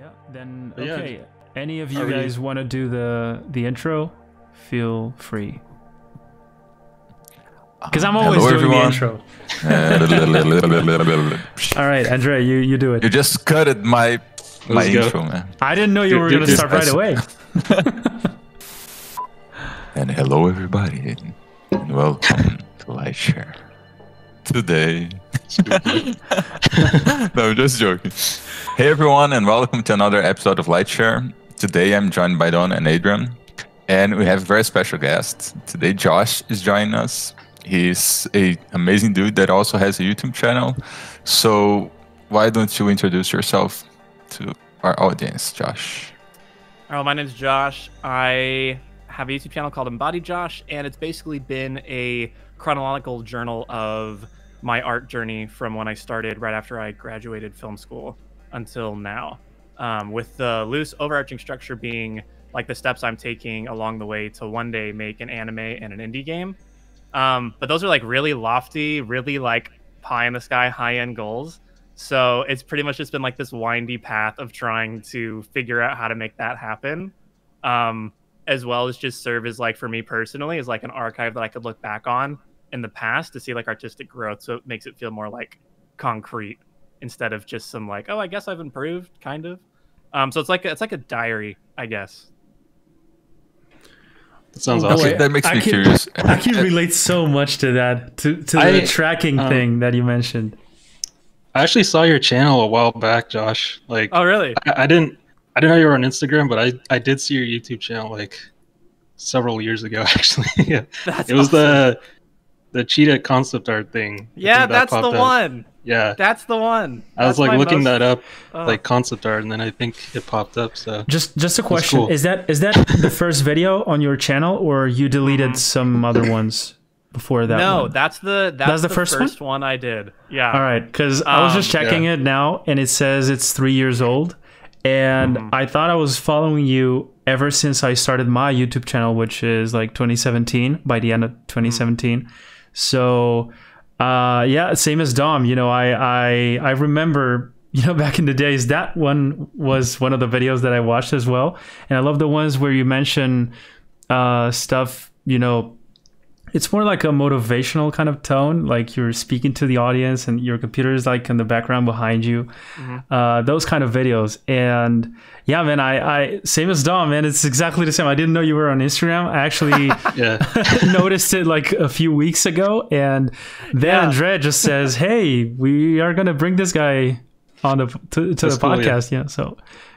Yeah. Then But yeah. okay. Any of you Already- guys want to do the the intro? Feel free. Ah. Because I'm always Hello, doing everyone. the intro. All right, Andre, you you do it. you just cutted my my Let's go. intro, man. I didn't know you Do- were gonna start right away. And hello, everybody, and welcome to Lightshare. Today, no, I'm just joking. Hey, everyone, and welcome to another episode of Lightshare. Today, I'm joined by Dom and Adrian, and we have a very special guest. Today, Josh is joining us. He's a amazing dude that also has a YouTube channel. So, why don't you introduce yourself to our audience, Josh? Oh, my name's Josh. I have a YouTube channel called Embodied Josh, and it's basically been a chronological journal of my art journey from when I started right after I graduated film school until now. Um, with the loose overarching structure being like the steps I'm taking along the way to one day make an anime and an indie game. Um, but those are like really lofty, really like pie in the sky, high end goals. So it's pretty much just been like this windy path of trying to figure out how to make that happen. Um, as well as just serve as like for me personally as like an archive that I could look back on in the past to see like artistic growth. So it makes it feel more like concrete instead of just some like, oh, I guess I've improved, kind of. Um, so it's like it's like a diary, I guess. That sounds Oh, awesome. Okay, that makes I me can- curious. I can relate so much to that, to to the I- tracking um, thing that you mentioned. I actually saw your channel a while back, Josh. Like, Oh, really? I, I didn't, I didn't know you were on Instagram, but I, I did see your YouTube channel like several years ago. Actually, yeah, That's it was awesome. the, the cheat at concept art thing. Yeah, that that's the up. one. Yeah, That's the one. I was like looking most- that up, oh. like concept art, and then I think it popped up. So Just just a question: cool. Is that is that the first video on your channel, or you deleted some other ones before that? no, one? that's the that's, That's the the, first first, one? one? I did. Yeah. All right, because I was just Um, checking yeah. it now, and it says it's three years old, and Mm-hmm. I thought I was following you ever since I started my YouTube channel, which is like 2017. By the end of 2017, so uh, yeah, same as Dom. You know, I I I remember. You know, back in the days, that one was one of the videos that I watched as well, and I love the ones where you mention uh, stuff. You know, it's more like a motivational kind of tone like you're speaking to the audience and your computer is like in the background behind you uh, those kind of videos and yeah man I, I same as dom man it's exactly the same i didn't know you were on instagram i actually noticed it like a few weeks ago and then Yeah. andre just says hey we are gonna bring this guy on the to, to the cool, podcast yeah. so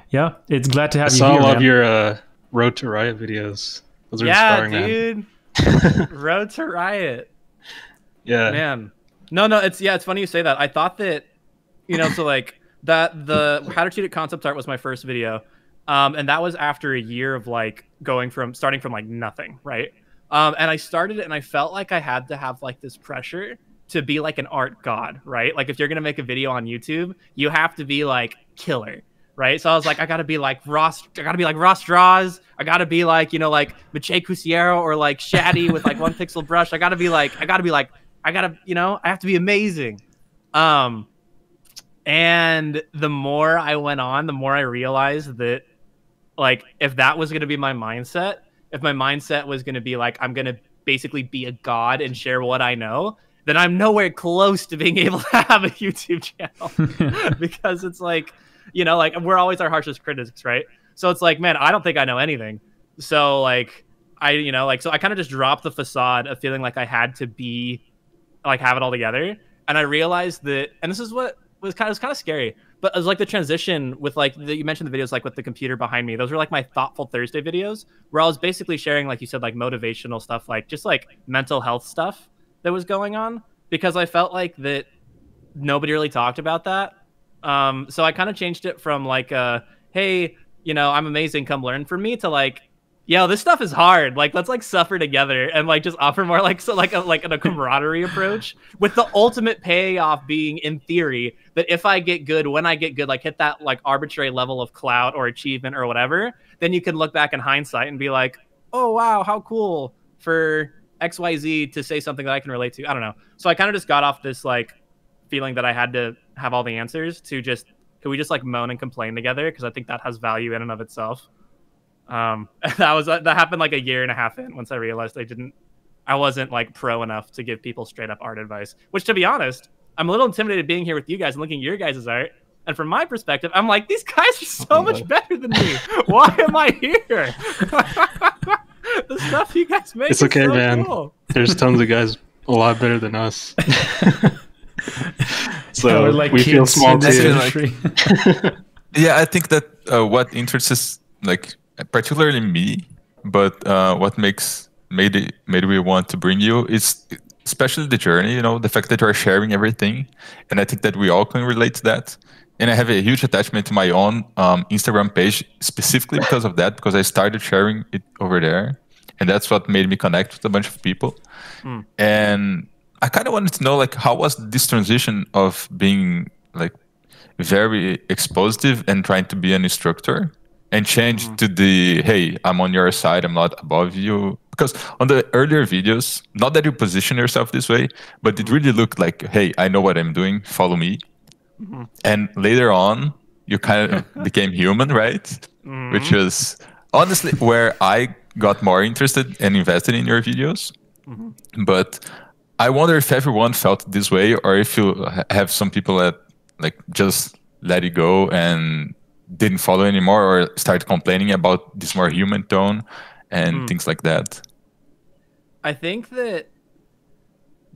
yeah it's glad to I have you saw here a lot man. of your uh, Road to Riot videos. Those are Yeah, inspiring, man. Road to Riot. Yeah, Man. No, no, it's yeah, it's funny you say that. I thought that you know, so like that the how to cheat at concept art was my first video. Um, and that was after a year of like going from starting from like nothing, right? Um, and I started it and I felt like I had to have like this pressure to be like an art god, right? Like if you're gonna make a video on YouTube, you have to be like killer, right? So I was like, I gotta be like Ross, I gotta be like Ross Draws, I gotta be like, you know, like Maciej Kuciara or like Shaddy with like one pixel brush. I gotta be like, I gotta be like, I gotta, you know, I have to be amazing. Um, and the more I went on, the more I realized that, like, if that was gonna be my mindset, if my mindset was gonna be like, I'm gonna basically be a god and share what I know, then I'm nowhere close to being able to have a YouTube channel because it's like, you know, like we're always our harshest critics, right? So it's like, man, I don't think I know anything. So like, I, you know, like, so I kind of just dropped the facade of feeling like I had to be, like, have it all together. And I realized that, and this is what was kind of, was kind of scary, but it was like the transition with like, the, you mentioned the videos like with the computer behind me. Those were like my thoughtful Thursday videos where I was basically sharing, like you said, like motivational stuff, like just like mental health stuff that was going on because I felt like that nobody really talked about that. Um, so I kind of changed it from like, uh, hey, you know, I'm amazing, come learn from me to like, yo, this stuff is hard. Like, let's like suffer together and like just offer more like so like a like a camaraderie approach with the ultimate payoff being in theory that if I get good, when I get good, like hit that like arbitrary level of clout or achievement or whatever, then you can look back in hindsight and be like, oh wow, how cool for XYZ to say something that I can relate to. I don't know. So I kind of just got off this like feeling that I had to have all the answers to just Can we just like moan and complain together? Because I think that has value in and of itself. Um, that was that happened like a year and a half in once I realized I didn't, I wasn't like pro enough to give people straight up art advice. Which, to be honest, I'm a little intimidated being here with you guys and looking at your guys' art. And from my perspective, I'm like, these guys are so much better than me. Why am I here? the stuff you guys make. It's okay, so man. cool. There's tons of guys a lot better than us. so Yeah, we're like we feel small too. like- Yeah, I think that uh, what interests like particularly me, but uh, what makes made it made we want to bring you is especially the journey. You know, the fact that you are sharing everything, and I think that we all can relate to that. And I have a huge attachment to my own um, Instagram page specifically because of that, because I started sharing it over there, and that's what made me connect with a bunch of people. And I kind of wanted to know, like, how was this transition of being like very expositive and trying to be an instructor and change mm-hmm. to the hey i'm on your side i'm not above you. Because on the earlier videos not that you position yourself this way but it mm-hmm. really looked like hey i know what i'm doing follow me. Mm-hmm. And later on you kind of became human right? Which was honestly where i got more interested and invested in your videos. But I wonder if everyone felt this way, or if you have some people that like just let it go and didn't follow anymore, or start complaining about this more human tone and hmm. things like that. I think that,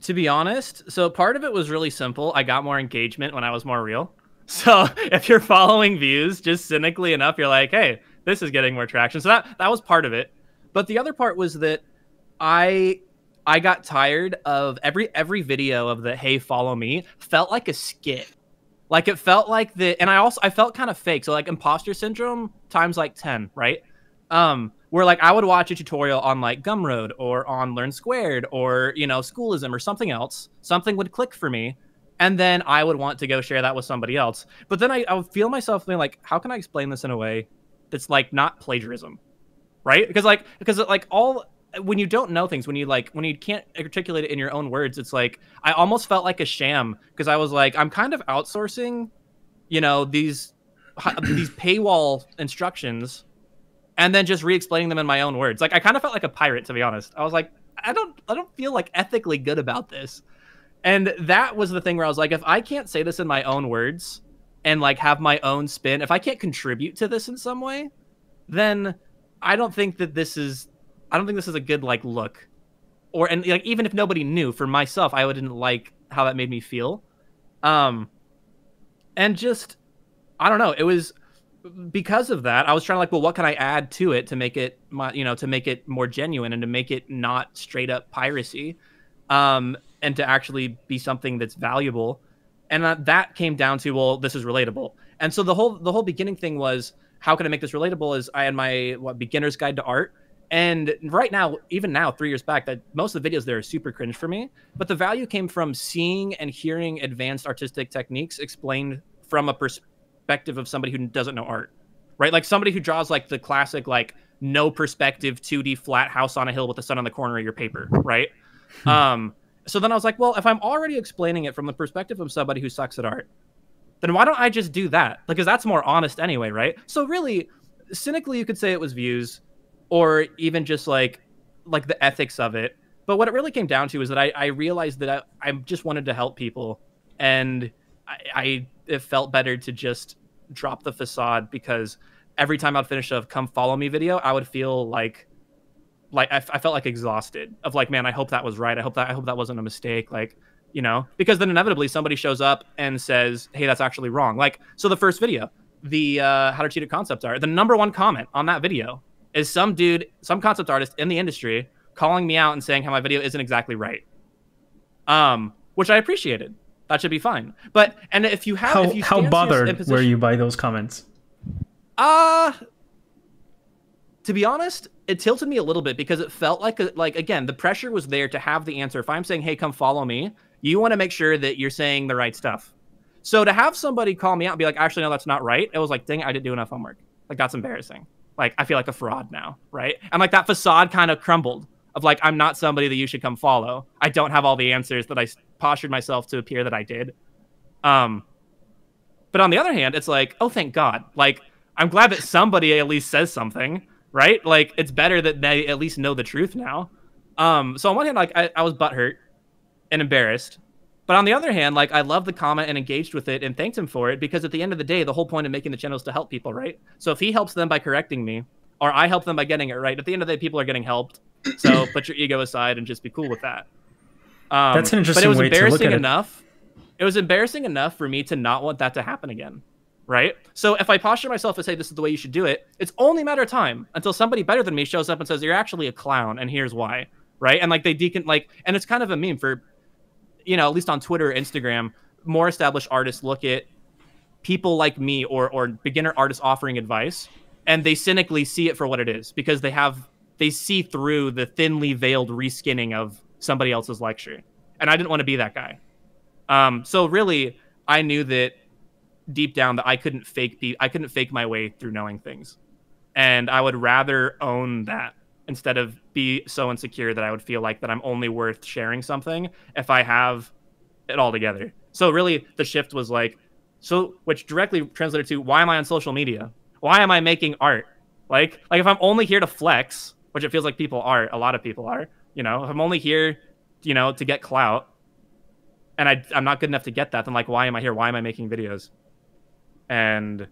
to be honest, so part of it was really simple. I got more engagement when I was more real. So if you're following views just cynically enough, you're like, hey, this is getting more traction. So that that was part of it. But the other part was that I I got tired of every every video of the hey follow me felt like a skit. Like it felt like the and I also I felt kind of fake. So like imposter syndrome times like 10, right? Um where like I would watch a tutorial on like Gumroad or on Learn Squared or you know Schoolism or something else. Something would click for me and then I would want to go share that with somebody else. But then I, I would feel myself being like, how can I explain this in a way that's like not plagiarism, right? Because like because like all when you don't know things, when you like when you can't articulate it in your own words, it's like I almost felt like a sham because I was like I'm kind of outsourcing, you know these these paywall instructions, and then just re-explaining them in my own words. Like I kind of felt like a pirate to be honest. I was like I don't I don't feel like ethically good about this. And that was the thing where I was like, if I can't say this in my own words and like have my own spin, if I can't contribute to this in some way, then I don't think that this is I don't think this is a good like look. Or and like even if nobody knew, for myself, I wouldn't like how that made me feel. Um and just I don't know, it was because of that, I was trying to like, well, what can I add to it to make it my you know, to make it more genuine and to make it not straight up piracy. Um and to actually be something that's valuable. And uh, that came down to well, this is relatable. And so the whole the whole beginning thing was how can I make this relatable? Is I had my what beginner's guide to art, and right now, even now, three years back, that most of the videos there are super cringe for me. But the value came from seeing and hearing advanced artistic techniques explained from a perspective of somebody who doesn't know art, right? Like somebody who draws like the classic like no perspective 2D flat house on a hill with the sun on the corner of your paper, right? um, so then I was like, well, if I'm already explaining it from the perspective of somebody who sucks at art, then why don't I just do that? Because that's more honest anyway, right? So really, cynically, you could say it was views, or even just like like the ethics of it. But what it really came down to is that I, I realized that I, I just wanted to help people, and I, I it felt better to just drop the facade because every time I'd finish a "come follow me" video, I would feel like like I, f- I felt like exhausted of like man i hope that was right. I hope that i hope that wasn't a mistake like you know? Because then inevitably somebody shows up and says hey that's actually wrong. Like so the first video the uh, how to cheat at concept art the number one comment on that video is some dude some concept artist in the industry calling me out and saying how my video isn't exactly right um which i appreciated that should be fine but and if you have How if you how bothered in were you by those comments? uh to be honest, it tilted me a little bit because it felt like a, like again, the pressure was there to have the answer. If I'm saying, "Hey, come follow me," you want to make sure that you're saying the right stuff. So to have somebody call me out and be like, "Actually, no, that's not right," it was like, "Dang, I didn't do enough homework." Like that's embarrassing. Like I feel like a fraud now, right? And like that facade kind of crumbled of like I'm not somebody that you should come follow. I don't have all the answers that I postured myself to appear that I did. Um, but on the other hand, it's like, oh, thank God. Like, I'm glad that somebody at least says something, right? Like, it's better that they at least know the truth now. Um, so on one hand, like, I, I was butthurt and embarrassed. But on the other hand, like, I love the comment and engaged with it and thanked him for it because at the end of the day, the whole point of making the channel is to help people, right? So if he helps them by correcting me, or I help them by getting it right, at the end of the day, people are getting helped. So put your ego aside and just be cool with that. Um, That's an interesting. But it was embarrassing at it. enough. It was embarrassing enough for me to not want that to happen again. Right. So if I posture myself and say this is the way you should do it, it's only a matter of time until somebody better than me shows up and says you're actually a clown, and here's why. Right. And like they decon like, and it's kind of a meme for, you know, at least on Twitter, or Instagram, more established artists look at people like me or or beginner artists offering advice, and they cynically see it for what it is because they have they see through the thinly veiled reskinning of somebody else's lecture, and I didn't want to be that guy. Um, so really, I knew that deep down that I couldn't fake be I couldn't fake my way through knowing things, and I would rather own that instead of be so insecure that I would feel like that I'm only worth sharing something if I have it all together. So really, the shift was like, so which directly translated to why am I on social media? Why am I making art? Like, like if I'm only here to flex, which it feels like people are, a lot of people are. You know, if I'm only here, you know, to get clout, and I I'm not good enough to get that, then like, why am I here? Why am I making videos? And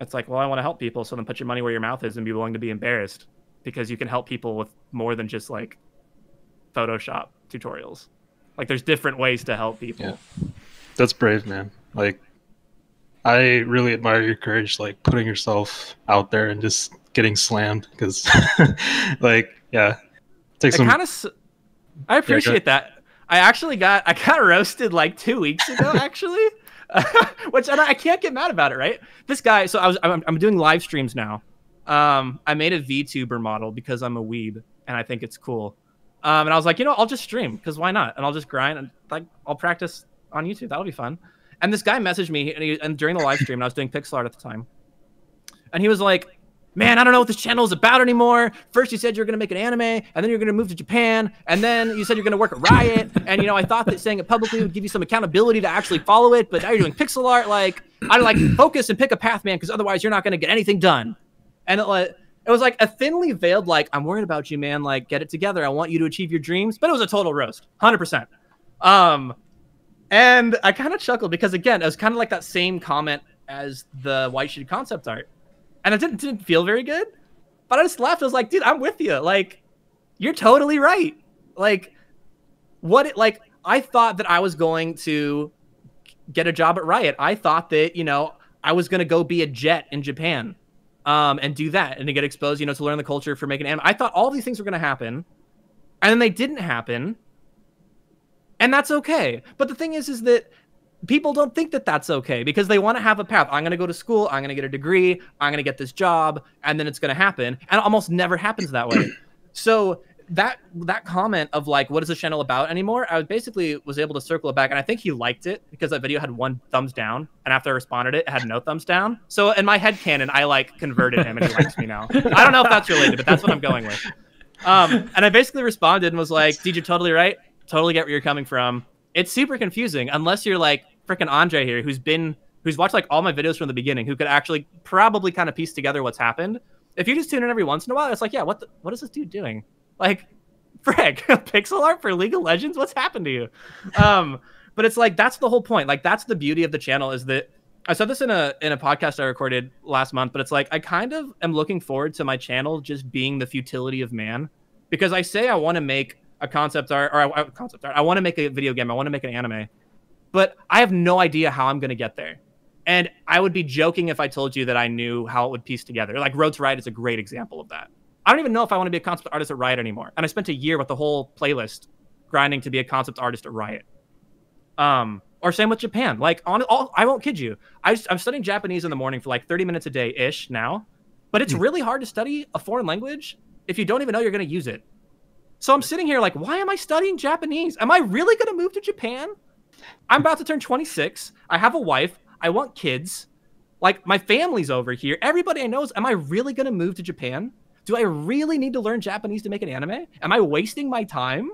it's like, well, I want to help people, so then put your money where your mouth is and be willing to be embarrassed because you can help people with more than just like Photoshop tutorials. Like, there's different ways to help people. Yeah. That's brave, man. Like, I really admire your courage, like putting yourself out there and just getting slammed. Because, like, yeah, I some. kind of, I appreciate that. I actually got, I got roasted like two weeks ago, actually, which and I can't get mad about it, right? This guy, so I was, I'm, I'm doing live streams now. Um, I made a VTuber model because I'm a weeb and I think it's cool. Um, and I was like, you know, I'll just stream because why not? And I'll just grind and like I'll practice on YouTube. That'll be fun. And this guy messaged me and, he, and during the live stream, and I was doing pixel art at the time, and he was like, man, I don't know what this channel is about anymore. First, you said you were going to make an anime, and then you're going to move to Japan, and then you said you're going to work at Riot. And, you know, I thought that saying it publicly would give you some accountability to actually follow it, but now you're doing pixel art. Like, I'd like focus and pick a path, man, because otherwise you're not going to get anything done. And it, like, it was like a thinly veiled, like, I'm worried about you, man. Like, get it together. I want you to achieve your dreams. But it was a total roast, 100%. Um, and I kind of chuckled because, again, it was kind of like that same comment as the white sheet concept art and it didn't, didn't feel very good. But I just laughed. I was like, dude, I'm with you. Like, you're totally right. Like, what it like? I thought that I was going to get a job at Riot. I thought that you know I was going to go be a JET in Japan, um, and do that and to get exposed, you know, to learn the culture for making anime. I thought all these things were going to happen, and then they didn't happen, and that's okay. But the thing is, is that people don't think that that's okay because they want to have a path. I'm going to go to school, I'm going to get a degree, I'm going to get this job, and then it's going to happen. And it almost never happens that way. so that that comment of like what is the channel about anymore? I basically was able to circle it back and i think he liked it because that video had one thumbs down and after i responded it, it had no thumbs down. So in my head canon i like converted him and he likes me now. I don't know if that's related but that's what i'm going with. Um and i basically responded and was like dude you're totally right? Totally get where you're coming from. It's super confusing unless you're like freaking Andre here, who's been who's watched like all my videos from the beginning, who could actually probably kind of piece together what's happened. If you just tune in every once in a while, it's like, yeah, what the, what is this dude doing? Like, frick, pixel art for League of Legends? What's happened to you? Um, but it's like that's the whole point. Like that's the beauty of the channel is that I said this in a in a podcast I recorded last month, but it's like I kind of am looking forward to my channel just being the futility of man, because I say I want to make a concept art or concept art. I want to make a video game. I want to make an anime but I have no idea how I'm going to get there. And I would be joking if I told you that I knew how it would piece together. Like Road to Riot is a great example of that. I don't even know if I want to be a concept artist at Riot anymore. And I spent a year with the whole playlist grinding to be a concept artist at Riot. Um, or same with Japan. Like on all, I won't kid you. I, I'm studying Japanese in the morning for like 30 minutes a day ish now, but it's really hard to study a foreign language if you don't even know you're going to use it. So I'm sitting here like, why am I studying Japanese? Am I really going to move to Japan? I'm about to turn 26. I have a wife. I want kids. Like my family's over here. Everybody I know is, am I really going to move to Japan? Do I really need to learn Japanese to make an anime? Am I wasting my time?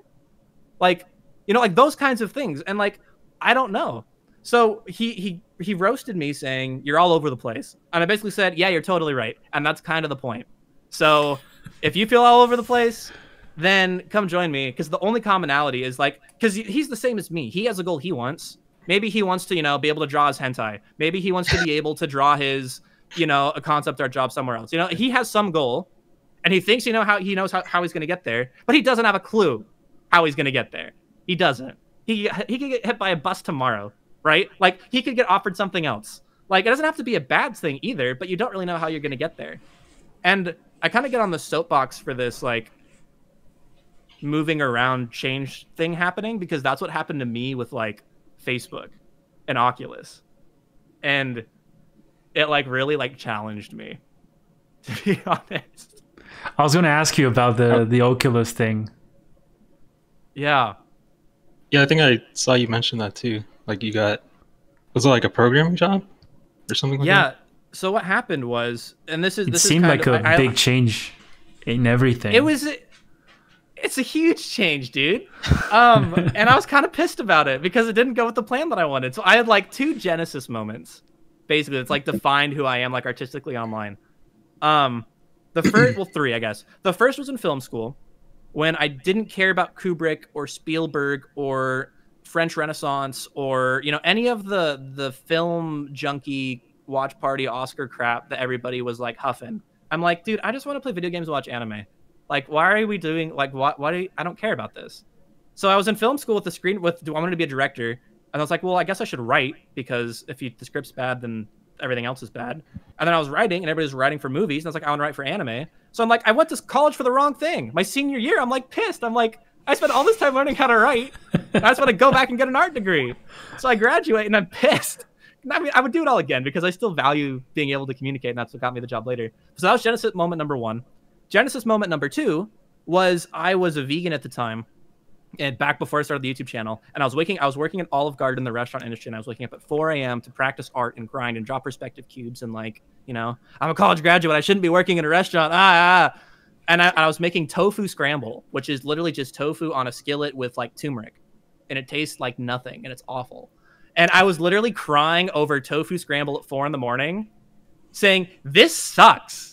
Like, you know, like those kinds of things. And like, I don't know. So he he he roasted me saying you're all over the place, and I basically said, yeah, you're totally right, and that's kind of the point. So if you feel all over the place, then come join me because the only commonality is like because he's the same as me. He has a goal he wants. Maybe he wants to you know be able to draw his hentai. Maybe he wants to be able to draw his you know a concept art job somewhere else. You know he has some goal, and he thinks you know how he knows how, how he's going to get there, but he doesn't have a clue how he's going to get there. He doesn't. He he could get hit by a bus tomorrow right? Like he could get offered something else. Like it doesn't have to be a bad thing either, but you don't really know how you're going to get there. And I kind of get on the soapbox for this like moving around change thing happening because that's what happened to me with like Facebook and Oculus. And it like really like challenged me to be honest. I was going to ask you about the the Oculus thing. Yeah. Yeah, I think I saw you mention that too. Like you got was it like a programming job or something like yeah. that? So what happened was, and this is It this seemed is like kind a of, I- big change in everything. It was. It's a huge change, dude. Um, and I was kind of pissed about it because it didn't go with the plan that I wanted. So I had like two Genesis moments. Basically, it's like defined who I am, like artistically online. Um, the first, well, three, I guess. The first was in film school, when I didn't care about Kubrick or Spielberg or French Renaissance or you know any of the the film junkie watch party Oscar crap that everybody was like huffing. I'm like, dude, I just want to play video games and watch anime. Like, why are we doing like what? Why do you, I don't care about this? So I was in film school with the screen with do I want to be a director, and I was like, well, I guess I should write because if you, the script's bad, then everything else is bad. And then I was writing, and everybody was writing for movies, and I was like, I want to write for anime. So I'm like, I went to college for the wrong thing. My senior year, I'm like pissed. I'm like, I spent all this time learning how to write. I just want to go back and get an art degree. So I graduate, and I'm pissed. I mean, I would do it all again because I still value being able to communicate, and that's what got me the job later. So that was Genesis moment number one. Genesis moment number two was I was a vegan at the time, and back before I started the YouTube channel, and I was waking, I was working at Olive Garden, the restaurant industry, and I was waking up at 4 a.m. to practice art and grind and draw perspective cubes, and like, you know, I'm a college graduate, I shouldn't be working in a restaurant, ah, ah. and I, I was making tofu scramble, which is literally just tofu on a skillet with like turmeric, and it tastes like nothing, and it's awful. And I was literally crying over tofu scramble at four in the morning, saying, "This sucks.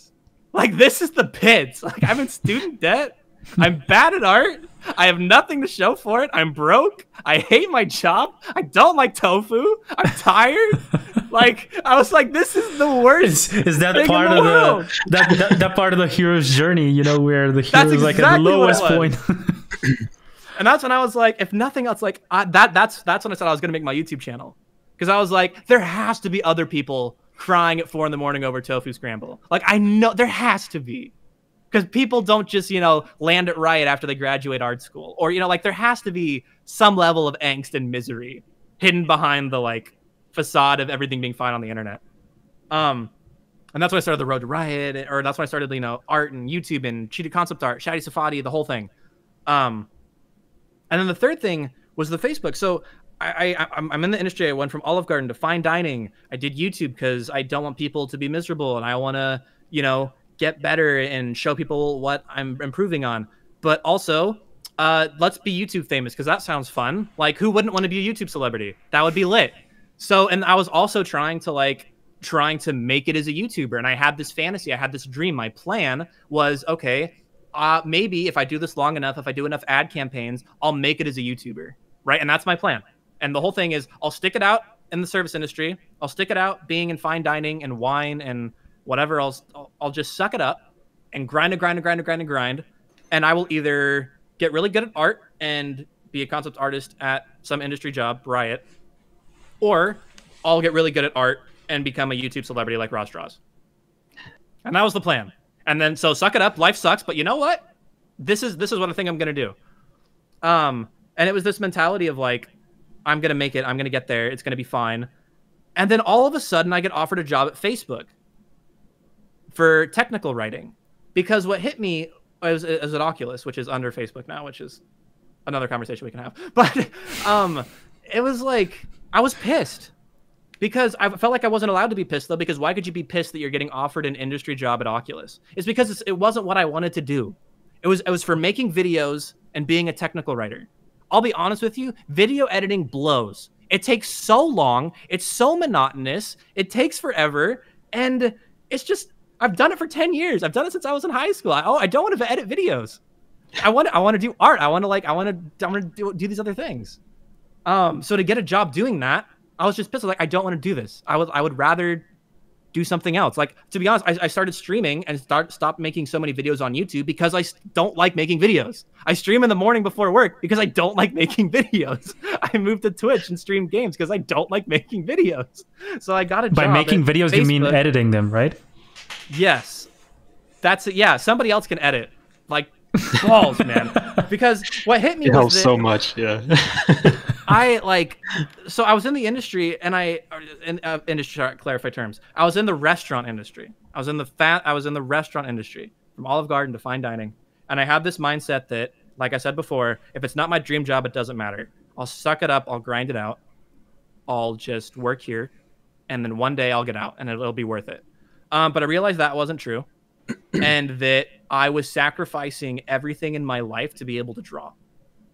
Like this is the pits. Like I'm in student debt. I'm bad at art. I have nothing to show for it. I'm broke. I hate my job. I don't like tofu. I'm tired. like I was like, this is the worst. Is, is that part the of world. the that, that that part of the hero's journey? You know, where the That's hero is like at the lowest point. And that's when I was like, if nothing else, like I, that. That's that's when I said I was gonna make my YouTube channel because I was like, there has to be other people crying at four in the morning over tofu scramble. Like I know there has to be. Because people don't just, you know, land it right after they graduate art school. Or, you know, like there has to be some level of angst and misery hidden behind the like facade of everything being fine on the internet. Um, and that's when I started the Road to Riot, or that's when I started, you know, art and YouTube and cheat at concept art, Shaddy Safadi, the whole thing. Um, and then the third thing was the Facebook. So I, I I'm, I'm in the industry. I went from Olive Garden to fine dining. I did YouTube because I don't want people to be miserable, and I want to, you know, get better and show people what I'm improving on. But also, uh, let's be YouTube famous because that sounds fun. Like, who wouldn't want to be a YouTube celebrity? That would be lit. So, and I was also trying to like trying to make it as a YouTuber, and I had this fantasy, I had this dream. My plan was okay. Uh, maybe if I do this long enough, if I do enough ad campaigns, I'll make it as a YouTuber, right? And that's my plan. And the whole thing is, I'll stick it out in the service industry. I'll stick it out being in fine dining and wine and whatever else. I'll, I'll just suck it up and grind and grind and grind and grind and grind. And I will either get really good at art and be a concept artist at some industry job, Riot, or I'll get really good at art and become a YouTube celebrity like Ross Draws. And that was the plan. And then so suck it up. Life sucks, but you know what? This is this is what I think I'm gonna do. Um, and it was this mentality of like, I'm gonna make it. I'm gonna get there. It's gonna be fine. And then all of a sudden, I get offered a job at Facebook for technical writing, because what hit me was, was at Oculus, which is under Facebook now, which is another conversation we can have. But um, it was like I was pissed because I felt like I wasn't allowed to be pissed though. Because why could you be pissed that you're getting offered an industry job at Oculus? It's because it's, it wasn't what I wanted to do. It was it was for making videos and being a technical writer. I'll be honest with you, video editing blows. It takes so long. It's so monotonous. It takes forever, and it's just I've done it for ten years. I've done it since I was in high school. I, oh, I don't want to edit videos. I want I want to do art. I want to like I want to I want to do, do these other things. Um, so to get a job doing that, I was just pissed. Like I don't want to do this. I would I would rather do something else. Like to be honest, I, I started streaming and start stopped making so many videos on YouTube because I don't like making videos. I stream in the morning before work because I don't like making videos. I moved to Twitch and stream games because I don't like making videos. So I got a By making videos, Facebook. you mean editing them, right? Yes, that's it. Yeah, somebody else can edit. Like balls, man. Because what hit me It was helps that- so much. Yeah. I like, so I was in the industry, and I in uh, industry clarify terms. I was in the restaurant industry. I was in the fat. I was in the restaurant industry from Olive Garden to fine dining, and I have this mindset that, like I said before, if it's not my dream job, it doesn't matter. I'll suck it up. I'll grind it out. I'll just work here, and then one day I'll get out, and it'll, it'll be worth it. Um, but I realized that wasn't true, and that I was sacrificing everything in my life to be able to draw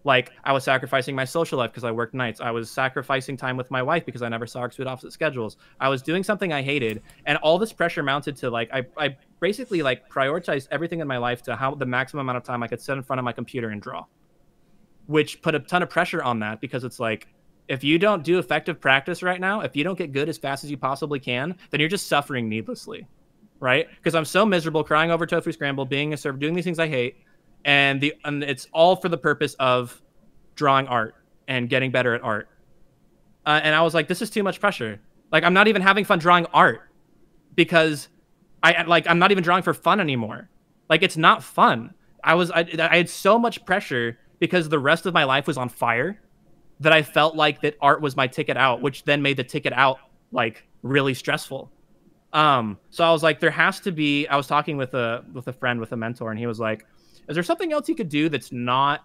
like I was sacrificing my social life because I worked nights. I was sacrificing time with my wife because I never saw her 'cause we had opposite schedules. I was doing something I hated, and all this pressure mounted to like I, I basically like prioritized everything in my life to how the maximum amount of time I could sit in front of my computer and draw, which put a ton of pressure on that because it's like if you don't do effective practice right now, if you don't get good as fast as you possibly can, then you're just suffering needlessly, right? Because I'm so miserable, crying over tofu scramble, being a server, doing these things I hate and the and it's all for the purpose of drawing art and getting better at art. Uh, and I was like, this is too much pressure. Like I'm not even having fun drawing art because I like I'm not even drawing for fun anymore. Like it's not fun. I was I, I had so much pressure because the rest of my life was on fire that I felt like that art was my ticket out, which then made the ticket out like really stressful. Um, so I was like, there has to be. I was talking with a with a friend with a mentor, and he was like, is there something else you could do that's not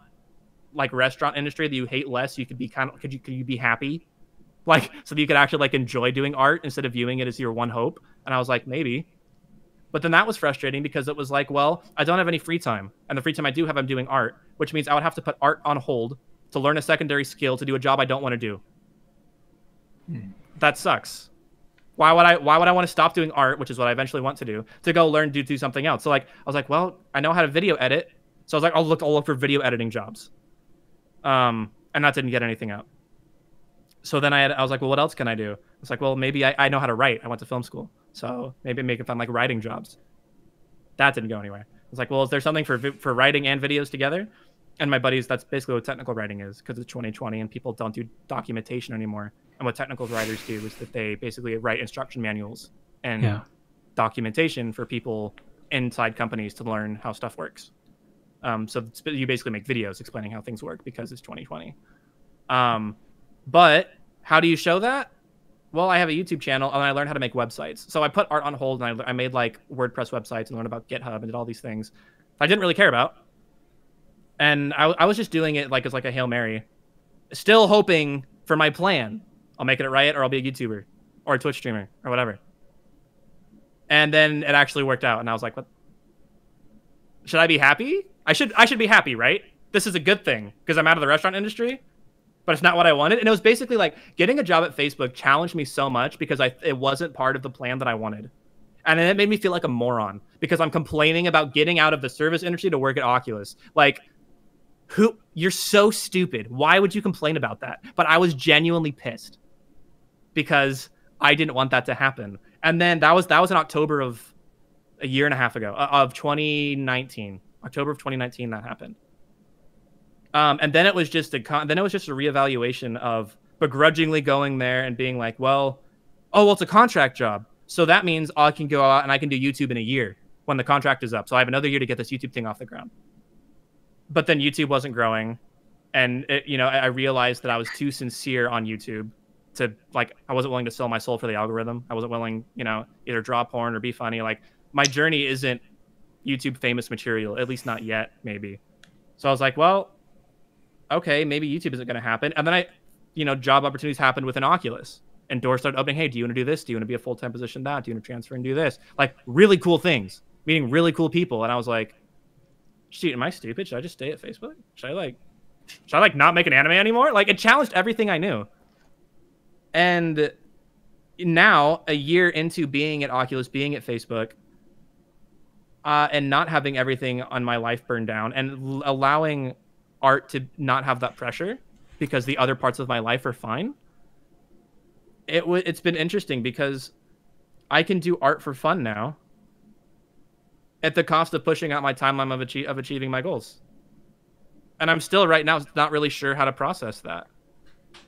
like restaurant industry that you hate less? You could be kind of could you could you be happy, like so that you could actually like enjoy doing art instead of viewing it as your one hope? And I was like, maybe. But then that was frustrating because it was like, well, I don't have any free time, and the free time I do have, I'm doing art, which means I would have to put art on hold to learn a secondary skill to do a job I don't want to do. That sucks. Why would I? Why would I want to stop doing art, which is what I eventually want to do, to go learn to do something else? So like, I was like, well, I know how to video edit, so I was like, I'll look, I'll look for video editing jobs. Um, and that didn't get anything out. So then I had, I was like, well, what else can I do? It's like, well, maybe I, I know how to write. I went to film school, so maybe maybe fun like writing jobs. That didn't go anywhere. I was like, well, is there something for for writing and videos together? And my buddies, that's basically what technical writing is, because it's 2020 and people don't do documentation anymore. And what technical writers do is that they basically write instruction manuals and Yeah. documentation for people inside companies to learn how stuff works. Um, so you basically make videos explaining how things work because it's 2020. Um, but how do you show that? Well, I have a YouTube channel and I learned how to make websites. So I put art on hold and I, I made like WordPress websites and learned about GitHub and did all these things I didn't really care about. And I, I was just doing it like as like a hail mary, still hoping for my plan. I'll make it at Riot or I'll be a YouTuber or a Twitch streamer or whatever. And then it actually worked out, and I was like, "What? Should I be happy? I should. I should be happy, right? This is a good thing because I'm out of the restaurant industry, but it's not what I wanted." And it was basically like getting a job at Facebook challenged me so much because I it wasn't part of the plan that I wanted, and then it made me feel like a moron because I'm complaining about getting out of the service industry to work at Oculus. Like, who? You're so stupid. Why would you complain about that? But I was genuinely pissed because I didn't want that to happen. And then that was that was in October of a year and a half ago uh, of 2019. October of 2019 that happened. Um, and then it was just a con- then it was just a reevaluation of begrudgingly going there and being like, well, oh well, it's a contract job, so that means I can go out and I can do YouTube in a year when the contract is up. So I have another year to get this YouTube thing off the ground. But then YouTube wasn't growing, and it, you know I realized that I was too sincere on YouTube to like I wasn't willing to sell my soul for the algorithm. I wasn't willing, you know, either draw porn or be funny. Like my journey isn't YouTube famous material, at least not yet, maybe. So I was like, well, okay, maybe YouTube isn't going to happen. And then I, you know, job opportunities happened with an Oculus, and doors started opening. Hey, do you want to do this? Do you want to be a full time position? That? Do you want to transfer and do this? Like really cool things, meeting really cool people. And I was like, shoot, am I stupid? Should I just stay at Facebook? Should I like, should I like not make an anime anymore? Like it challenged everything I knew. And now, a year into being at Oculus, being at Facebook, uh, and not having everything on my life burned down, and allowing art to not have that pressure because the other parts of my life are fine. It w- it's been interesting because I can do art for fun now at the cost of pushing out my timeline of, achie- of achieving my goals. And I'm still right now not really sure how to process that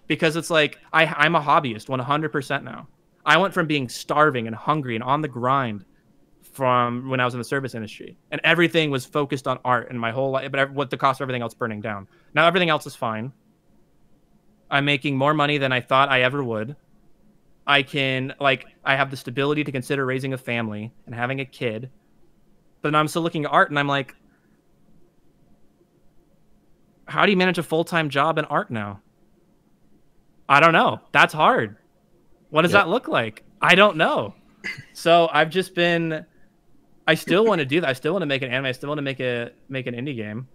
because it's like I, I'm a hobbyist 100% now. I went from being starving and hungry and on the grind from when I was in the service industry, and everything was focused on art and my whole life, but what the cost of everything else burning down. Now everything else is fine. I'm making more money than I thought I ever would. I can like I have the stability to consider raising a family and having a kid. But then I'm still looking at art and I'm like how do you manage a full-time job in art now? I don't know. That's hard. What does Yep. that look like? I don't know. So I've just been I still want to do that. I still want to make an anime. I still want to make a make an indie game.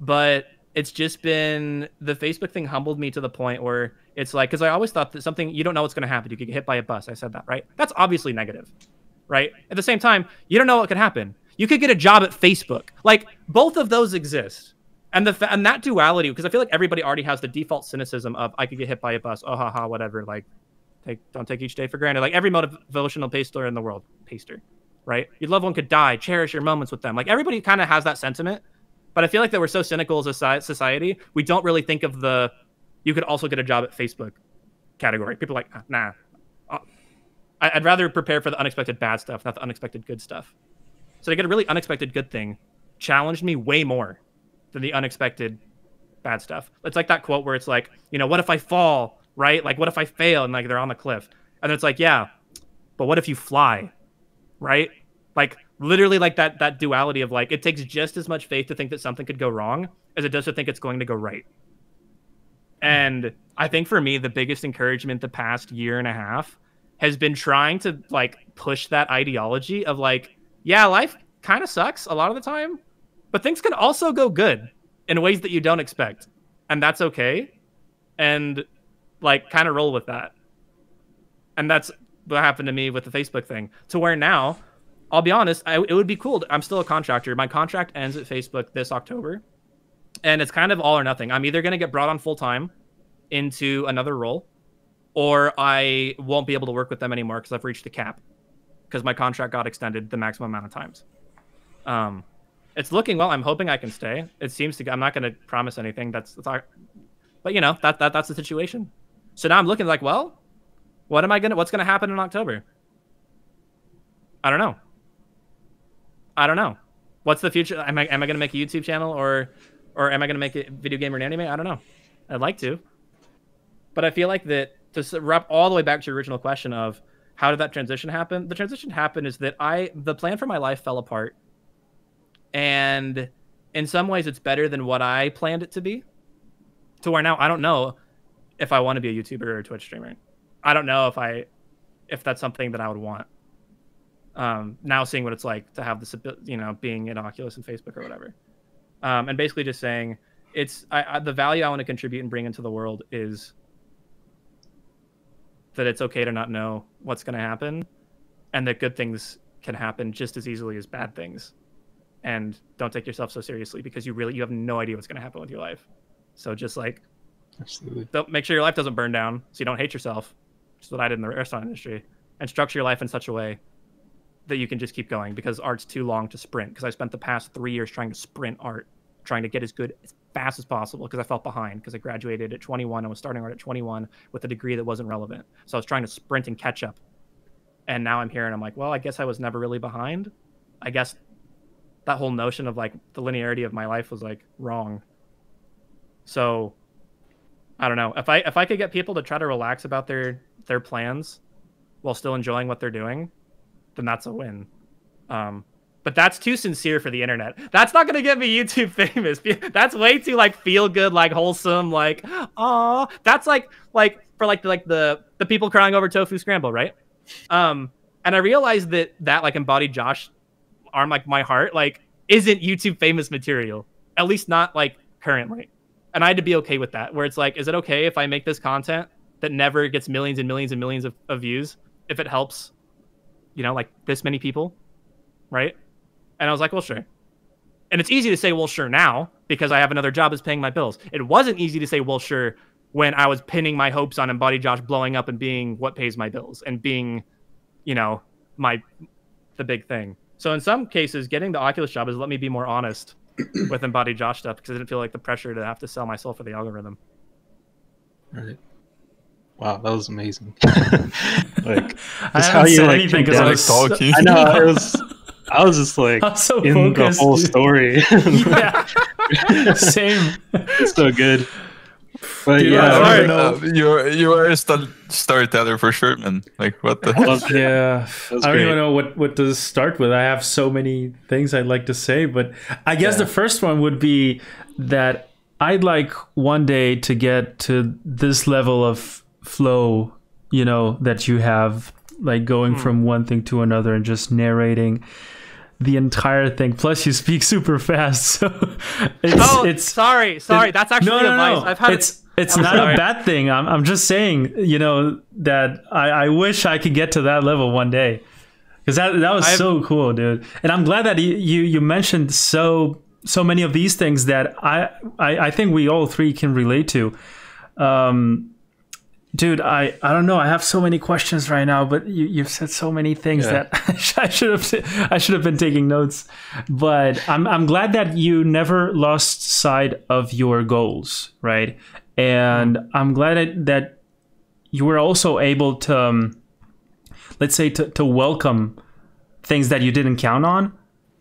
But it's just been the Facebook thing humbled me to the point where it's like because I always thought that something you don't know what's going to happen. You could get hit by a bus. I said that right. That's obviously negative, right? At the same time, you don't know what could happen. You could get a job at Facebook. Like both of those exist, and the and that duality because I feel like everybody already has the default cynicism of I could get hit by a bus. Oh haha, whatever. Like take don't take each day for granted. Like every motivational paster in the world, paster, right? Your loved one could die. Cherish your moments with them. Like everybody kind of has that sentiment. But I feel like that we're so cynical as a society, we don't really think of the you could also get a job at Facebook category. People are like, "Ah, nah. I- I'd rather prepare for the unexpected bad stuff, not the unexpected good stuff. So to get a really unexpected good thing challenged me way more than the unexpected bad stuff. It's like that quote where it's like, you know, what if I fall, right? Like, what if I fail and like they're on the cliff? And it's like, yeah, but what if you fly, right? Like literally like that that duality of like it takes just as much faith to think that something could go wrong as it does to think it's going to go right. And I think for me, the biggest encouragement the past year and a half has been trying to like push that ideology of like, yeah, life kind of sucks a lot of the time, but things can also go good in ways that you don't expect. And that's okay. And like kind of roll with that. And that's what happened to me with the Facebook thing. To where now, I'll be honest, I, it would be cool. To, I'm still a contractor. My contract ends at Facebook this October. And it's kind of all or nothing. I'm either going to get brought on full time into another role or I won't be able to work with them anymore because I've reached the cap because my contract got extended the maximum amount of times. Um, it's looking well. I'm hoping I can stay. It seems to. I'm not going to promise anything. That's, that's our, but you know that that that's the situation. So now I'm looking like, well, what am I gonna? What's gonna happen in October? I don't know. I don't know. What's the future? Am I am I gonna make a YouTube channel or or am I gonna make a video game or an anime? I don't know. I'd like to, but I feel like that to wrap all the way back to your original question of how did that transition happen? The transition happened is that I the plan for my life fell apart, and in some ways it's better than what I planned it to be. To where now I don't know if I want to be a YouTuber or a Twitch streamer. I don't know if I if that's something that I would want. Um, now seeing what it's like to have this, you know, being at Oculus and Facebook or whatever, um, and basically just saying it's I, I, the value I want to contribute and bring into the world is that it's okay to not know what's going to happen, and that good things can happen just as easily as bad things, and don't take yourself so seriously because you really you have no idea what's going to happen with your life. So just like Absolutely. don't make sure your life doesn't burn down so you don't hate yourself which is what i did in the restaurant industry and structure your life in such a way that you can just keep going because art's too long to sprint because i spent the past three years trying to sprint art trying to get as good as fast as possible because i felt behind because i graduated at 21 and was starting art at 21 with a degree that wasn't relevant so i was trying to sprint and catch up and now i'm here and i'm like well i guess i was never really behind i guess that whole notion of like the linearity of my life was like wrong so I don't know. If I if I could get people to try to relax about their their plans while still enjoying what they're doing, then that's a win. Um, but that's too sincere for the internet. That's not gonna get me YouTube famous. That's way too like feel good, like wholesome, like oh. That's like like for like the, like the the people crying over tofu scramble, right? Um, and I realized that that like embodied Josh, arm like my heart, like isn't YouTube famous material. At least not like currently and I had to be okay with that. Where it's like, is it okay if I make this content that never gets millions and millions and millions of, of views if it helps, you know, like this many people, right? And I was like, well, sure. And it's easy to say, well, sure now because I have another job that's paying my bills. It wasn't easy to say, well, sure when I was pinning my hopes on Embodied Josh blowing up and being what pays my bills and being, you know, my the big thing. So in some cases, getting the Oculus job has let me be more honest with Embodied Josh stuff because I didn't feel like the pressure to have to sell myself for the algorithm. Right. Wow, that was amazing. like I haven't said anything because I was talking. I know it was. I was just like I'm so in focused. the whole dude. story. yeah, same. it's so good. But Dude, yeah, I like, don't know. Uh, you're you are a sto- storyteller for sure, man. Like what the? loved it. Yeah, That was I don't even know what what to start with. I have so many things I'd like to say, but I guess Yeah. the first one would be that I'd like one day to get to this level of flow, you know, that you have, like going from one thing to another and just narrating the entire thing. Plus, you speak super fast, so it's Oh, it's sorry, sorry. That's actually no, no, advice. no. I've had it's it's I'm not sorry. a bad thing. I'm I'm just saying, you know, that I, I wish I could get to that level one day. Because that that was I've- so cool, dude. And I'm glad that you, you you mentioned so so many of these things that I I, I think we all three can relate to. Um dude, I I don't know. I have so many questions right now, but you you've said so many things Yeah. that I should have I should have been taking notes. But I'm I'm glad that you never lost sight of your goals, right? And I'm glad that, you were also able to um, let's say to, to welcome things that you didn't count on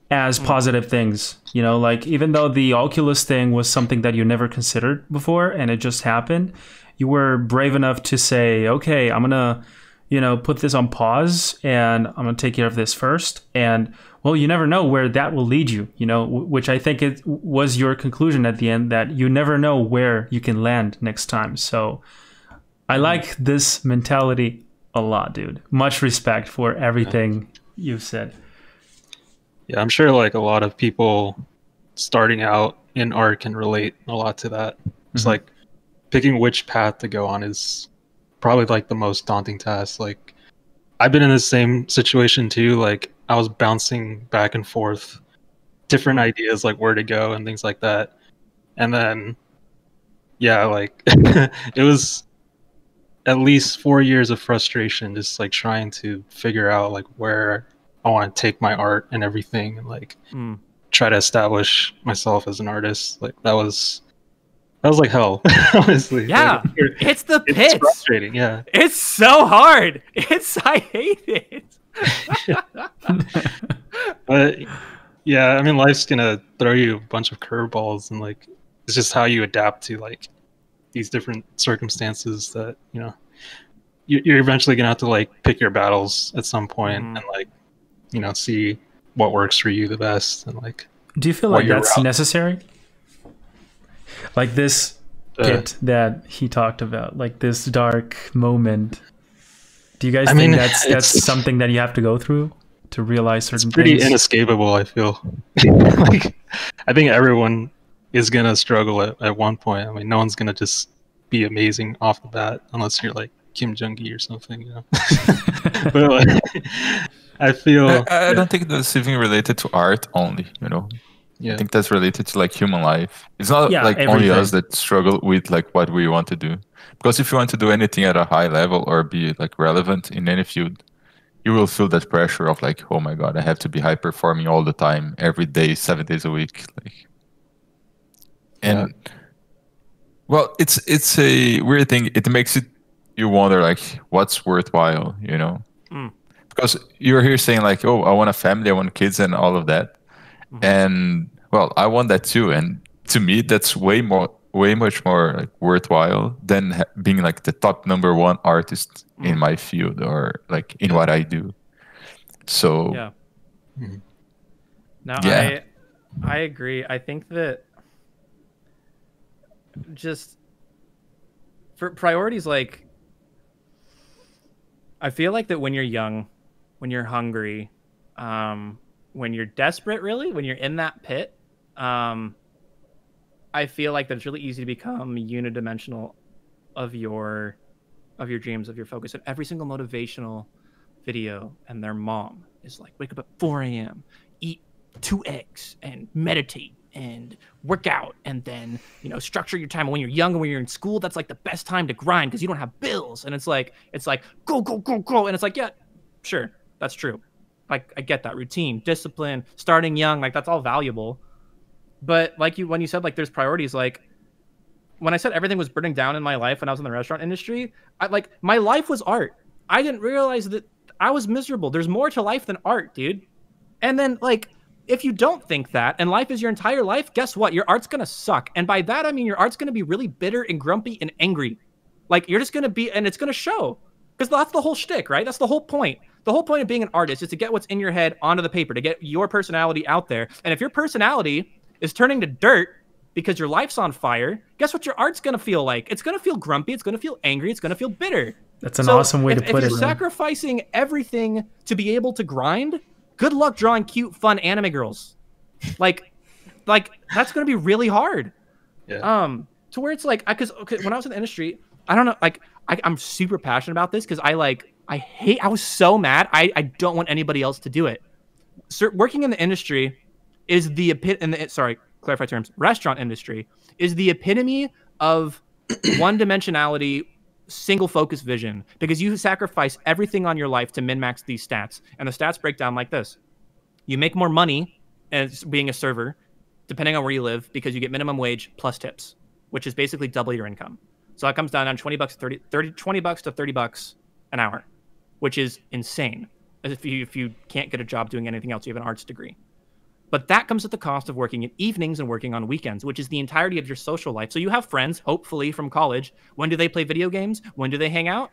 as positive things you know like even though the oculus thing was something that you never considered before and it just happened you were brave enough to say okay i'm gonna you know put this on pause and i'm gonna take care of this first and well you never know where that will lead you you know which i think it was your conclusion at the end that you never know where you can land next time so i like this mentality a lot dude much respect for everything you've said yeah, I'm sure like a lot of people starting out in art can relate a lot to that. It's Mhm. like picking which path to go on is probably like the most daunting task. Like I've been in the same situation too. Like I was bouncing back and forth, different ideas like where to go and things like that. And then yeah, like it was at least four years of frustration just like trying to figure out like where I want to take my art and everything and like Mm. try to establish myself as an artist. Like that was that was like hell, honestly. Yeah, Like, it's the pits. it's pits. frustrating. Yeah, It's so hard. It's I hate it. but yeah, I mean, life's gonna throw you a bunch of curveballs, and like it's just how you adapt to like these different circumstances that you know you- you're eventually gonna have to like pick your battles at some point Mhm. and like you know see what works for you the best and like Do you feel like that's route- necessary? Like this uh, pit that he talked about, like this dark moment. Do you guys I think mean, that's that's it's- something that you have to go through to realize certain it's pretty things? inescapable i feel like i think everyone is gonna struggle at, at one point i mean no one's gonna just be amazing off the bat unless you're like Kim Jung Gi or something you know but like, i feel I, I don't think that's even related to art only. You know, yeah I think that's related to like human life. It's not Yeah, like only us that struggle with like what we want to do. Because if you want to do anything at a high level or be like relevant in any field, you will feel that pressure of like, oh my god, I have to be high performing all the time, every day, seven days a week. Like, and well, it's it's a weird thing. It makes it you wonder like what's worthwhile, you know? Mm. Because you're here saying like, oh, I want a family, I want kids, and all of that and well i want that too and to me that's way more way much more like worthwhile than ha- being like the top number one artist in my field or like in what i do so Yeah. Mhm. No, Yeah. I I agree. I think that just for priorities like I feel like that when you're young, when you're hungry, um, when you're desperate really, when you're in that pit, um, I feel like that it's really easy to become unidimensional of your of your dreams, of your focus. And every single motivational video and their mom is like, wake up at 4 a.m., eat two eggs, and meditate and work out and then you know structure your time when you're young and when you're in school that's like the best time to grind because you don't have bills and it's like it's like go go go go and it's like yeah sure that's true like i get that routine discipline starting young like that's all valuable but like you when you said like there's priorities like when i said everything was burning down in my life when i was in the restaurant industry i like my life was art i didn't realize that i was miserable there's more to life than art dude and then like if you don't think that and life is your entire life, guess what? Your art's gonna suck. And by that I mean your art's gonna be really bitter and grumpy and angry. Like you're just gonna be and it's gonna show. Because that's the whole shtick, right? That's the whole point. The whole point of being an artist is to get what's in your head onto the paper, to get your personality out there. And if your personality is turning to dirt because your life's on fire, guess what your art's gonna feel like? It's gonna feel grumpy, it's gonna feel angry, it's gonna feel bitter. That's an so awesome way if, to put if it. If you're sacrificing everything to be able to grind, good luck drawing cute, fun anime girls. Like, like that's gonna be really hard. Yeah. Um, to where it's like, I because when I was in the industry, I don't know, like I, I'm super passionate about this because I like I hate. I was so mad. I I don't want anybody else to do it. Working in the industry is the epit in the sorry clarify terms restaurant industry is the epitome of one dimensionality single focus vision because you sacrifice everything on your life to min max these stats. And the stats break down like this you make more money as being a server, depending on where you live, because you get minimum wage plus tips, which is basically double your income. So that comes down on 20 bucks, 30, 30 20 bucks to 30 bucks an hour, which is insane. If you, if you can't get a job doing anything else, you have an arts degree. But that comes at the cost of working in evenings and working on weekends, which is the entirety of your social life. So you have friends, hopefully from college. When do they play video games? When do they hang out?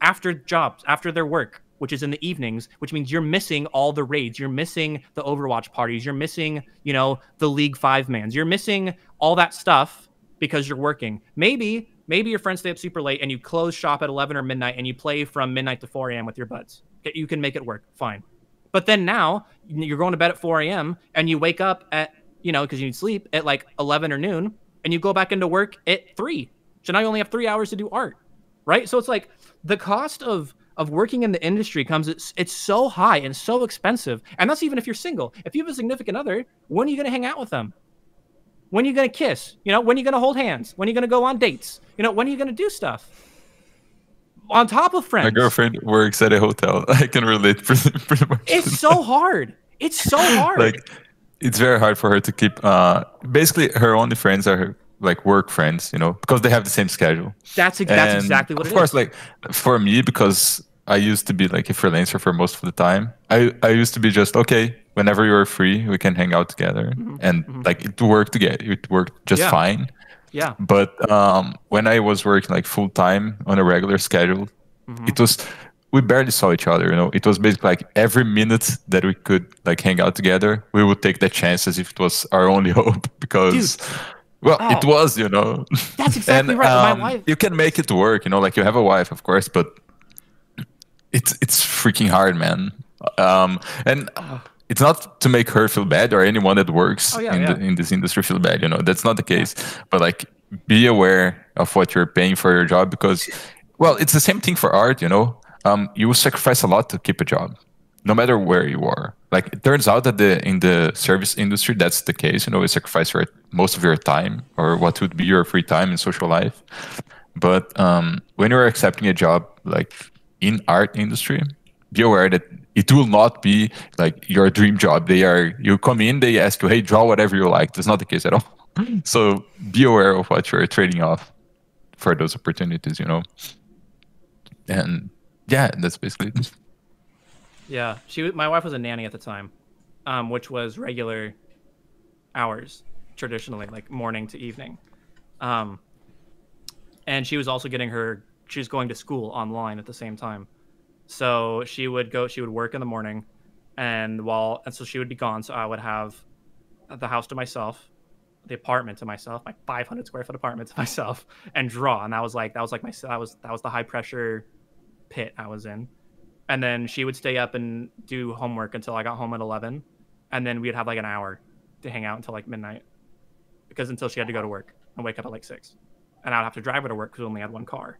After jobs, after their work, which is in the evenings, which means you're missing all the raids. You're missing the Overwatch parties. You're missing, you know, the League Five mans. You're missing all that stuff because you're working. Maybe, maybe your friends stay up super late and you close shop at 11 or midnight and you play from midnight to 4 a.m. with your buds. You can make it work. Fine. But then now you're going to bed at 4 a.m. and you wake up at, you know, because you need sleep at like 11 or noon and you go back into work at 3. So now you only have three hours to do art, right? So it's like the cost of of working in the industry comes it's, it's so high and so expensive and that's even if you're single if you have a significant other when are you going to hang out with them when are you going to kiss you know when are you going to hold hands when are you going to go on dates you know when are you going to do stuff on top of friends my girlfriend works at a hotel i can relate pretty, pretty much it's so hard it's so hard like it's very hard for her to keep uh basically her only friends are her like work friends, you know, because they have the same schedule. That's, ex- that's exactly what of course, is. like for me, because I used to be like a freelancer for most of the time. I, I used to be just okay. Whenever you're free, we can hang out together, mm-hmm. and mm-hmm. like it worked together. It worked just yeah. fine. Yeah. But um, when I was working like full time on a regular schedule, mm-hmm. it was we barely saw each other. You know, it was basically like every minute that we could like hang out together, we would take that chance as if it was our only hope because. Dude. Well, oh, it was, you know. That's exactly and, right. Um, My wife. You can make it work, you know. Like you have a wife, of course, but it's it's freaking hard, man. Um, and it's not to make her feel bad or anyone that works oh, yeah, in yeah. The, in this industry feel bad. You know, that's not the case. But like, be aware of what you're paying for your job because, well, it's the same thing for art. You know, um, you will sacrifice a lot to keep a job, no matter where you are. Like, it turns out that the in the service industry, that's the case. You know, you sacrifice your, most of your time or what would be your free time in social life. But um, when you're accepting a job like in art industry, be aware that it will not be like your dream job. They are you come in, they ask you, hey, draw whatever you like. That's not the case at all. so be aware of what you're trading off for those opportunities, you know. And yeah, that's basically it. Yeah, she my wife was a nanny at the time, um, which was regular hours traditionally, like morning to evening. Um, and she was also getting her she was going to school online at the same time. So she would go, she would work in the morning, and while and so she would be gone. So I would have the house to myself, the apartment to myself, my 500 square foot apartment to myself, and draw. And that was like that was like my that was that was the high pressure pit I was in. And then she would stay up and do homework until I got home at 11, and then we'd have like an hour to hang out until like midnight, because until she had to go to work and wake up at like six, and I'd have to drive her to work because we only had one car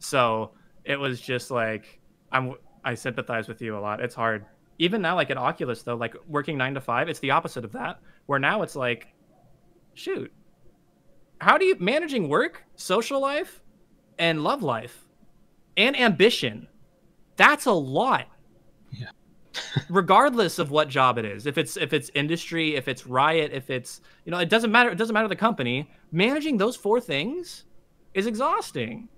So it was just like I'm I sympathize with you a lot. It's hard. Even now, like at Oculus though, like working nine to five, it's the opposite of that. Where now it's like, shoot, how do you managing work, social life, and love life, and ambition? That's a lot. Yeah. regardless of what job it is if it's if it's industry if it's riot if it's you know it doesn't matter it doesn't matter the company managing those four things is exhausting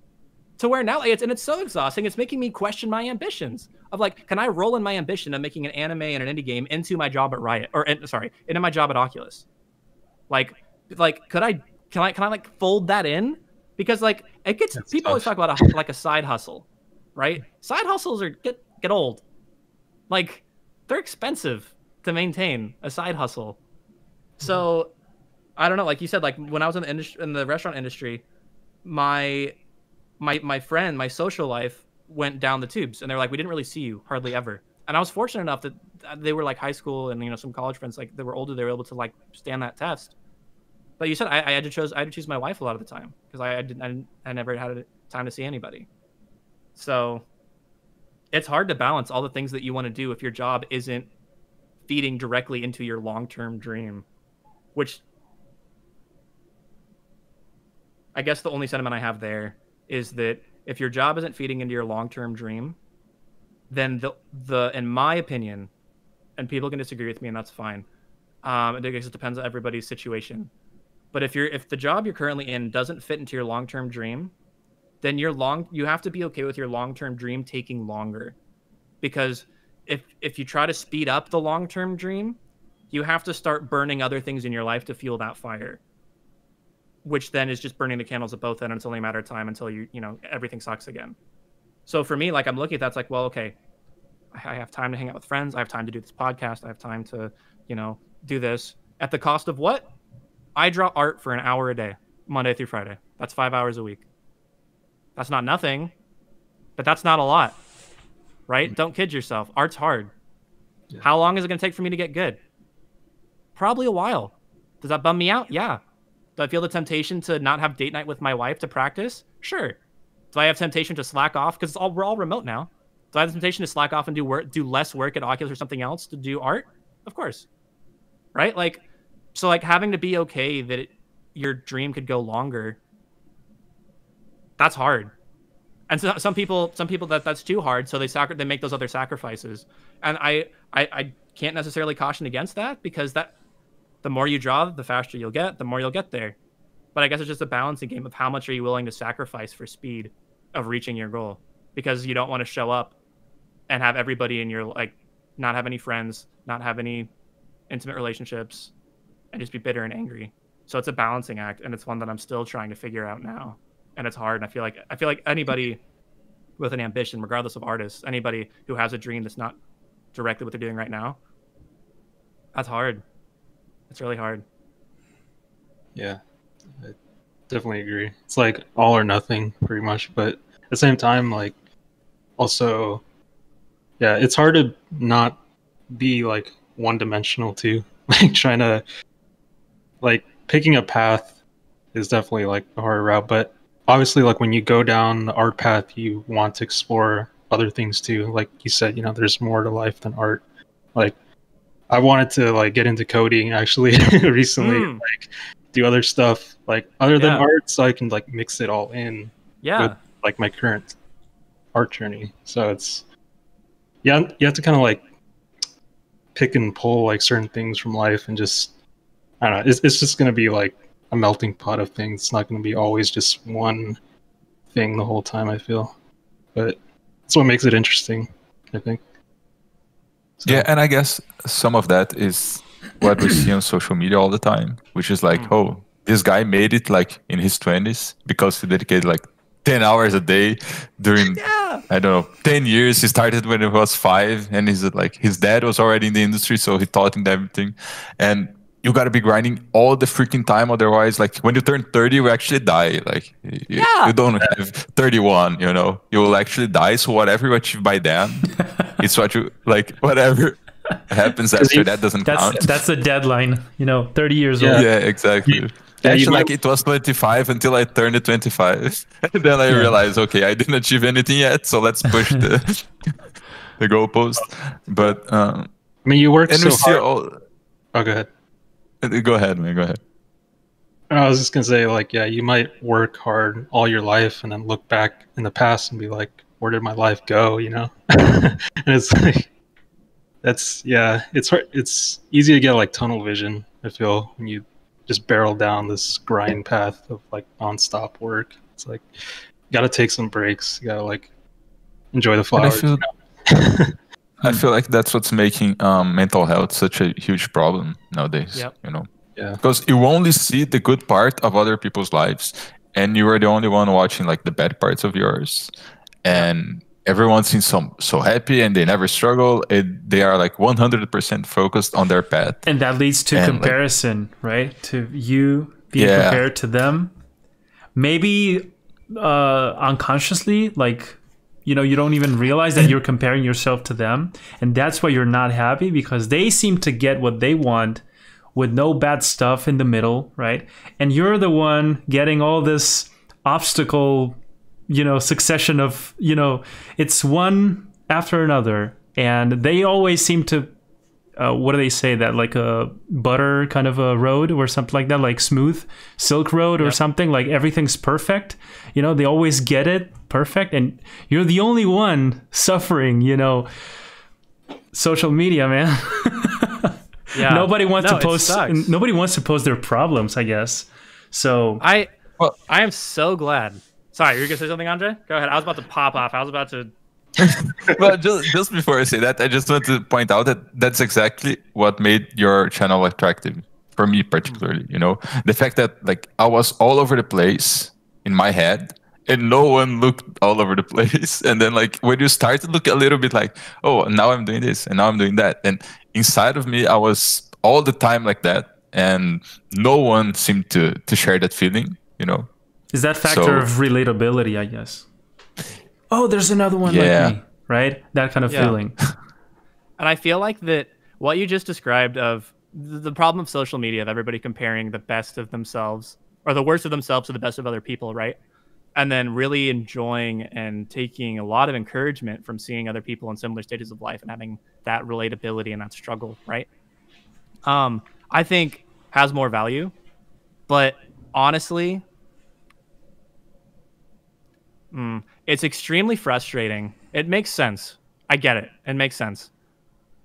to where now it's and it's so exhausting it's making me question my ambitions of like can i roll in my ambition of making an anime and an indie game into my job at riot or sorry into my job at oculus? Like like could i can i can i like fold that in? Because like it gets That's people always talk about a, like a side hustle right? Side hustles are get get old. Like they're expensive to maintain a side hustle. So mm-hmm. i don't know like you said like when i was in the industry in the restaurant industry my my my friend my social life went down the tubes and they're like we didn't really see you hardly ever. And i was fortunate enough that uh, they were like high school and you know some college friends like they were older they were able to like stand that test. But you said i, I had to choose i had to choose my wife a lot of the time because I, I didn't I, I never had a time to see anybody. So it's hard to balance all the things that you want to do if your job isn't feeding directly into your long-term dream which i guess the only sentiment i have there is that if your job isn't feeding into your long-term dream then the the in my opinion and people can disagree with me and that's fine um i guess it depends on everybody's situation but if you're if the job you're currently in doesn't fit into your long-term dream then your long you have to be okay with your long-term dream taking longer because if if you try to speed up the long-term dream you have to start burning other things in your life to fuel that fire which then is just burning the candles at both ends. It's only a matter of time until you you know everything sucks again. So for me like i'm looking at that it's like well okay i have time to hang out with friends. I have time to do this podcast. I have time to you know do this. At the cost of what? I draw art for an hour a day monday through friday. That's five hours a week. That's not nothing but that's not a lot right? Mm-hmm. Don't kid yourself. Art's hard. Yeah. how long is it going to take for me to get good? Probably a while. Does that bum me out? Yeah do i feel the temptation to not have date night with my wife to practice? Sure. Do i have temptation to slack off? Because all we're all remote now. Do i have the temptation to slack off and do work do less work at oculus or something else to do art? Of course. Right? Like so like having to be okay that it, your dream could go longer that's hard. And so, some people some people that that's too hard so they sacri- they make those other sacrifices. And I, I i can't necessarily caution against that because that the more you draw the faster you'll get the more you'll get there. But i guess it's just a balancing game of how much are you willing to sacrifice for speed of reaching your goal? Because you don't want to show up and have everybody in your like not have any friends not have any intimate relationships and just be bitter and angry. So it's a balancing act and it's one that i'm still trying to figure out now. And it's hard and i feel like i feel like anybody with an ambition regardless of artists anybody who has a dream that's not directly what they're doing right now that's hard it's really hard Yeah, I definitely agree. It's like all or nothing, pretty much. But at the same time, like, also, yeah, it's hard to not be like one dimensional too. Like, trying to, like, picking a path is definitely like a hard route. But obviously, like, when you go down the art path, you want to explore other things too. Like you said, you know, there's more to life than art. Like, I wanted to like get into coding actually recently, Hmm. like do other stuff like other than Yeah. art, so I can like mix it all in yeah With- like my current art journey. So it's yeah, you have to kind of like pick and pull like certain things from life and just I don't know. It's it's just gonna be like a melting pot of things. It's not gonna be always just one thing the whole time. I feel, but that's what makes it interesting. I think. So- Yeah, and I guess some of that is what we see on social media all the time, which is like, Mm. oh, this guy made it like in his 20s because he dedicated like 10 hours a day during yeah I don't know, 10 years. He started when he was five, and he's like, his dad was already in the industry, so he taught him everything. And you got to be grinding all the freaking time. Otherwise, like when you turn 30, you actually die. Like, you, Yeah. you don't have 31, you know, you will actually die. So, whatever you achieve by then, it's what you like, whatever happens after you- that doesn't That's count. that's the deadline. You know, 30 years Yeah. old. yeah, exactly. Yeah, Actually, like it was 25 until I turned 25. and then I Yeah. realized, okay, I didn't achieve anything yet, so let's push the the goalpost. But um, I mean, you work and so hard. still. All, Oh, go ahead. go ahead, man. Go ahead. I was just gonna say, like, yeah, you might work hard all your life and then look back in the past and be like, where did my life go? You know, and it's like, that's yeah, it's hard. It's easy to get like tunnel vision. I feel when you just barrel down this grind path of like nonstop work. It's like, you gotta take some breaks. You gotta like enjoy the And I feel, you know? I feel like that's what's making um, mental health such a huge problem nowadays. Yep. You know, Yeah. because you only see the good part of other people's lives, and you are the only one watching like the bad parts of yours, and everyone seems so so happy and they never struggle. It, they are like 100% focused on their path. and that leads to And, like- comparison right to you being Yeah. compared to them maybe uh unconsciously like you know you don't even realize that you're comparing yourself to them and that's why you're not happy because they seem to get what they want with no bad stuff in the middle right and you're the one getting all this obstacle you know succession of you know it's one after another and they always seem to uh, what do they say that like a butter kind of a road or something like that like smooth silk road or something like everything's perfect. You know they always get it perfect and you're the only one suffering you know. Social media man. Yeah. nobody wants No, to post nobody wants to post their problems i guess. So I Well- I am so glad. Sorry, you were gonna say something, Andre? Go ahead. I was about to pop off. I was about to. well, just, just before I say that, I just want to point out that that's exactly what made your channel attractive for me, particularly. You know, the fact that like I was all over the place in my head, and no one looked all over the place. And then like when you start to look a little bit like, oh, now I'm doing this, and now I'm doing that, and inside of me, I was all the time like that, and no one seemed to to share that feeling. You know, is that factor So- of relatability i guess oh there's another one Yeah. like me right that kind of Yeah. feeling And I feel like that what you just described of the problem of social media of everybody comparing the best of themselves or the worst of themselves to the best of other people, right? And then really enjoying and taking a lot of encouragement from seeing other people in similar stages of life and having that relatability and that struggle, right? Um, I think has more value, but honestly, mm, it's extremely frustrating. It makes sense. I get it. It makes sense.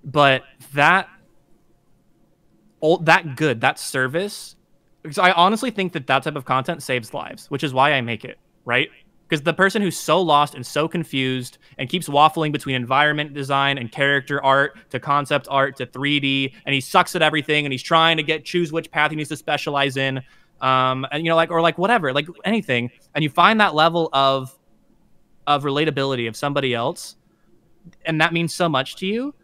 But that old that good, that service because I honestly think that that type of content saves lives, which is why I make it, right? Because the person who's so lost and so confused and keeps waffling between environment design and character art to concept art to 3D, and he sucks at everything, and he's trying to get choose which path he needs to specialize in, um, and you know, like or like whatever, like anything, and you find that level of of relatability of somebody else, and that means so much to you.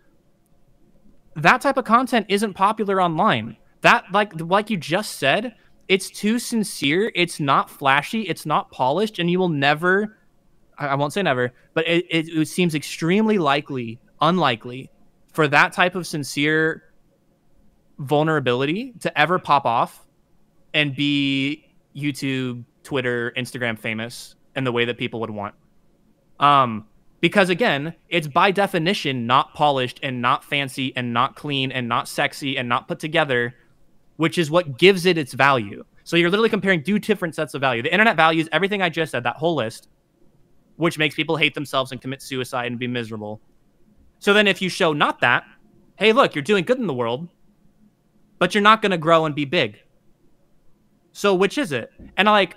That type of content isn't popular online that like like you just said it's too sincere it's not flashy it's not polished and you will never i won't say never but it, it, it seems extremely likely unlikely for that type of sincere vulnerability to ever pop off and be youtube twitter instagram famous in the way that people would want um because again it's by definition not polished and not fancy and not clean and not sexy and not put together which is what gives it its value. So you're literally comparing two different sets of value. The internet values everything I just said, that whole list, which makes people hate themselves and commit suicide and be miserable. So then if you show not that, hey, look, you're doing good in the world, but you're not going to grow and be big. So which is it? And like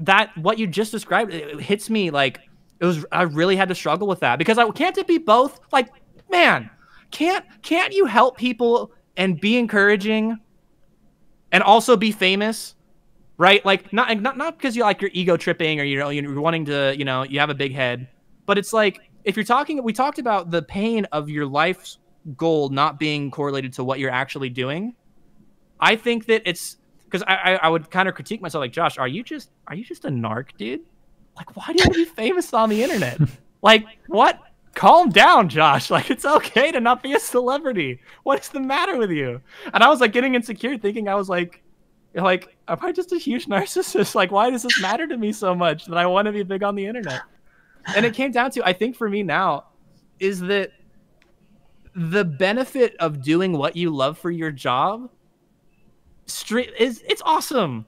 that, what you just described, it hits me like it was. I really had to struggle with that because I can't it be both? Like, man, can't can't you help people and be encouraging and also be famous right like not not not because you like you're ego tripping or you know you're wanting to you know you have a big head but it's like if you're talking we talked about the pain of your life's goal not being correlated to what you're actually doing i think that it's because I, I i would kind of critique myself like josh are you just are you just a narc dude like why do you want to be famous on the internet like what calm down, Josh. Like it's okay to not be a celebrity. What is the matter with you? And I was like getting insecure, thinking I was like, like am I just a huge narcissist? Like, why does this matter to me so much that I want to be big on the internet? And it came down to, I think for me now, is that the benefit of doing what you love for your job is it's awesome.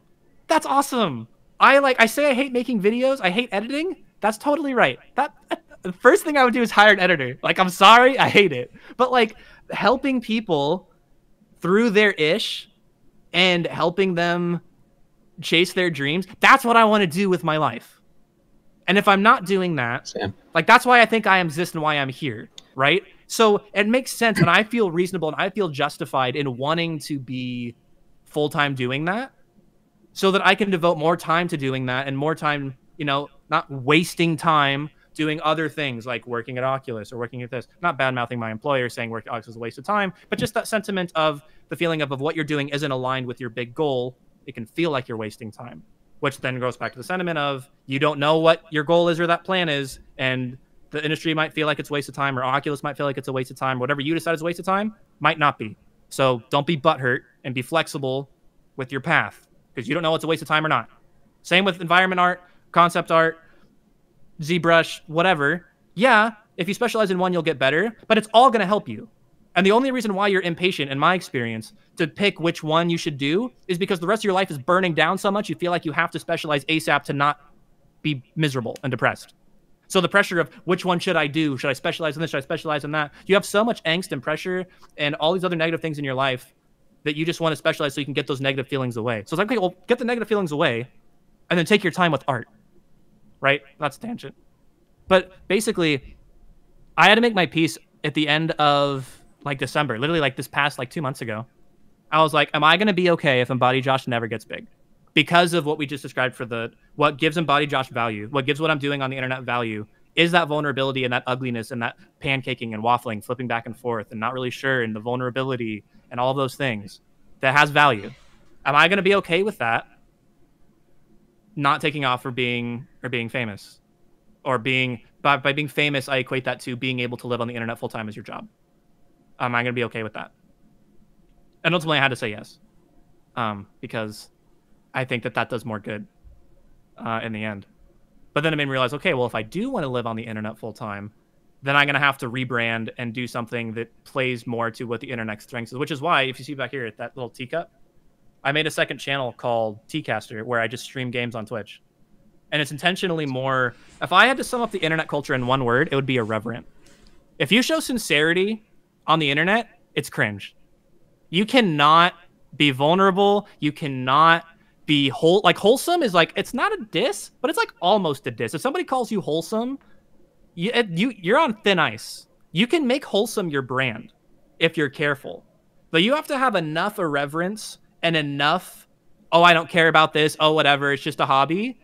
That's awesome. I like I say I hate making videos, I hate editing. That's totally right. That the first thing I would do is hire an editor. Like I'm sorry, I hate it. But like helping people through their ish and helping them chase their dreams, that's what I want to do with my life. And if I'm not doing that, Sam. like that's why I think I exist and why I'm here, right? So it makes sense and I feel reasonable and I feel justified in wanting to be full time doing that so that I can devote more time to doing that and more time, you know, not wasting time doing other things like working at Oculus or working at this. Not bad mouthing my employer saying work at Oculus is a waste of time, but just that sentiment of the feeling of, of what you're doing isn't aligned with your big goal. It can feel like you're wasting time, which then goes back to the sentiment of you don't know what your goal is or that plan is. And the industry might feel like it's waste of time, or Oculus might feel like it's a waste of time. Whatever you decide is a waste of time might not be. So don't be butthurt and be flexible with your path because you don't know it's a waste of time or not. Same with environment art, concept art, ZBrush, whatever. Yeah, if you specialize in one, you'll get better, but it's all going to help you. And the only reason why you're impatient, in my experience, to pick which one you should do is because the rest of your life is burning down so much you feel like you have to specialize ASAP to not be miserable and depressed. So the pressure of which one should I do? Should I specialize in this? Should I specialize in that? You have so much angst and pressure and all these other negative things in your life that you just want to specialize so you can get those negative feelings away. So it's like, okay, well, get the negative feelings away and then take your time with art. Right? That's tangent. But basically, I had to make my piece at the end of like December, literally like this past like two months ago. I was like, am I going to be okay if Embodied Josh never gets big? Because of what we just described for the what gives Embodied Josh value, what gives what I'm doing on the internet value is that vulnerability and that ugliness and that pancaking and waffling, flipping back and forth and not really sure and the vulnerability and all those things that has value. Am I going to be okay with that? Not taking off or being or being famous, or being by, by being famous, I equate that to being able to live on the internet full time as your job. Am I going to be okay with that? And ultimately, I had to say yes, um, because I think that that does more good uh, in the end. But then it made me realize, okay, well, if I do want to live on the internet full time, then I'm gonna have to rebrand and do something that plays more to what the internet strengths is. Which is why, if you see back here at that little teacup, I made a second channel called Tcaster where I just stream games on Twitch, and it's intentionally more. If I had to sum up the internet culture in one word, it would be irreverent. If you show sincerity on the internet, it's cringe. You cannot be vulnerable. You cannot be whole. Like wholesome is like it's not a diss, but it's like almost a diss. If somebody calls you wholesome, you, you you're on thin ice. You can make wholesome your brand if you're careful, but you have to have enough irreverence and enough. Oh, I don't care about this. Oh, whatever. It's just a hobby.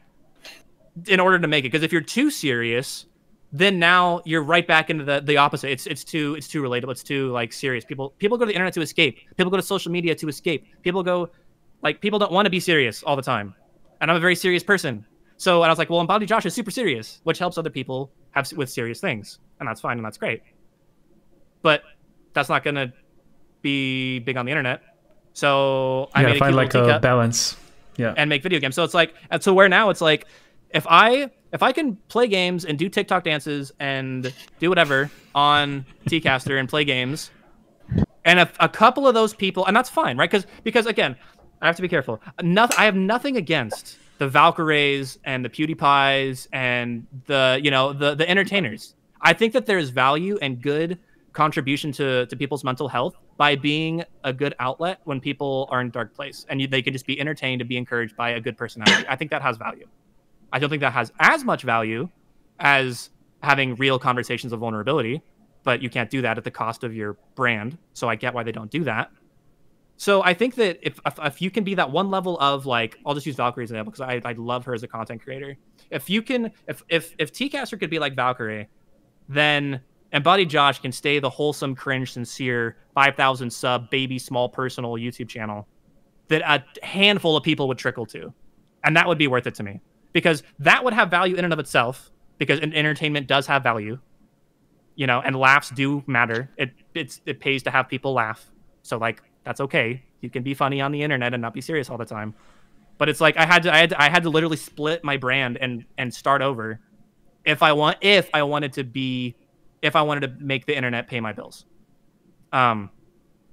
In order to make it, because if you're too serious, then now you're right back into the, the opposite. It's it's too it's too relatable. It's too like serious. People people go to the internet to escape. People go to social media to escape. People go like people don't want to be serious all the time. And I'm a very serious person. So and I was like, well, Embodied Josh is super serious, which helps other people have with serious things, and that's fine and that's great. But that's not gonna be big on the internet. So I yeah, find like a balance. Yeah, and make video games. So it's like, and so where now it's like, if I if I can play games and do TikTok dances and do whatever on Tcaster and play games, and if a couple of those people, and that's fine, right? Because because again, I have to be careful. Nothing. I have nothing against the Valkyraes and the PewDiePies and the you know the the entertainers. I think that there's value and good contribution to to people's mental health by being a good outlet when people are in dark place and you, they can just be entertained and be encouraged by a good personality. I think that has value. I don't think that has as much value as having real conversations of vulnerability, but you can't do that at the cost of your brand. So I get why they don't do that. So I think that if, if, if you can be that one level of like, I'll just use Valkyrae as an example because I I love her as a content creator. If you can, if if if Tcaster could be like Valkyrae, then Embodied Josh can stay the wholesome, cringe, sincere, five thousand sub, baby, small, personal YouTube channel that a handful of people would trickle to, and that would be worth it to me because that would have value in and of itself because entertainment does have value, you know, and laughs do matter. It it's it pays to have people laugh. So like that's okay. You can be funny on the internet and not be serious all the time. But it's like I had to I had to, I had to literally split my brand and and start over if I want if I wanted to be if I wanted to make the internet pay my bills. Um,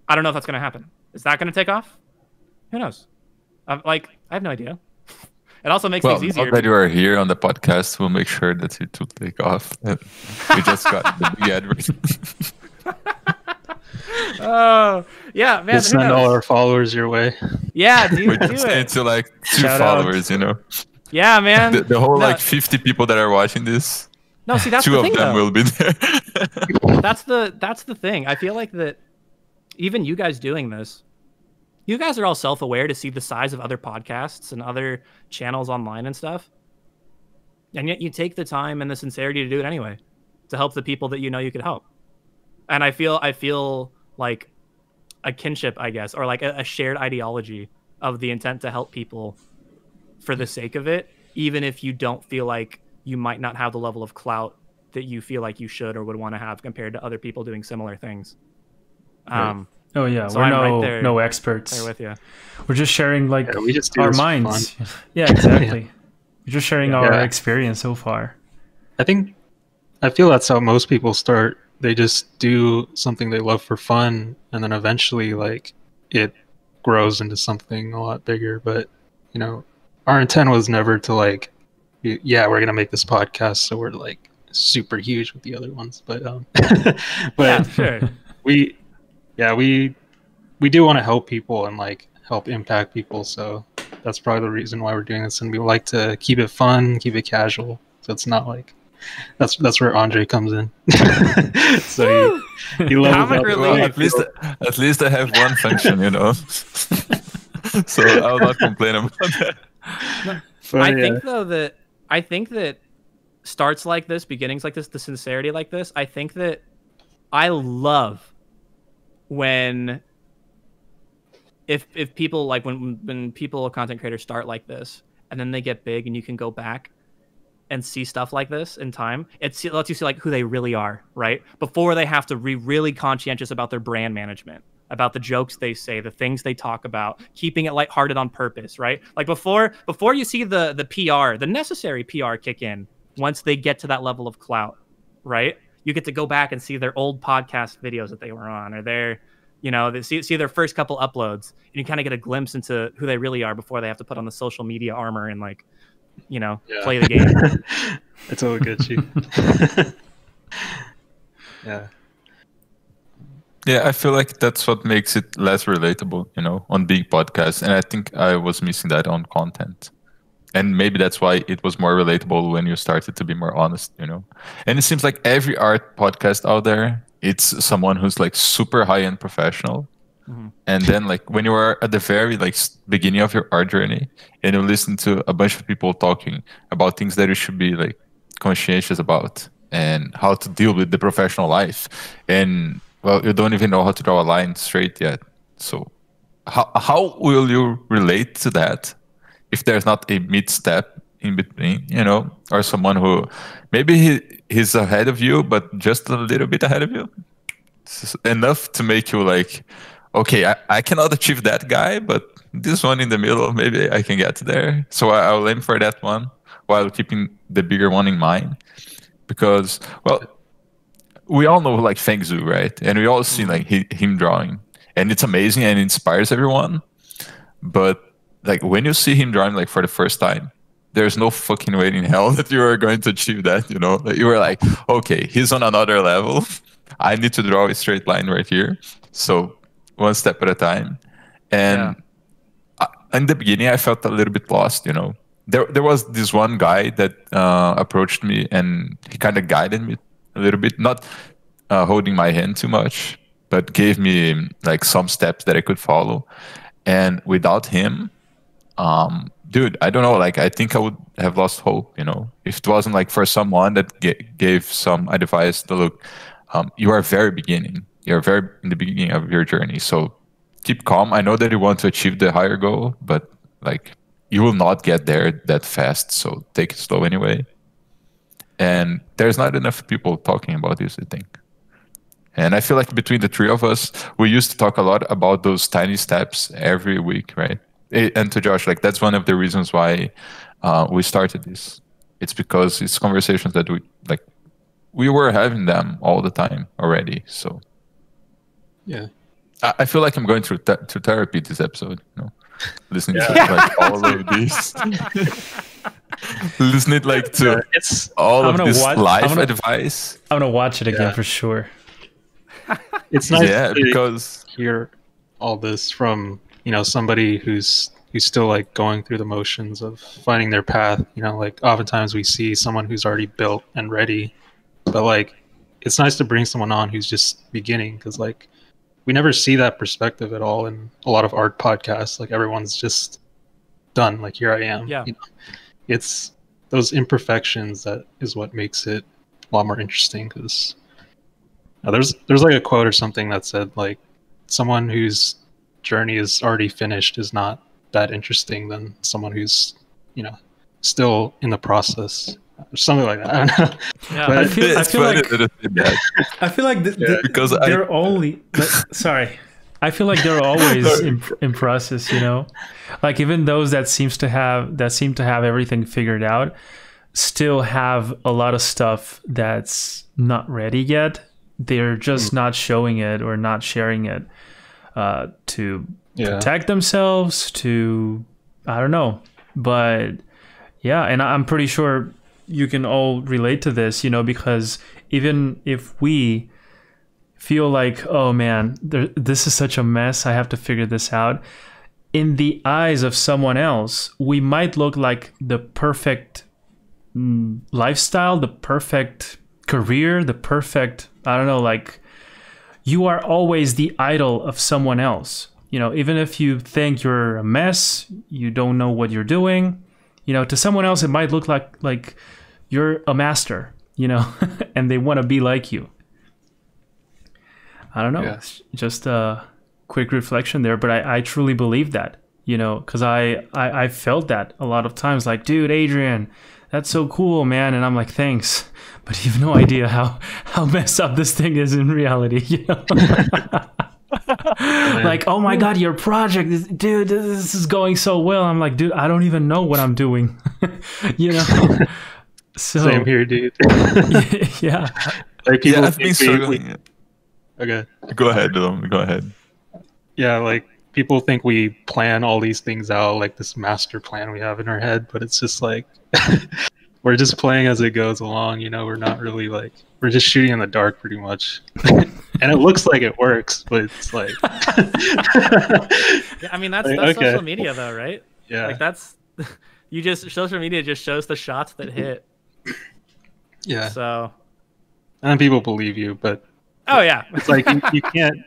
I don't know if that's gonna happen. Is that gonna take off? Who knows? I'm, like I have no idea. It also makes Well, things now easier. that you are here on the podcast, we'll make sure that it will take off. we just got the big advert. Oh yeah, man. Let's send all our followers your way. Yeah, dude, we do just need it. to like two Shout out. followers, you know. Yeah, man. The, the whole No. like 50 people that are watching this, no, see that's two the of thing them though. will be there. that's the that's the thing. I feel like that even you guys doing this, you guys are all self-aware to see the size of other podcasts and other channels online and stuff. And yet you take the time and the sincerity to do it anyway to help the people that you know you could help. And I feel I feel like a kinship, I guess, or like a, a shared ideology of the intent to help people for the sake of it, even if you don't feel like you might not have the level of clout that you feel like you should or would want to have compared to other people doing similar things. Um, Oh yeah, So we're I'm right no there- no experts. there with you. We're just sharing like Yeah, we just our minds. Yeah, exactly. We're just sharing our experience so far. I think I feel that's how most people start. They just do something they love for fun, and then eventually, like, it grows into something a lot bigger. But you know, our intent was never to like, yeah, we're gonna make this podcast, so we're like super huge with the other ones. But um, but yeah, sure. we, yeah, we we do want to help people and like help impact people. So that's probably the reason why we're doing this, and we like to keep it fun, keep it casual. So it's not like that's that's where Andre comes in. so he, he levels Comic up. relief. well, at least at least I have one function, you know. so I'll not complain about that. But, I yeah. think though that I think that starts like this, beginnings like this, the sincerity like this. I think that I love when if if people like when when people content creators start like this and then they get big and you can go back and see stuff like this in time it lets you see like who they really are right? Before they have to be really conscientious about their brand management about the jokes they say the things they talk about keeping it lighthearted on purpose right? Like before before you see the the pr the necessary pr kick in once they get to that level of clout right? You get to go back and see their old podcast videos that they were on or their you know they see, see their first couple uploads and you kind of get a glimpse into who they really are before they have to put on the social media armor and like you know Yeah. play the game I totally get you. yeah. Yeah, I feel like that's what makes it less relatable, you know, on big podcasts. And I think I was missing that on content. And maybe that's why it was more relatable when you started to be more honest, you know. And it seems like every art podcast out there, it's someone who's like super high end professional. Mhm. And then like when you are at the very like beginning of your art journey and you listen to a bunch of people talking about things that you should be like conscientious about and how to deal with the professional life. And well you don't even know how to draw a line straight yet. So how, how will you relate to that if there's not a mid step in between you know or someone who maybe he, he's ahead of you but just a little bit ahead of you? S- enough to make you like okay I, I cannot achieve that guy but this one in the middle maybe i can get there so I, i'll aim for that one while keeping the bigger one in mind because well we all know like Feng Zhu, right? And we all see mm-hmm. like he, him drawing, and it's amazing and inspires everyone. But like when you see him drawing like for the first time, there's no fucking way in hell that you are going to achieve that. You know, that you were like, okay, he's on another level. I need to draw a straight line right here. So one step at a time. And I, in the beginning, I felt a little bit lost. You know, there there was this one guy that uh, approached me and he kind of guided me a little bit, not uh, holding my hand too much, but gave me like some steps that I could follow. And without him, um, dude, I don't know. Like, I think I would have lost hope. You know, if it wasn't like for someone that g- gave some advice to look, um, you are very beginning. You're very in the beginning of your journey. So keep calm. I know that you want to achieve the higher goal, but like you will not get there that fast. So take it slow anyway. And there's not enough people talking about this, I think. And I feel like between the three of us, we used to talk a lot about those tiny steps every week, right? eh, and to Josh, like that's one of the reasons why uh, we started this. It's because it's conversations that we like. We were having them all the time already, so Yeah. I, I feel like I'm going through th- through therapy this episode. You know, listening Yeah. to like all of these, listening like to Yeah, it's all I'm of gonna this watch- I'm life gonna- advice. I'm gonna watch it again Yeah. for sure. it's nice yeah, to because hear all this from you know somebody who's who's still like going through the motions of finding their path you know like oftentimes we see someone who's already built and ready but like it's nice to bring someone on who's just beginning because like we never see that perspective at all in a lot of art podcasts like everyone's just done like here i am Yeah. you know? it's those imperfections that is what makes it a lot more interesting because uh, there's there's like a quote or something that said like someone whose journey is already finished is not that interesting than someone who's you know still in the process something like that. I don't know. Yeah. But- I feel, I feel like that it's that. I feel like th- Yeah. th- Because they're only but- sorry. I feel like they're always in, in process, you know. Like even those that seems to have that seem to have everything figured out, still have a lot of stuff that's not ready yet. They're just not showing it or not sharing it uh, to Yeah. protect themselves. To I don't know, but yeah, and I'm pretty sure you can all relate to this, you know, because even if we feel like, oh man, there, this is such a mess, I have to figure this out. In the eyes of someone else, we might look like the perfect mm, lifestyle, the perfect career, the perfect, I don't know, like you are always the idol of someone else. You know, even if you think you're a mess, you don't know what you're doing, you know, to someone else it might look like like you're a master, you know, and they want to be like you. I don't know. It's just a quick reflection there, but I, I truly believe that, you know, because I, I I felt that a lot of times, like, dude, Adrian, that's so cool, man, and I'm like, thanks, but you have no idea how how messed up this thing is in reality, you know. like, oh my god, your project, is, dude, this is going so well. I'm like, dude, I don't even know what I'm doing, you know. So Same here, dude. yeah, like people Yeah, I've been think we- okay. Go ahead, Dom. Go ahead. Yeah, like people think we plan all these things out like this master plan we have in our head, but it's just like we're just playing as it goes along, you know, we're not really like we're just shooting in the dark pretty much. and it looks like it works, but it's like I mean that's Like, that's okay. social media though, right? yeah. Like that's you just social media just shows the shots that hit. Yeah. So. And people believe you, but oh yeah. it's like you, you can't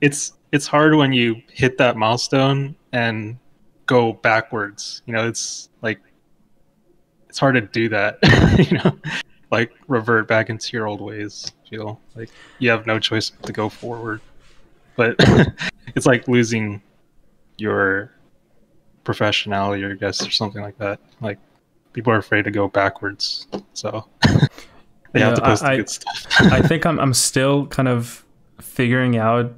it's it's hard when you hit that milestone and go backwards. You know it's like it's hard to do that you know like revert back into your old ways feel like you have no choice but to go forward. But it's like losing your professionality or guess or something like that. Like people are afraid to go backwards so they Yeah, have to post the I- good stuff I think I'm I'm still kind of figuring out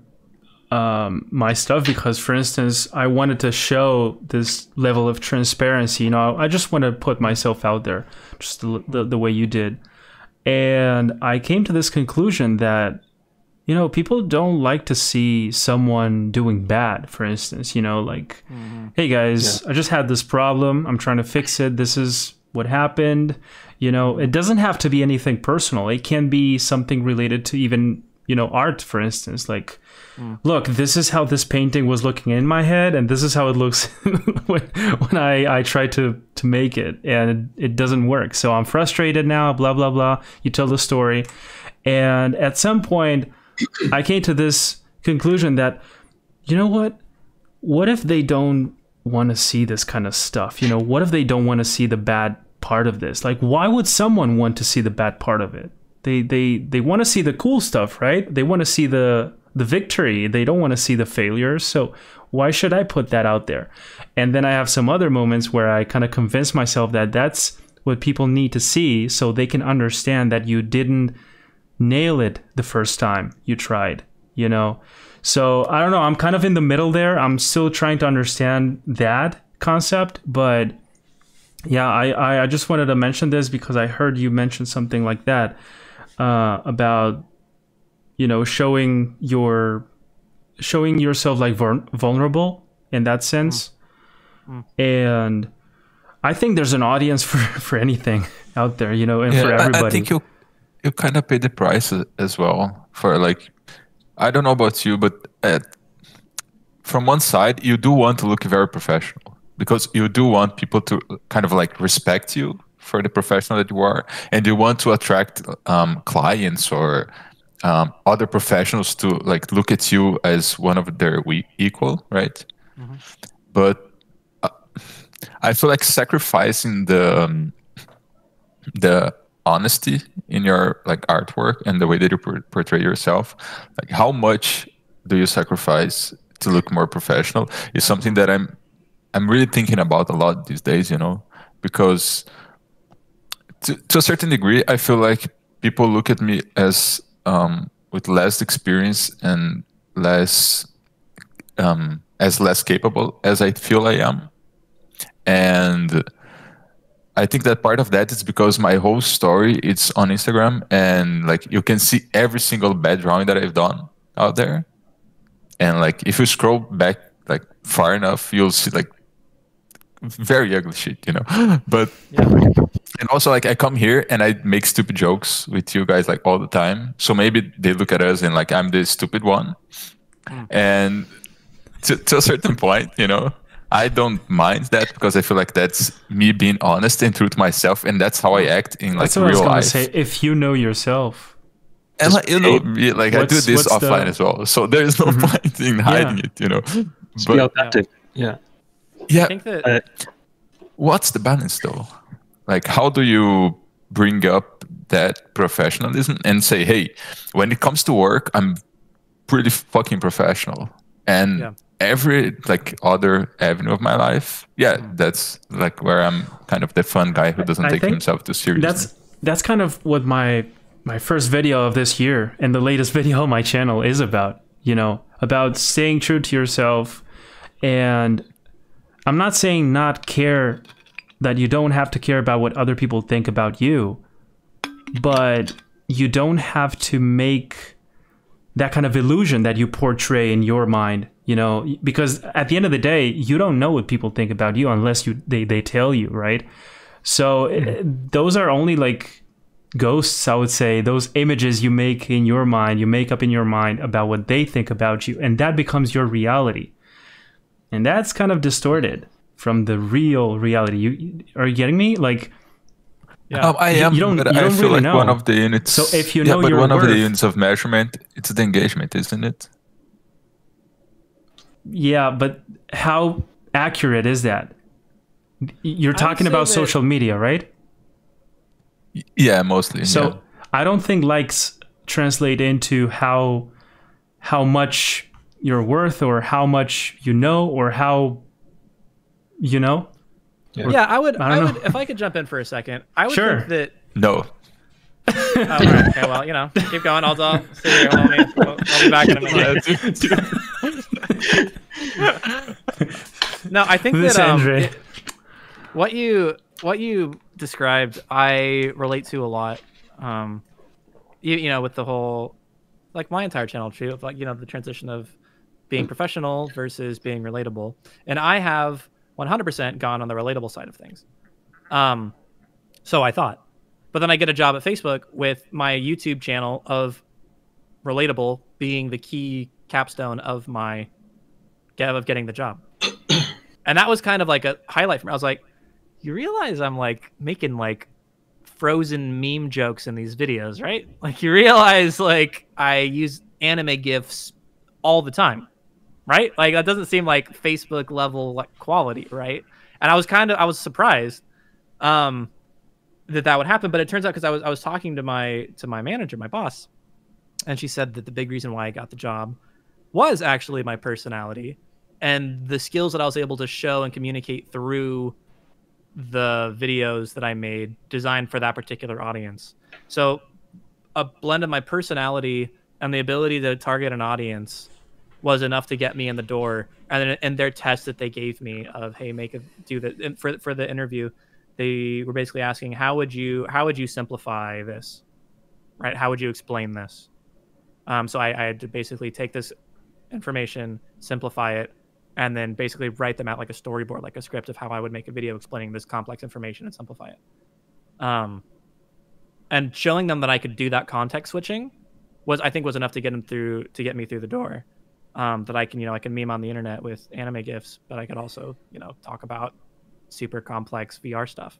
um, my stuff because, for instance, I wanted to show this level of transparency. You know, I just want to put myself out there, just the, the, the way you did, and I came to this conclusion that you know people don't like to see someone doing bad. For instance, you know, like, mm-hmm. hey guys, I just had this problem. I'm trying to fix it. This is what happened. You know, it doesn't have to be anything personal. It can be something related to even, you know, art, for instance. Like, mm. look, this is how this painting was looking in my head, and this is how it looks when, when I, I try to, to make it, and it, it doesn't work. So I'm frustrated now, blah, blah, blah. You tell the story. And at some point, I came to this conclusion that, you know what? What if they don't want to see this kind of stuff? You know, what if they don't want to see the bad part of this? Like, why would someone want to see the bad part of it? They they they want to see the cool stuff, right? They want to see the the victory. They don't want to see the failures. So why should I put that out there? And then I have some other moments where I kind of convince myself that that's what people need to see so they can understand that you didn't nail it the first time you tried. you know. So I don't know. I'm kind of in the middle there. I'm still trying to understand that concept, but yeah, I, I, I just wanted to mention this because I heard you mention something like that uh, about you know showing your showing yourself like vulnerable in that sense, Mm. and I think there's an audience for for anything out there, you know, and for I- everybody. I, think you you kind of pay the price as well for like I don't know about you, but uh from one side you do want to look very professional because you do want people to kind of like respect you for the professional that you are, and you want to attract um, clients or um, other professionals to like look at you as one of their we- equal, right? But uh, I feel like sacrificing the um, the honesty in your like artwork and the way that you por- portray yourself like how much do you sacrifice to look more professional is something that i'm i'm really thinking about a lot these days you know because to, to a certain degree i feel like people look at me as um, with less experience and less um, as less capable as i feel i am. And I think that part of that is because my whole story it's on Instagram and like you can see every single bad drawing that I've done out there. And like if you scroll back like far enough, you'll see like very ugly shit, you know. But and also like I come here and I make stupid jokes with you guys like all the time. So maybe they look at us and like I'm the stupid one. Mm. And to, to a certain point, you know, I don't mind that because I feel like that's me being honest and true to myself, and that's how I act in like That's what I was gonna life. say. If you know yourself, and like, you know, me, like I do this what's the- offline as well, so there is no point in hiding it, you know. Just be But authentic. Yeah. yeah, I think that Uh, what's the balance though? Like, how do you bring up that professionalism and say, hey, when it comes to work, I'm pretty fucking professional, and Yeah. Every like other avenue of my life, yeah, hmm. that's like where I'm kind of the fun guy who doesn't I take himself too seriously. that's that's kind of what my my first video of this year and the latest video on my channel is about you know about staying true to yourself and i'm not saying not care that you don't have to care about what other people think about you but you don't have to make that kind of illusion that you portray in your mind you know because at the end of the day you don't know what people think about you unless you they, they tell you right so eh, those are only like ghosts i would say those images you make in your mind you make up in your mind about what they think about you and that becomes your reality and that's kind of distorted from the real reality you- you are you getting me like yeah. Um, I am, you don't- but you I don't feel really like one know. of the units. So if you yeah, but your one of the units of measurement, it's the engagement, isn't it? Yeah but how accurate is that you're talking about social media right Yeah, mostly. So yeah. I don't think likes translate into how how much you're worth or how much you know or how you know. yeah, I would. I I, don't would. know. If I could jump in for a second, I would Sure. think that. no. Oh, all right, okay, well, you know, keep going. I'll, I'll sit here. I'll, I'll, I'll be back in a minute. No, I think This that um, it- what you what you described, I relate to a lot. Um, you, you know, with the whole like my entire channel too, of like you know the transition of being professional versus being relatable, and I have 100% gone on the relatable side of things. Um, so I thought, but then I get a job at Facebook with my YouTube channel of relatable being the key capstone of my of getting the job. and that was kind of like a highlight for me. I was like, you realize I'm like making like frozen meme jokes in these videos, right? Like you realize like I use anime gifs all the time, right? Like that doesn't seem like Facebook level like quality, right? And I was kind of I was surprised um that that would happen, but it turns out because I was I was talking to my to my manager, my boss, and she said that the big reason why I got the job was actually my personality and the skills that I was able to show and communicate through the videos that I made designed for that particular audience. So a blend of my personality and the ability to target an audience was enough to get me in the door. And in their test that they gave me of hey, make a do that for for the interview, they were basically asking how would you how would you simplify this, right? How would you explain this? Um, so I, I had to basically take this information, simplify it, and then basically write them out like a storyboard, like a script of how I would make a video explaining this complex information and simplify it. Um, and showing them that I could do that context switching was I think was enough to get them through to get me through the door. Um, that I can you know I can meme on the internet with anime gifs, but I could also you know talk about super complex VR stuff.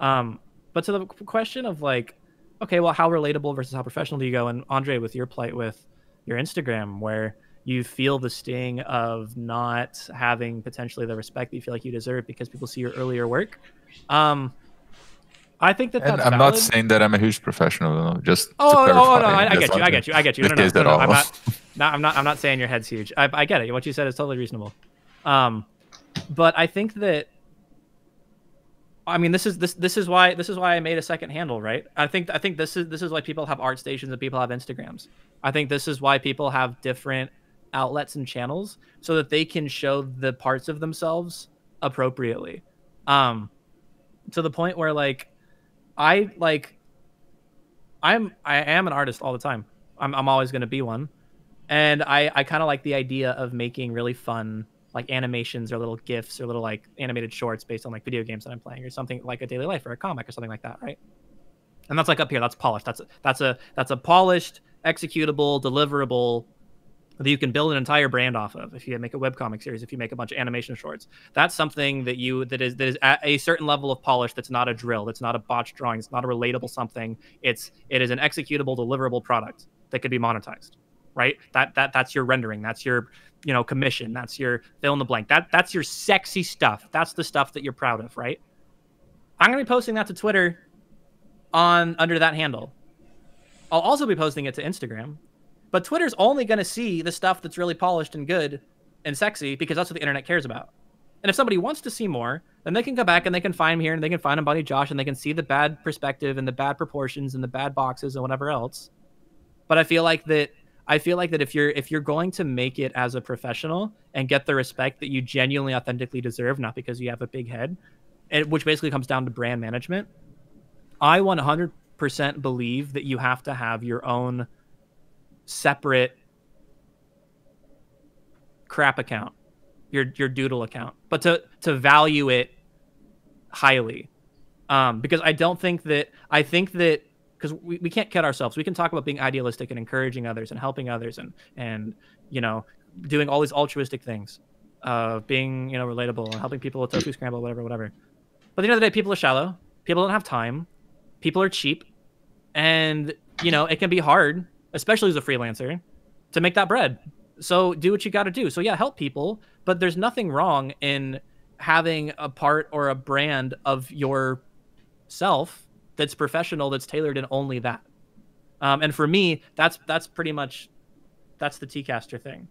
Um, but to the question of like, okay, well, how relatable versus how professional do you go? And Andre, with your plight with your Instagram, where you feel the sting of not having potentially the respect that you feel like you deserve because people see your earlier work. Um, I think that that's I'm valid. not saying that I'm a huge professional. No, just Oh, to oh, clarify, oh, no, I, I get you. I get you. I get you. No, no, no, no. I'm not, no, I'm not. I'm not saying your head's huge. I, I get it. What you said is totally reasonable. Um, but I think that. I mean, this is this this is why this is why I made a second handle, right? I think I think this is this is why people have ArtStations and people have Instagrams. I think this is why people have different outlets and channels so that they can show the parts of themselves appropriately. Um, to the point where like, I like I'm I am an artist all the time. I'm I'm always going to be one. And I I kind of like the idea of making really fun like animations or little gifs or little like animated shorts based on like video games that I'm playing or something like a daily life or a comic or something like that, right? And that's like up here, that's polished. That's a, that's a that's a polished executable deliverable that you can build an entire brand off of if you make a webcomic series if you make a bunch of animation shorts. That's something that you that is that is at a certain level of polish that's not a drill that's not a botched drawing it's not a relatable something. It's it is an executable deliverable product that could be monetized right? That that that's your rendering that's your you know commission that's your fill in the blank that that's your sexy stuff that's the stuff that you're proud of right? I'm going to be posting that to twitter on under that handle. I'll also be posting it to instagram but Twitter's only going to see the stuff that's really polished and good and sexy because that's what the internet cares about. And if somebody wants to see more, then they can go back and they can find me here and they can find Embodied Josh and they can see the bad perspective and the bad proportions and the bad boxes and whatever else. But I feel like that I feel like that if you're if you're going to make it as a professional and get the respect that you genuinely authentically deserve, not because you have a big head, and which basically comes down to brand management, I 100% believe that you have to have your own separate crap account, your your doodle account, but to to value it highly, um, because I don't think that I think that because we, we can't kid ourselves. We can talk about being idealistic and encouraging others and helping others and and you know doing all these altruistic things, uh, being you know relatable and helping people with tofu scramble, whatever, whatever. But at the end of the day, people are shallow. People don't have time. People are cheap, and you know it can be hard, especially as a freelancer, to make that bread. So do what you got to do. So yeah, help people, but there's nothing wrong in having a part or a brand of your self that's professional, that's tailored in only that. Um, and for me, that's that's pretty much that's the Tcaster thing.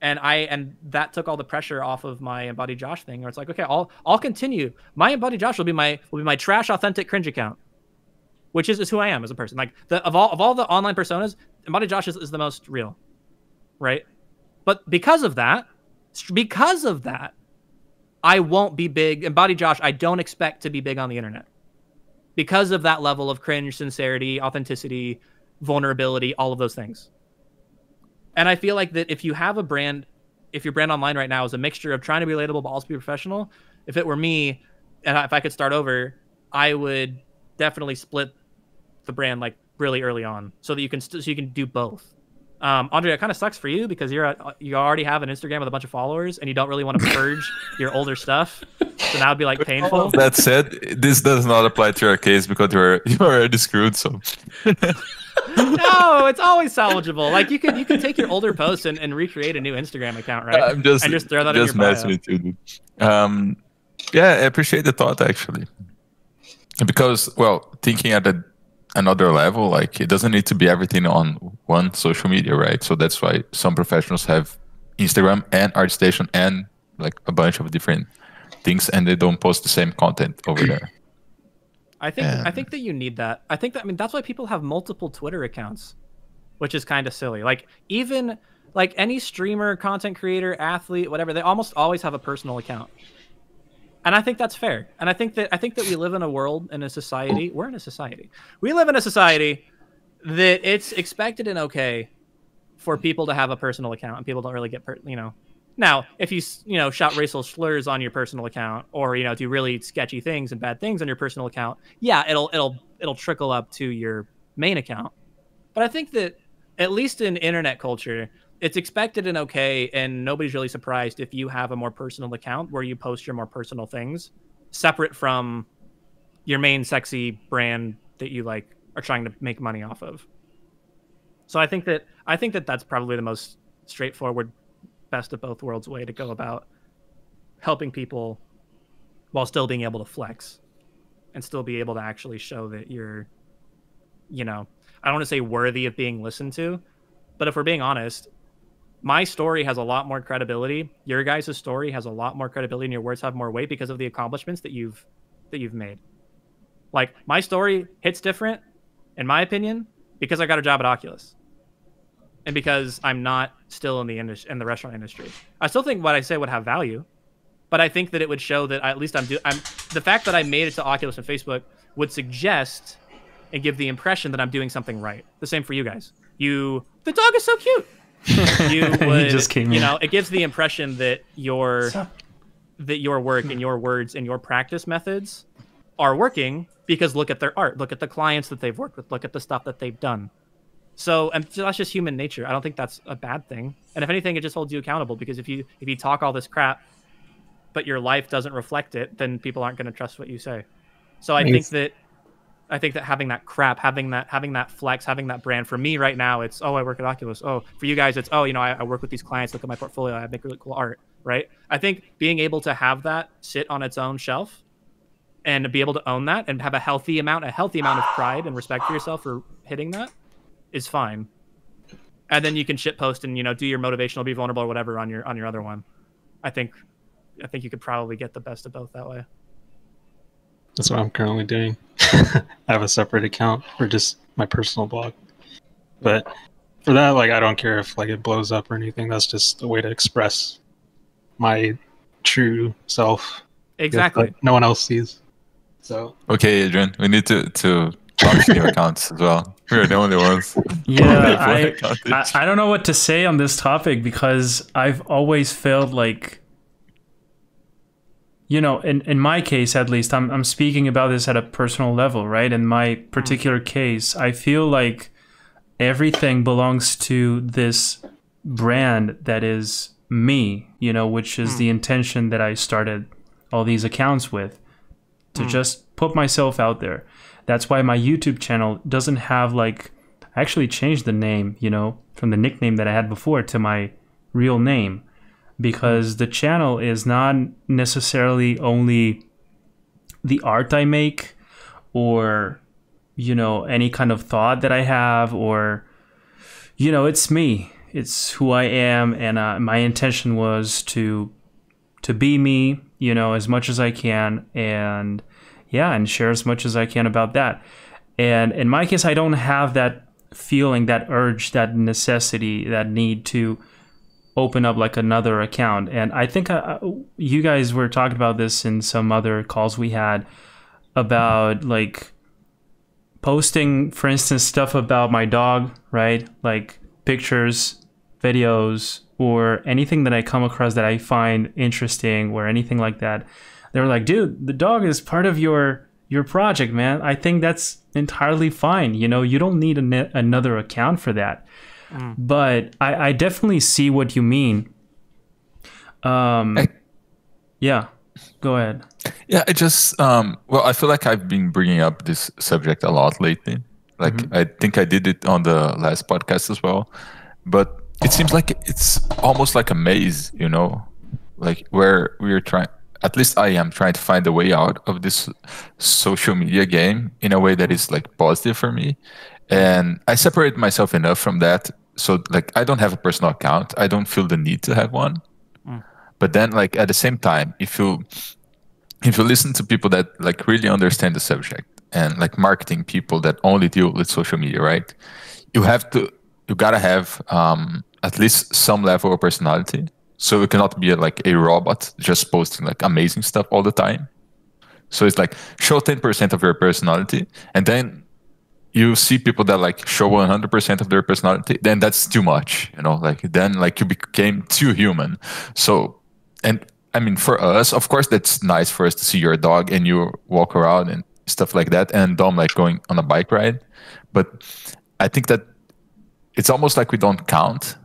And I and that took all the pressure off of my embodied Josh thing, where it's like, okay, I'll I'll continue. My embodied Josh will be my will be my trash authentic cringe account, which is, is who I am as a person. Like the of all of all the online personas, embodied Josh is, is the most real, right? But because of that, because of that, I won't be big. Embodied Josh, I don't expect to be big on the internet because of that level of cringe, sincerity, authenticity, vulnerability, all of those things. And I feel like that if you have a brand, if your brand online right now is a mixture of trying to be relatable but also be professional, if it were me and if I could start over, I would definitely split the brand like really early on so that you can st- so you can do both. Um, Andre, it kind of sucks for you because you're a, you already have an Instagram with a bunch of followers and you don't really want to purge your older stuff. So now it'd be like painful. That said, this does not apply to your case because you're you're already screwed. So no, it's always salvageable. Like you could you could take your older posts and, and recreate a new Instagram account, right? I'm just and just throw that just in your messing bio. with you, dude. Um, yeah, I appreciate the thought actually, because well, thinking at a, another level, like it doesn't need to be everything on one social media, right? So that's why some professionals have Instagram and ArtStation and like a bunch of different things, and they don't post the same content over there. I think I think that you need that. I think that I mean that's why people have multiple Twitter accounts. which is kind of silly. Like even like any streamer, content creator, athlete, whatever, they almost always have a personal account. And I think that's fair. And I think that I think that we live in a world in a society. We're in a society. We live in a society that it's expected and okay for people to have a personal account and people don't really get per, you know now if you you know shout racial slurs on your personal account or you know do really sketchy things and bad things on your personal account yeah it'll it'll it'll trickle up to your main account but i think that at least in internet culture it's expected and okay and nobody's really surprised if you have a more personal account where you post your more personal things separate from your main sexy brand that you like are trying to make money off of. So i think that i think that that's probably the most straightforward best of both worlds way to go about helping people while still being able to flex and still be able to actually show that you're you know i don't want to say worthy of being listened to but if we're being honest my story has a lot more credibility. Your guys' story has a lot more credibility, and your words have more weight because of the accomplishments that you've that you've made. Like my story hits different, in my opinion, because I got a job at Oculus, and because I'm not still in the industry in the restaurant industry. I still think what I say would have value, but I think that it would show that at least I'm do I'm the fact that I made it to Oculus and Facebook would suggest and give the impression that I'm doing something right. The same for you guys. You the dog is so cute you would just came you in. know it gives the impression that your that your work and your words and your practice methods are working because look at their art look at the clients that they've worked with look at the stuff that they've done. So and so that's just human nature. I don't think that's a bad thing. And if anything it just holds you accountable because if you if you talk all this crap but your life doesn't reflect it then people aren't going to trust what you say. So i think that I think that having that crap, having that having that flex, having that brand for me right now, it's oh I work at Oculus. Oh, for you guys, it's oh you know I, I work with these clients. Look at my portfolio. I make really cool art. Right. I think being able to have that sit on its own shelf and be able to own that and have a healthy amount, a healthy amount of pride and respect for yourself for hitting that is fine. And then you can shit post and you know do your motivational, be vulnerable or whatever on your on your other one. I think I think you could probably get the best of both that way. That's what I'm currently doing. I have a separate account for just my personal blog. But for that, like I don't care if like it blows up or anything. That's just a way to express my true self. that, Exactly. like, no one else sees. So Okay, Adrian, we need to to launch new accounts as well. We're the only ones. Yeah, I, I. I don't know what to say on this topic because I've always felt like you know, in, in my case at least, I'm I'm speaking about this at a personal level, right? In my mm-hmm. particular case, I feel like everything belongs to this brand that is me, you know, which is the mm. intention that I started all these accounts with to mm. just put myself out there. That's why my YouTube channel doesn't have like I actually changed the name, you know, from the nickname that I had before to my real name because the channel is not necessarily only the art I make or you know any kind of thought that I have or you know it's me. It's who I am and uh, my intention was to to be me you know as much as I can and yeah and share as much as I can about that. And in my case I don't have that feeling that urge that necessity that need to open up like another account. And I think uh, you guys were talking about this in some other calls we had about like posting for instance stuff about my dog right? Like pictures videos or anything that i come across that i find interesting or anything like that. They were like dude the dog is part of your your project man. I think that's entirely fine. You know you don't need an, another account for that but I, I definitely see what you mean um Hey. yeah go ahead Yeah, I just um well, I feel like I've been bringing up this subject a lot lately. Like I think I did it on the last podcast as well. But it seems like it's almost like a maze, you know? Like where we're trying at least I am trying to find a way out of this social media game in a way that is like positive for me. And I separate myself enough from that so like I don't have a personal account. I don't feel the need to have one. But then like at the same time, if you if you listen to people that like really understand the subject and like marketing people that only deal with social media right you have to you gotta have um, at least some level of personality. So it cannot be like a robot just posting like amazing stuff all the time. So it's like show 10% of your personality, and then you see people that like show 100% of their personality, then that's too much, you know, like then like you became too human. So, and I mean, for us, of course, that's nice for us to see your dog and you walk around and stuff like that, and Dom like going on a bike ride. But I think that it's almost like we don't count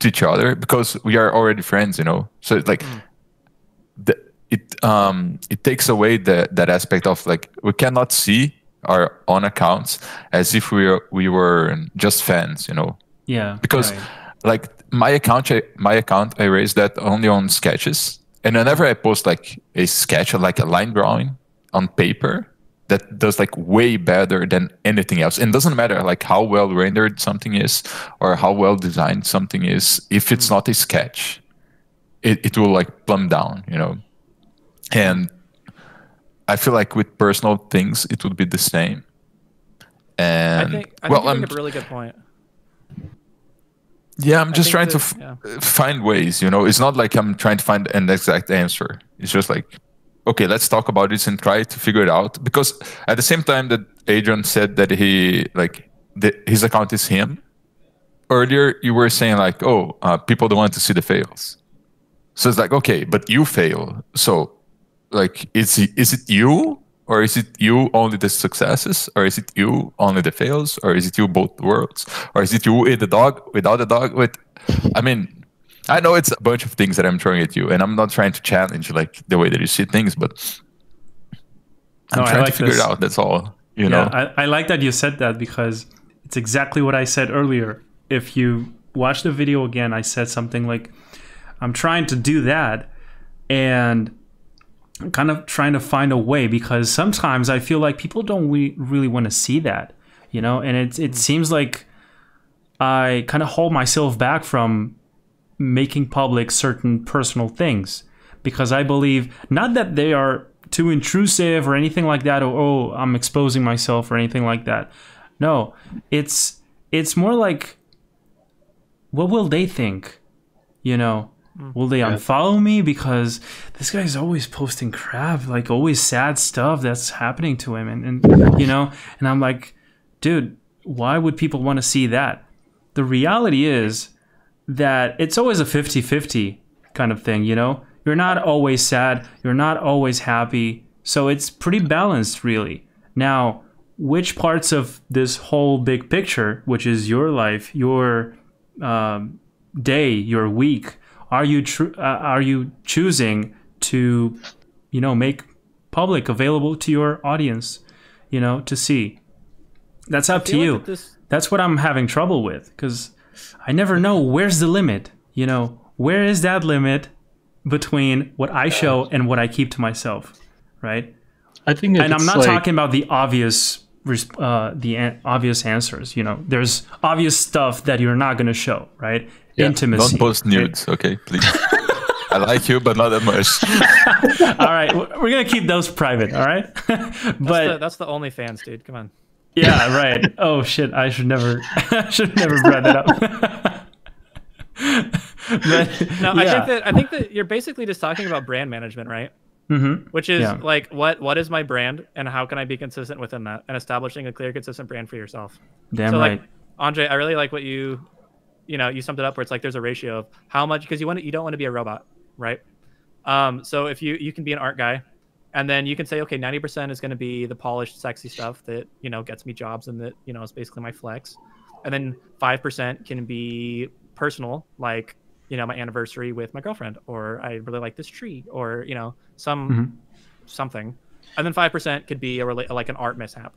to each other because we are already friends, you know. So it's like mm. the, it um it takes away the that aspect of like we cannot see our own accounts as if we were, we were just fans, you know. Yeah. Because right. like my account my account I raised that only on sketches. And whenever I post like a sketch or like a line drawing on paper, that does like way better than anything else. And it doesn't matter like how well rendered something is or how well designed something is. If it's mm. not a sketch, it, it will like plumb down, you know. And I feel like with personal things, it would be the same. And I think, I well, think I'm a really good point. Yeah, I'm just trying that, to yeah. find ways. You know, it's not like I'm trying to find an exact answer. It's just like okay, let's talk about this and try to figure it out. Because at the same time that Adrian said that he like the, his account is him, earlier you were saying like, oh, uh, people don't want to see the fails. So it's like, okay, but you fail. So like, is it, is it you? Or is it you only the successes? Or is it you only the fails? Or is it you both worlds? Or is it you with the dog, without the dog? With, I mean, I know it's a bunch of things that I'm throwing at you, and I'm not trying to challenge like the way that you see things, but I'm no, trying like to figure this. it out. That's all. You yeah, know. I, I like that you said that because it's exactly what I said earlier. If you watch the video again, I said something like, "I'm trying to do that," and kind of trying to find a way because sometimes I feel like people don't really, really want to see that, you know, and it it mm. seems like I kind of hold myself back from making public certain personal things because I believe not that they are too intrusive or anything like that or oh I'm exposing myself or anything like that. No, it's it's more like what will they think? You know. Will they yeah. unfollow me because this guy's always posting crap, like always sad stuff that's happening to him and, and you know, and I'm like, dude, why would people want to see that? The reality is that it's always a 50-50 kind of thing, you know? You're not always sad, you're not always happy. So it's pretty balanced really. Now, which parts of this whole big picture, which is your life, your um, day, your week, are you tr- uh, are you choosing to, you know, make public available to your audience, you know, to see? That's up to you. Like this... That's what I'm having trouble with because I never know where's the limit. You know, where is that limit between what I show and what I keep to myself, right? I think, and I'm not like... talking about the obvious, uh, the an- obvious answers. You know, there's obvious stuff that you're not going to show, right? Yeah. Intimacy. Don't post nudes, right? okay, please. I like you, but not that much. all right, we're gonna keep those private. All right, but that's the, that's the OnlyFans, dude. Come on. Yeah, right. Oh shit! I should never, I should never brought that up. but, no, yeah. I think that I think that you're basically just talking about brand management, right? Mm-hmm. Which is yeah. like what what is my brand and how can I be consistent within that and establishing a clear, consistent brand for yourself. Damn so, right. Like, Andre, I really like what you, you know, you summed it up where it's like there's a ratio of how much because you want to, you don't want to be a robot, right? Um, so if you you can be an art guy and then you can say okay 90% is going to be the polished sexy stuff that you know gets me jobs and that you know is basically my flex and then 5% can be personal like you know my anniversary with my girlfriend or i really like this tree or you know some mm-hmm. something and then 5% could be a rela- like an art mishap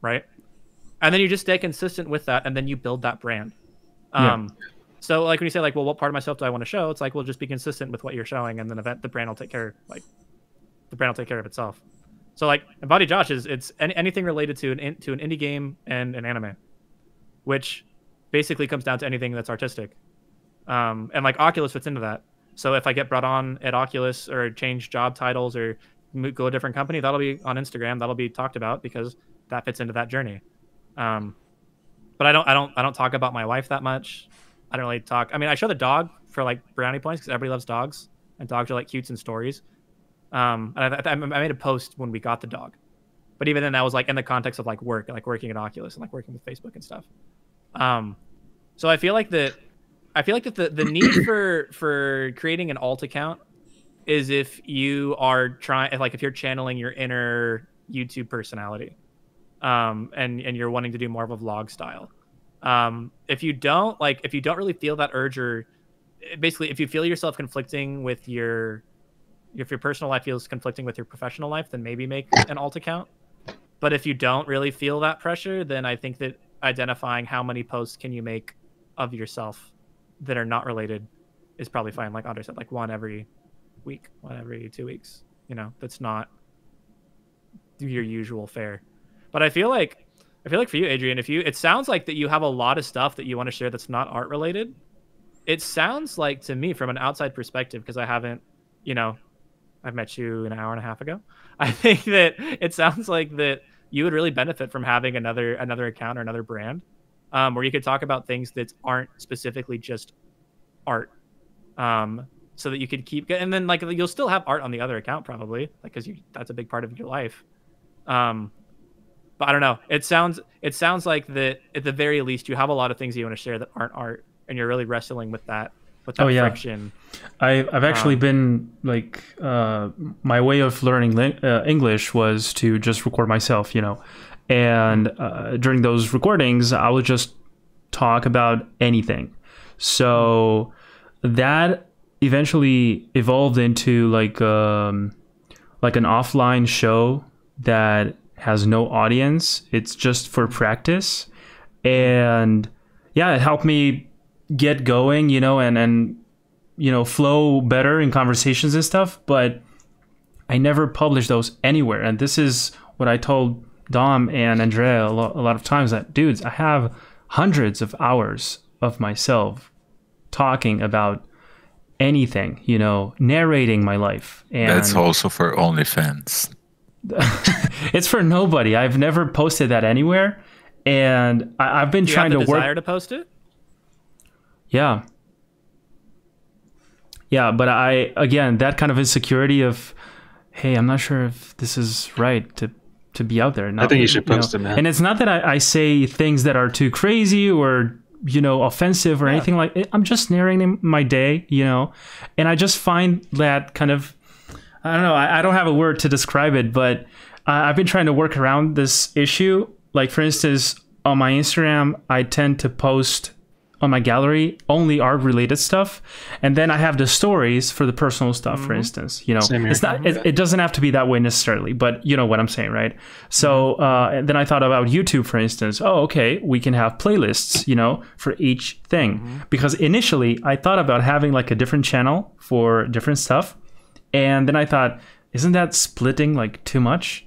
right and then you just stay consistent with that and then you build that brand um yeah. so like when you say like well what part of myself do i want to show it's like well just be consistent with what you're showing and then event the brand will take care like the brand will take care of itself. So like Embodied Josh is it's any, anything related to an in, to an indie game and an anime, which basically comes down to anything that's artistic. Um, and like Oculus fits into that. So if I get brought on at Oculus or change job titles or go to a different company, that'll be on Instagram. That'll be talked about because that fits into that journey. Um, but I don't I don't I don't talk about my wife that much. I don't really talk. I mean, I show the dog for like brownie points because everybody loves dogs, and dogs are like cutes and stories. Um, and I, I, I made a post when we got the dog, but even then, that was like in the context of like work, like working at Oculus and like working with Facebook and stuff. Um, so I feel like that. I feel like that the, the need for for creating an alt account is if you are trying like if you're channeling your inner YouTube personality, um, and and you're wanting to do more of a vlog style. Um, if you don't like, if you don't really feel that urge, or basically, if you feel yourself conflicting with your, if your personal life feels conflicting with your professional life, then maybe make an alt account. But if you don't really feel that pressure, then I think that identifying how many posts can you make of yourself that are not related is probably fine. Like Andre said, like one every week, one every two weeks. You know, that's not your usual fare. But I feel like I feel like for you, Adrian, if you it sounds like that you have a lot of stuff that you want to share that's not art related. It sounds like to me from an outside perspective, because I haven't, you know, I've met you an hour and a half ago. I think that it sounds like that you would really benefit from having another another account or another brand, um, where you could talk about things that aren't specifically just art, um, so that you could keep and then like you'll still have art on the other account probably, like because you that's a big part of your life. Um, but I don't know. It sounds it sounds like that at the very least you have a lot of things you want to share that aren't art, and you're really wrestling with that with that Oh, yeah. friction. I, I've actually Um, been like uh, my way of learning uh, English was to just record myself, you know, and uh, during those recordings, I would just talk about anything. So that eventually evolved into like um, like an offline show that has no audience. It's just for practice, and yeah, it helped me get going, you know, and and you know flow better in conversations and stuff but i never published those anywhere and this is what i told dom and andrea a lot, a lot of times that dudes i have hundreds of hours of myself talking about anything you know narrating my life and That's also for OnlyFans. it's for nobody i've never posted that anywhere and I, i've been Do you trying have to the work desire to post it? Yeah. Yeah, but I again that kind of insecurity of, hey, I'm not sure if this is right to to be out there. Not, think you should post it, man. And it's not that I, I say things that are too crazy or you know offensive or Yeah. anything like. It. I'm just narrating my day, you know, and I just find that kind of, I don't know, I, I don't have a word to describe it, but I I've been trying to work around this issue. Like for instance, on my Instagram, I tend to post on my gallery only art related stuff and then i have the stories for the personal stuff for mm-hmm. instance you know. It's not it, mm-hmm. it doesn't have to be that way necessarily but you know what i'm saying right? So mm-hmm. uh, and then i thought about youtube for instance. Oh okay we can have playlists you know for each thing. Because initially i thought about having like a different channel for different stuff and then i thought isn't that splitting like too much?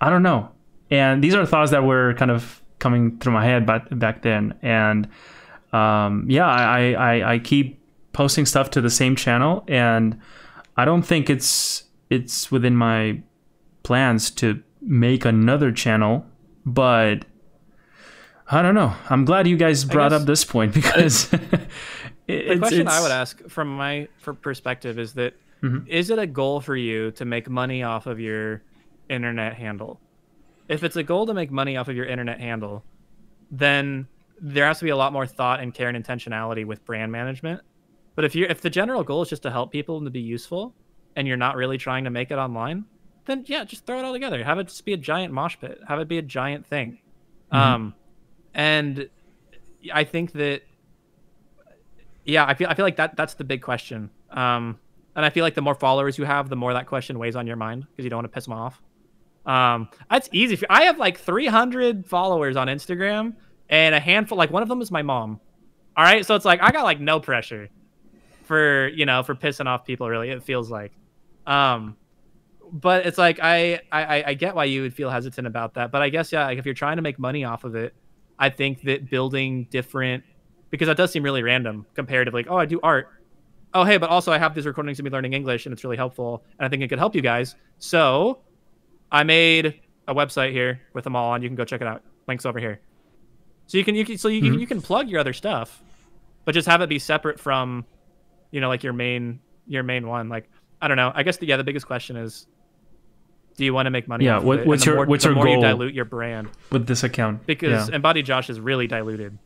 I don't know. And these are thoughts that were kind of coming through my head back back then and um, yeah, I, I I keep posting stuff to the same channel, and I don't think it's it's within my plans to make another channel, but I don't know. I'm glad you guys brought guess- up this point because The question I would ask from my for perspective is that is Mm-hmm. it a goal for you to make money off of your internet handle? If it's a goal to make money off of your internet handle, then there has to be a lot more thought and care and intentionality with brand management. But if you if the general goal is just to help people and to be useful, and you're not really trying to make it online, then yeah, just throw it all together. Have it just be a giant mosh pit. Have it be a giant thing. Um, and I think that yeah, I feel I feel like that that's the big question. Um, and I feel like the more followers you have, the more that question weighs on your mind because you don't want to piss them off. Um, that's easy. I have like 300 followers on Instagram and a handful. Like one of them is my mom. All right, so it's like I got like no pressure for you know for pissing off people. Really, it feels like. Um, but it's like I, I I get why you would feel hesitant about that. But I guess yeah, like if you're trying to make money off of it, I think that building different because that does seem really random to like oh I do art. Oh hey, but also I have these recordings of me learning English and it's really helpful and I think it could help you guys. So I made a website here with them all and You can go check it out. Links over here. So you can you can so you Mhm. you can plug your other stuff, but just have it be separate from, you know, like your main your main one. Like I don't know. I guess the yeah the biggest question is, do you want to make money? Yeah, what- what's your- more, what's your more you goal? dilute your brand with this account because yeah. Embodied Josh is really diluted,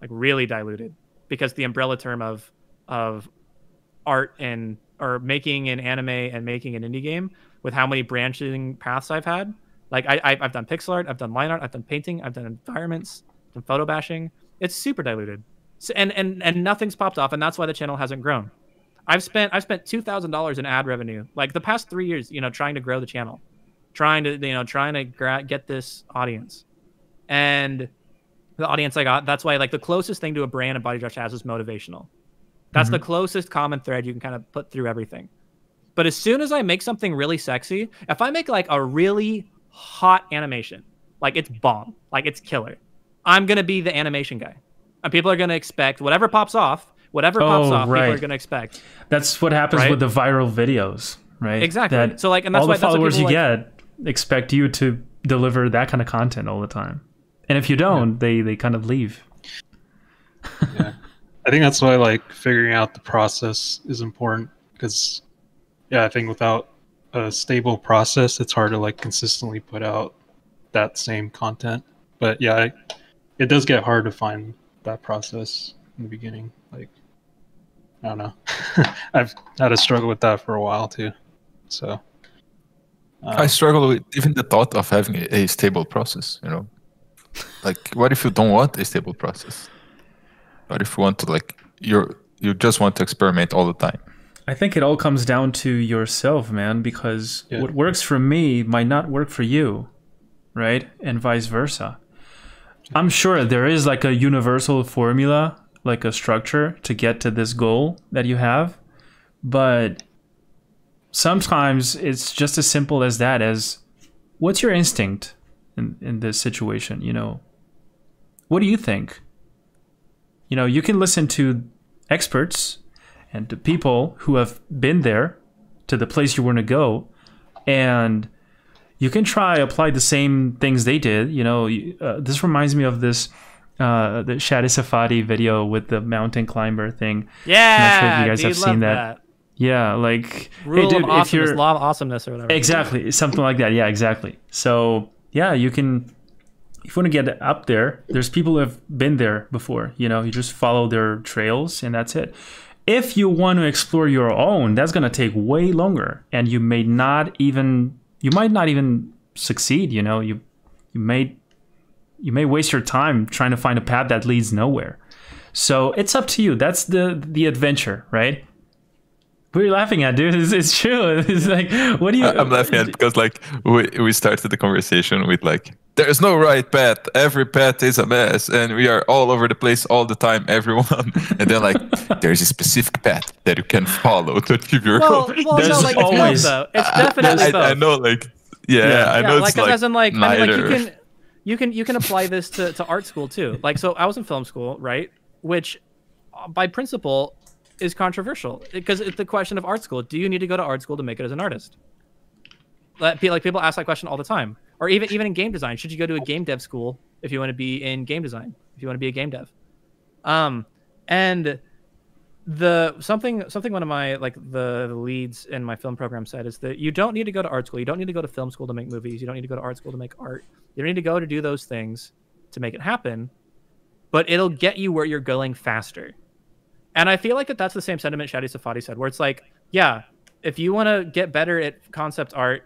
like really diluted, because the umbrella term of of art and or making an anime and making an indie game with how many branching paths I've had. Like I, I I've done pixel art, I've done line art, I've done painting, I've done environments, I've photo bashing. It's super diluted, so, and and and nothing's popped off, and that's why the channel hasn't grown. I've spent I've spent two thousand dollars in ad revenue like the past three years, you know, trying to grow the channel, trying to you know trying to gra- get this audience, and the audience I got. That's why like the closest thing to a brand Embodied Josh has is motivational. That's the mm-hmm. closest common thread you can kind of put through everything. But as soon as I make something really sexy, if I make like a really hot animation, like it's bomb, like it's killer, I'm gonna be the animation guy, and people are gonna expect whatever pops off. Whatever pops Oh, off, people right. are gonna expect. that's what happens Right? with the viral videos right Exactly. that So, like, and that's all why- the that's what followers you people, get expect you to deliver that kind of content all the time and if you don't they they kind of leave yeah. I think that's why like figuring out the process is important because yeah, I think without a stable process, it's hard to like consistently put out that same content. But yeah, I, it does get hard to find that process in the beginning. Like, I don't know. I've had a struggle with that for a while too. So, I uh, struggle with even the thought of having a, a stable process. You know, like what if you don't want a stable process? What if you want to like you're you just want to experiment all the time? I think it all comes down to yourself, man, because Yeah. what works for me might not work for you, right? And vice versa. I'm sure there is like a universal formula, like a structure to get to this goal that you have, but sometimes it's just as simple as that as what's your instinct in, in this situation, you know? What do you think? You know, you can listen to experts and to people who have been there to the place you want to go and you can try apply the same things they did you know uh, this reminds me of this uh, the Shaddy Safadi video with the mountain climber thing. Yeah, I'm not sure if you guys have seen love that. Yeah, like Rule hey, dude, of if awesomeness, you're law of awesomeness, or whatever. exactly something like that. Yeah, exactly. So yeah, you can if you want to get up there. There's people who have been there before. You know, you just follow their trails and that's it. If you want to explore your own, that's gonna take way longer, and you may not even you might not even succeed. You know, you you may you may waste your time trying to find a path that leads nowhere. So it's up to you. That's the the adventure, right? What are you laughing at, dude? It's, it's true. It's like, what do you? I'm laughing at because like we we started the conversation with like there's no right path. Every path is a mess, and we are all over the place all the time, everyone. And then like there's a specific path that you can follow to achieve your Well, goal. well no, There's like it's always- both though. It's definitely I, both. I know, like yeah, Yeah. I yeah, know like, like as in like, I mean, like you neither. can, you can, you can apply this to, to art school too. Like, so I was in film school, right? Which, uh, by principle, is controversial because it's the question of art school. Do you need to go to art school to make it as an artist? Like, like people ask that question all the time. Or even even in game design, should you go to a game dev school if you want to be in game design? If you want to be a game dev, um, and the something something one of my like the, leads in my film program said is that you don't need to go to art school you don't need to go to film school to make movies you don't need to go to art school to make art you don't need to go to do those things to make it happen but it'll get you where you're going faster and i feel like that that's the same sentiment Shaddy Safadi said where it's like yeah if you want to get better at concept art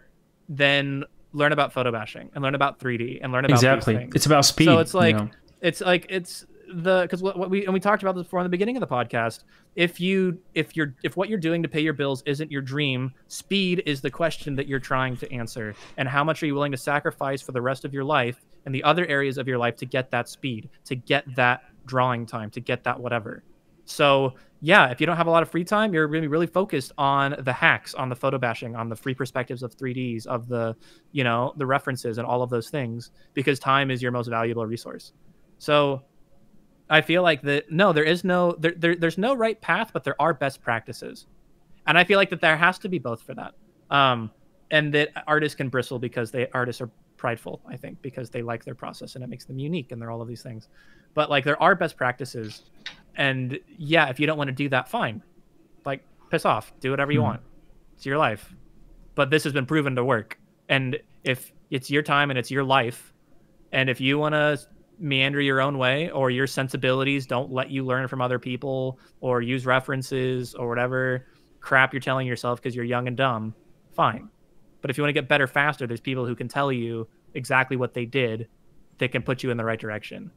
then learn about photo bashing and learn about 3d and learn about exactly. It's about speed. So it's you like know. it's like it's the because what, what we and we talked about this before in the beginning of the podcast. If you if you're if what you're doing to pay your bills isn't your dream, speed is the question that you're trying to answer. And how much are you willing to sacrifice for the rest of your life and the other areas of your life to get that speed, to get that drawing time, to get that whatever. So yeah, if you don't have a lot of free time, you're going to be really focused on the hacks, on the photo bashing, on the free perspectives of 3ds, of the you know the references and all of those things, because time is your most valuable resource. So I feel like that no, there is no there, there there's no right path, but there are best practices, and I feel like that there has to be both for that. Um, and that artists can bristle because they artists are prideful, I think, because they like their process and it makes them unique and they're all of these things. But like there are best practices. And yeah, if you don't want to do that, fine. Like piss off. Do whatever you Mhm. want. It's your life. But this has been proven to work. And if it's your time and it's your life, and if you want to meander your own way or your sensibilities don't let you learn from other people or use references or whatever crap you're telling yourself because you're young and dumb, fine. But if you want to get better faster, there's people who can tell you exactly what they did that can put you in the right direction.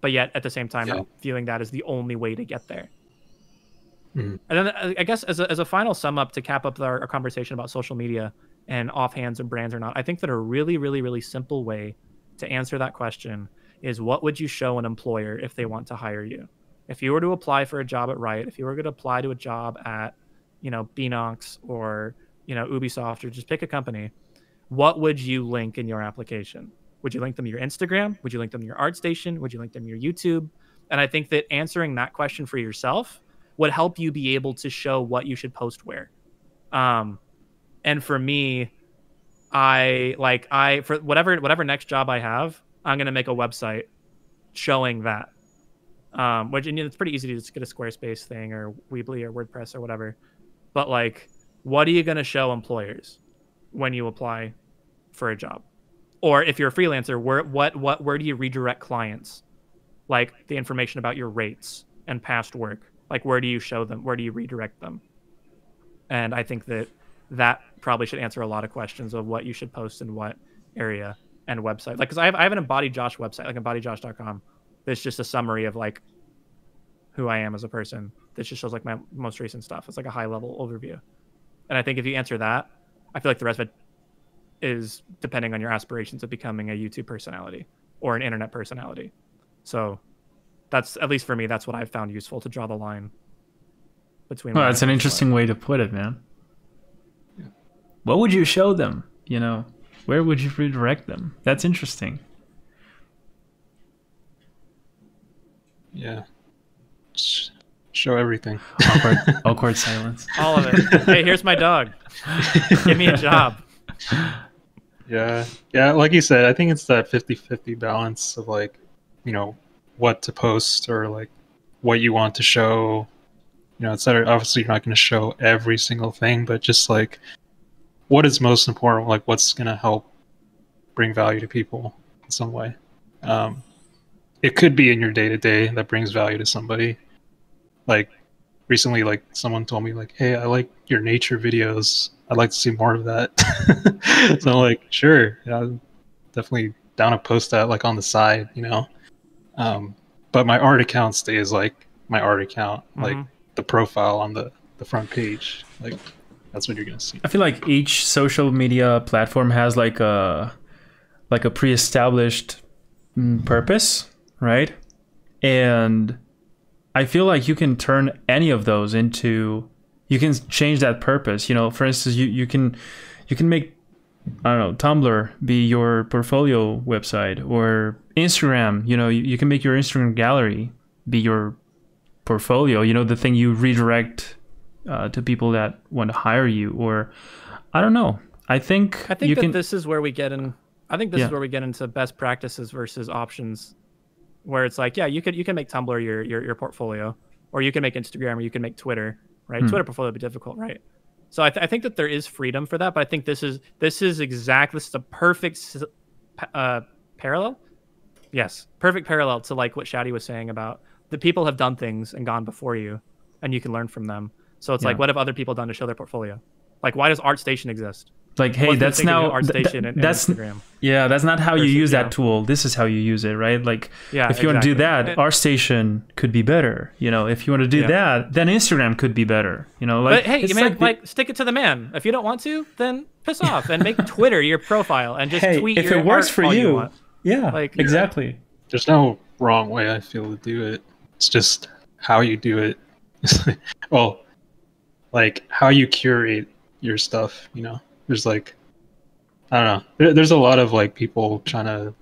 But yet at the same time, Yeah. viewing that as the only way to get there. Mhm. And then uh, I guess as a, as a final sum up to cap up our, our conversation about social media and OnlyFans and brands or not, I think that a really, really, really simple way to answer that question is what would you show an employer if they want to hire you? If you were to apply for a job at Riot, if you were going to apply to a job at, you know, Beenox or, you know, Ubisoft or just pick a company, what would you link in your application? Would you link them to your Instagram? Would you link them to your ArtStation? Would you link them to your YouTube? And I think that answering that question for yourself would help you be able to show what you should post where. Um, and for me, I like I for whatever whatever next job I have, I'm gonna make a website showing that. Um, which and it's pretty easy to just get a Squarespace thing or Weebly or WordPress or whatever. But like, what are you gonna show employers when you apply for a job? Or if you're a freelancer, where what what where do you redirect clients? Like the information about your rates and past work. Like where do you show them? Where do you redirect them? And I think that that probably should answer a lot of questions of what you should post in what area and website. Like, because I have I have an Embodied Josh website, like embodiedjosh.com. That's just a summary of like who I am as a person. That just shows like my most recent stuff. It's like a high level overview. And I think if you answer that, I feel like the rest of it is depending on your aspirations of becoming a YouTube personality or an internet personality. So that's at least for me, that's what I've found useful to draw the line between. Well, that's an interesting way to put it, man. What would you show them? You know, where would you redirect them? That's interesting. Yeah. Show everything. Awkward, awkward silence. All of it. hey, here's my dog. Give me a job. Yeah. Yeah, like you said, I think it's that 50-50 balance of like, you know, what to post or like what you want to show. You know, that obviously you're not going to show every single thing, but just like what is most important, like what's going to help bring value to people in some way. Um, it could be in your day to day that brings value to somebody. Like recently, like someone told me, like, "Hey, I like your nature videos. I'd like to see more of that." so I'm like, "Sure, yeah, I'm definitely down to post that like on the side, you know." Um, but my art account stays like my art account, like Mhm. the profile on the the front page. Like that's what you're gonna see. I feel like each social media platform has like a like a pre-established mm, purpose, right? And I feel like you can turn any of those into you can change that purpose. You know, for instance, you you can you can make I don't know, Tumblr be your portfolio website or Instagram, you know, you, you can make your Instagram gallery be your portfolio, you know, the thing you redirect uh, to people that want to hire you or I don't know. I think I think you that can this is where we get in. I think this Yeah. is where we get into best practices versus options, where it's like, yeah, you could you can make Tumblr your your, your portfolio, or you can make Instagram, or you can make Twitter, right? Hmm. Twitter portfolio would be difficult, right? So I, th- I think that there is freedom for that, but I think this is this is exactly this is the perfect uh, parallel. Yes, perfect parallel to like what Shaddy was saying about the people have done things and gone before you, and you can learn from them. So it's like, what have other people done to show their portfolio? Like, why does ArtStation exist? Like hey, What's the that's thing to do now with th- ArtStation th- and, and that's Instagram. yeah, that's not how you versus- use that yeah. tool. This is how you use it, right? Like Yeah, if you want to do that, And- ArtStation could be better. You know, if you want to do Yeah. that, then Instagram could be better. You know, like but hey, you man, the- like, stick it to the man. If you don't want to, then piss off and make Twitter your profile and just hey, tweet if your it works art for all you, want. yeah, Like- exactly. There's no wrong way I feel to do it. It's just how you do it. well, like how you curate your stuff. You know, there's like I don't know. There, there's a lot of like people trying to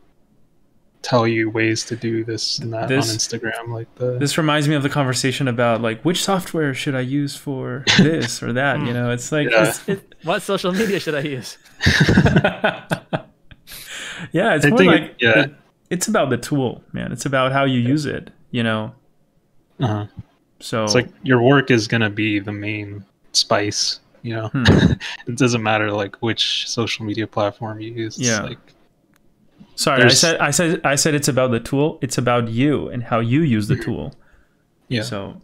tell you ways to do this and that This- on Instagram. Like the This reminds me of the conversation about like which software should I use for this or that. You know, it's like Yeah. it's, it, What social media should I use? yeah, it's I more think like it- yeah. it- it's about the tool, man. It's about how you use it. You know, Uh-huh. so It's like your work is gonna be the main spice. You know, Hmm. it doesn't matter like which social media platform you use. It's Yeah. like sorry, I said I said I said it's about the tool. It's about you and how you use the tool. yeah. So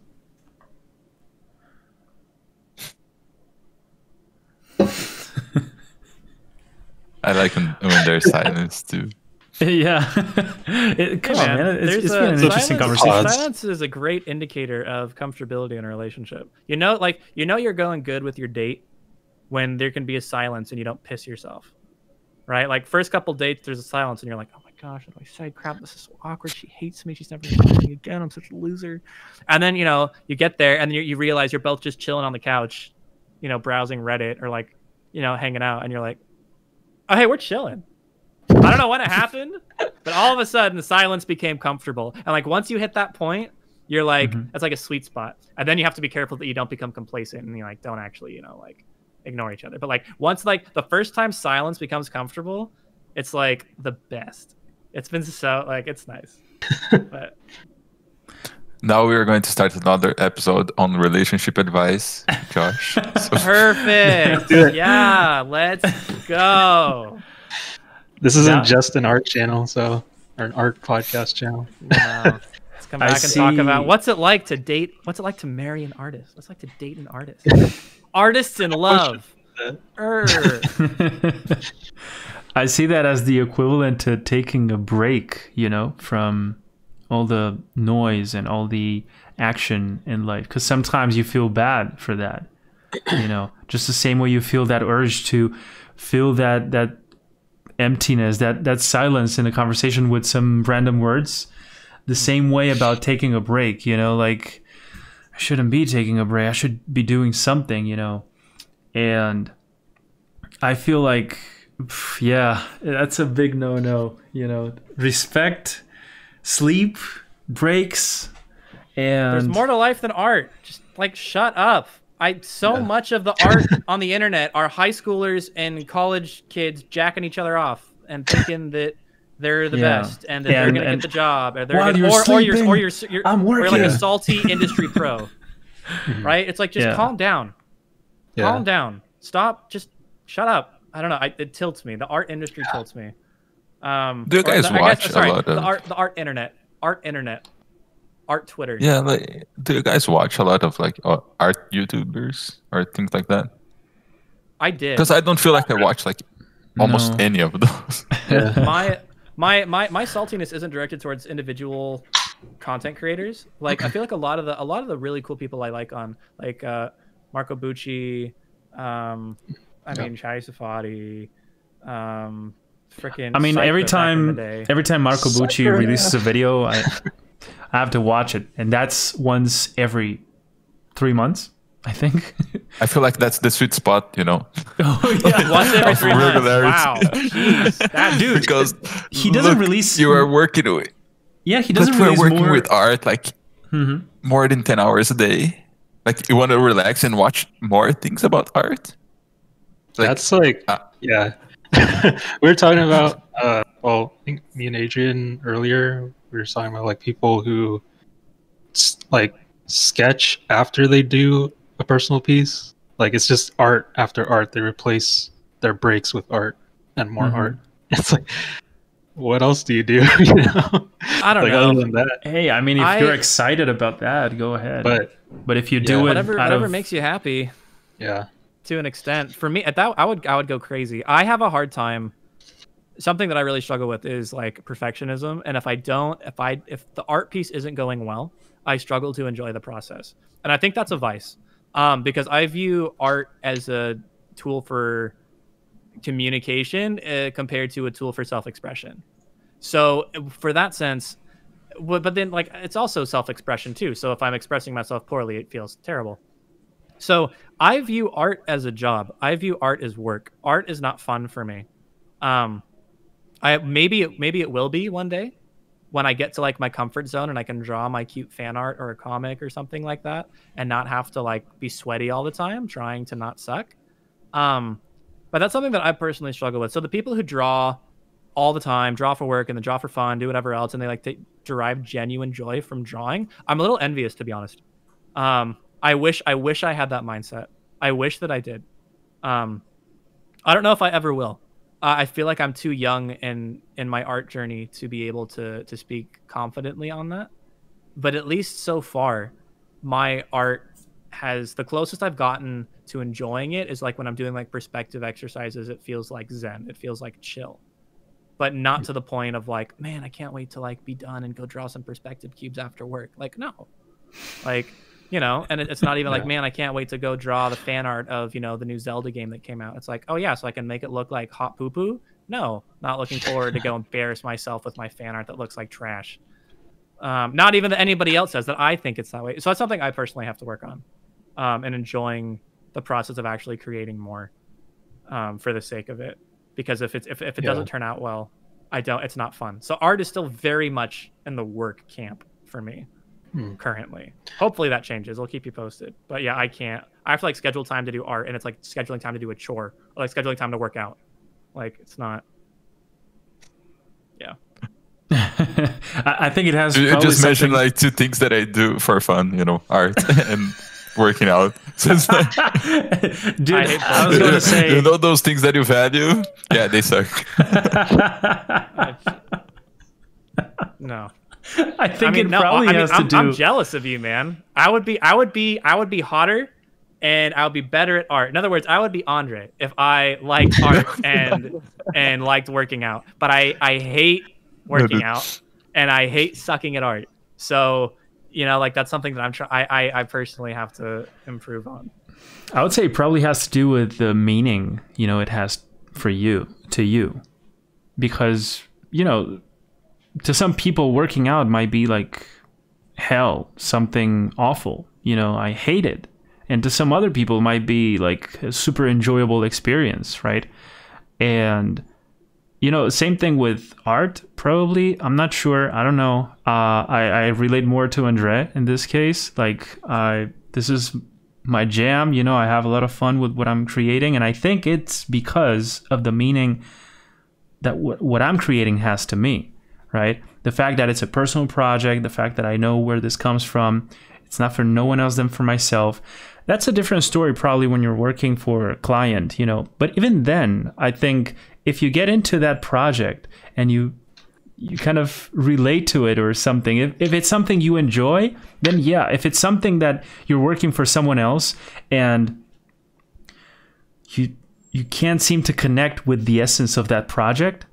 I like when, when there's silence too. yeah, it, come Hey, on, man. It's, it's a- been an interesting conversation. Silence is a great indicator of comfortability in a relationship. You know, like you know, you're going good with your date when there can be a silence and you don't piss yourself, right? Like first couple dates, there's a silence and you're like, oh my gosh, what do I say? Crap, this is so awkward. She hates me. She's never gonna to me again. I'm such a loser. And then you know, you get there and you, you realize you're both just chilling on the couch, you know, browsing Reddit or like, you know, hanging out, and you're like, oh hey, we're chilling. I don't know when it happened, but all of a sudden the silence became comfortable. And like once you hit that point, you're like Mhm. that's like a sweet spot. And then you have to be careful that you don't become complacent and you like don't actually, you know, like ignore each other. But like once like the first time silence becomes comfortable, it's like the best. It's been so like it's nice. but Now we are going to start another episode on relationship advice, Josh. So perfect. yeah, let's go. This isn't Yeah. just an art channel, so or an art podcast channel. Wow. Let's come I back and talk about what's it like to date. What's it like to marry an artist? What's it like to date an artist? Artists in love. Err. I see that as the equivalent to taking a break, you know, from all the noise and all the action in life. Because sometimes you feel bad for that, you know, just the same way you feel that urge to feel that that emptiness, that that silence in a conversation with some random words. The same way about taking a break, you know, like I shouldn't be taking a break. I should be doing something, you know, and I feel like, yeah, that's a big no no. You know, respect, sleep, breaks, and There's more to life than art. Just like shut up. I so Yeah. much of the art on the internet are high schoolers and college kids jacking each other off and thinking that they're the Yeah. best and that they're gonna get the job or they're gonna, you're or, or you're or you're, you're I'm or like a salty industry pro. right? It's like just Yeah. calm down. Yeah. Calm down. Stop. Just shut up. I don't know. I, it tilts me. The art industry tilts me. Um, Do you guys the- I watch a sorry, lot the art? The art internet. Art internet. Art Twitter. yeah, like, do you guys watch a lot of like uh, art YouTubers or things like that? I did. Because I don't feel like I watch like almost No. any of those. My my my my saltiness isn't directed towards individual content creators. Like I feel like a lot of the a lot of the really cool people I like on like uh Marco Bucci, um I Yeah. mean Shaddy Safadi, um freaking I mean, every time every time Marco Bucci Cypher, releases yeah. a video, I I have to watch it, and that's once every three months, I think. I feel like that's the sweet spot, you know. oh yeah, once every three months. Wow. Jeez. That Dude, because he doesn't look, release- You are working with, yeah, he doesn't we're working more. with art like Mhm. more than ten hours a day. Like you want to relax and watch more things about art. Like, That's like, uh, yeah. we were talking about, uh, well, I think me and Adrian earlier, we were talking about like people who like sketch after they do a personal piece. Like it's just art after art. They replace their breaks with art and more Mhm. art. It's like, what else do you do? you know? I don't like know. other than that. Hey, I mean, if I- you're excited about that, go ahead. But but if you Yeah. do it whatever out whatever of makes you happy. yeah, to an extent. For me, at that I would I would go crazy. I have a hard time. Something that I really struggle with is like perfectionism, and if I don't, if I if the art piece isn't going well, I struggle to enjoy the process, and I think that's a vice, um, because I view art as a tool for communication uh, compared to a tool for self-expression. So for that sense, but then like it's also self-expression too. So if I'm expressing myself poorly, it feels terrible. So I view art as a job. I view art as work. Art is not fun for me. Um, I maybe it, maybe it will be one day when I get to like my comfort zone and I can draw my cute fan art or a comic or something like that and not have to like be sweaty all the time trying to not suck. Um, but that's something that I personally struggle with. So the people who draw all the time, draw for work and then draw for fun, do whatever else, and they like to derive genuine joy from drawing. I'm a little envious to be honest. Um, I wish I wish I had that mindset. I wish that I did. Um, I don't know if I ever will. Uh, I feel like I'm too young in in my art journey to be able to to speak confidently on that. But at least so far, my art has the closest I've gotten to enjoying it is like when I'm doing like perspective exercises. It feels like zen. It feels like chill, but not to the point of like, man, I can't wait to like be done and go draw some perspective cubes after work. Like, no, like you know, and it's not even like, man, I can't wait to go draw the fan art of you know the new Zelda game that came out. It's like, oh yeah, so I can make it look like hot poo poo. No, not looking forward to go embarrass myself with my fan art that looks like trash. Um, not even that anybody else says that I think it's that way. So that's something I personally have to work on, um, and enjoying the process of actually creating more, um, for the sake of it. Because if it's if, if it Yeah. doesn't turn out well, I don't. It's not fun. So art is still very much in the work camp for me Hmm. currently. Hopefully that changes. I'll keep you posted. But yeah, I can't. I have to like schedule time to do art, and it's like scheduling time to do a chore, or like scheduling time to work out. Like it's not. Yeah. I, I think it has. You probably just mentioned something- like two things that I do for fun, you know, art and working out. So it's like, Dude, I I was going to say. you know those things that you value? Yeah, they suck. No. I think I mean, it no. probably I mean, has I'm, to do. I'm jealous of you, man. I would be. I would be. I would be hotter, and I would be better at art. In other words, I would be Andre if I liked art and and liked working out. But I I hate working dude. out, and I hate sucking at art. So you know, like that's something that I'm trying. I, I I personally have to improve on. I would say it probably has to do with the meaning, you know, it has for you, to you. Because, you know, to some people, working out might be like hell, something awful. You know, I hate it. And to some other people, might be like a super enjoyable experience, right? And, you know, same thing with art, probably. I'm not sure. I don't know. Uh, I, I relate more to Andre in this case. Like, I this is my jam. You know, I have a lot of fun with what I'm creating, and I think it's because of the meaning that what I'm creating has to me, right? The fact that it's a personal project, the fact that I know where this comes from, it's not for no one else than for myself. That's a different story, probably when you're working for a client, you know. But even then, I think if you get into that project and you you kind of relate to it or something. If, if it's something you enjoy, then yeah. If it's something that you're working for someone else and you you can't seem to connect with the essence of that project,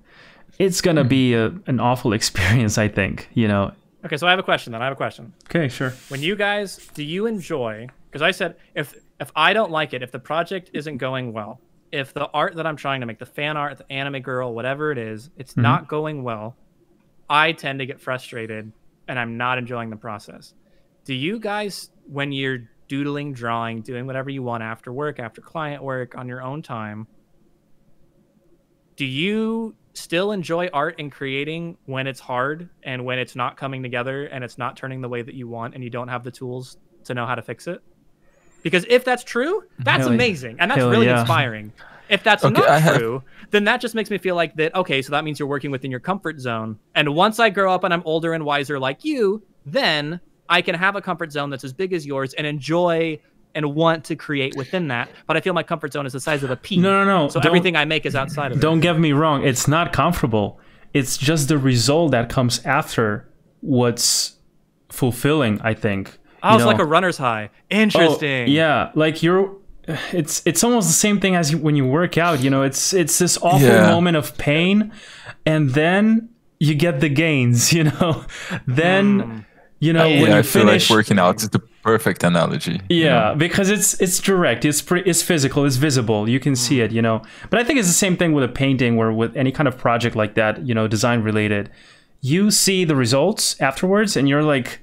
it's gonna be mm-hmm. a, an awful experience. I think you know. Okay, so I have a question. Then I have a question. Okay, sure. when you guys do you enjoy because i said if if i don't like it if the project isn't going well if the art that i'm trying to make the fan art the anime girl whatever it is it's mm-hmm. not going well i tend to get frustrated and i'm not enjoying the process do you guys when you're doodling drawing doing whatever you want after work after client work on your own time do you still enjoy art and creating when it's hard and when it's not coming together and it's not turning the way that you want and you don't have the tools to know how to fix it? Because if that's true, that's Hell amazing and that's Hell really yeah. inspiring. If that's Okay, not have- true, then that just makes me feel like that okay, so that means you're working within your comfort zone. And once I grow up and I'm older and wiser like you, then I can have a comfort zone that's as big as yours and enjoy and want to create within that. But I feel my comfort zone is the size of a pea. No, no, no. So Don't- everything I make is outside of it. Don't get me wrong. It's not comfortable. It's just the result that comes after what's fulfilling. I think. Oh, You it's know? like a runner's high. Interesting. Oh, yeah, like you're. It's it's almost the same thing as when you work out. You know, it's it's this awful Yeah. moment of pain, and then you get the gains. You know, then Hmm. you know when yeah, you I feel finish. like working out is the perfect analogy. you Yeah, know? because it's it's direct, it's pre- it's physical, it's visible. You can see it, you know. But I think it's the same thing with a painting or with any kind of project like that, you know, design related. You see the results afterwards, and you're like,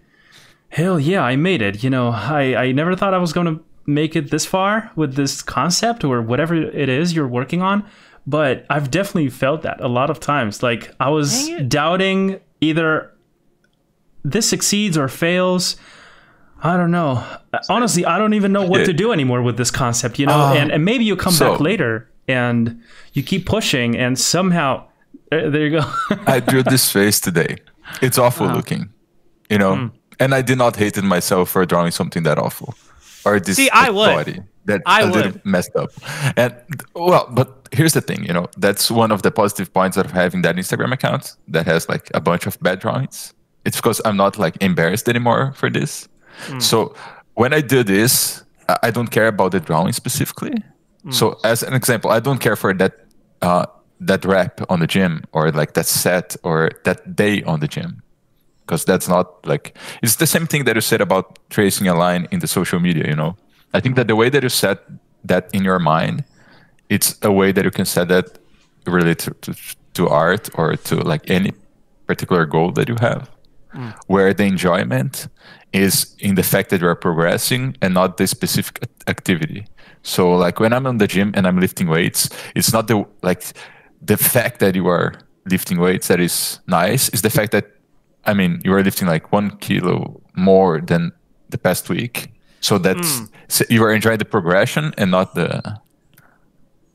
"Hell yeah, I made it!" You know, I I never thought I was going to make it this far with this concept or whatever it is you're working on. But I've definitely felt that a lot of times. Like I was doubting either this succeeds or fails. I don't know. Honestly, I don't even know what to do anymore with this concept, you know? Ah, and, and maybe you come so- back later and you keep pushing and somehow Uh, there you go. I drew this face today. It's awful Uh-huh. looking, you know. Mm. And I did not hate it myself for drawing something that awful, or this See, I like, would. body that I a little would. messed up. And well, but here's the thing, you know, that's one of the positive points of having that Instagram account that has like a bunch of bad drawings. It's because I'm not like embarrassed anymore for this. Hmm. So when I do this, I- don't care about the drawing specifically. Hmm. So as an example, I don't care for that uh, that rep on the gym or like that set or that day on the gym because that's not like it's the same thing that you said about tracing a line in the social media you know i think that the way that you set that in your mind it's a way that you can set that related to, to art or to like any particular goal that you have where the enjoyment is in the fact that are progressing and not the specific activity so like when i'm in the gym and i'm lifting weights it's not the like the fact that you are lifting weights that is nice is the fact that I mean, you are lifting like one kilo more than the past week. So that's mm. so you are enjoying the progression and not the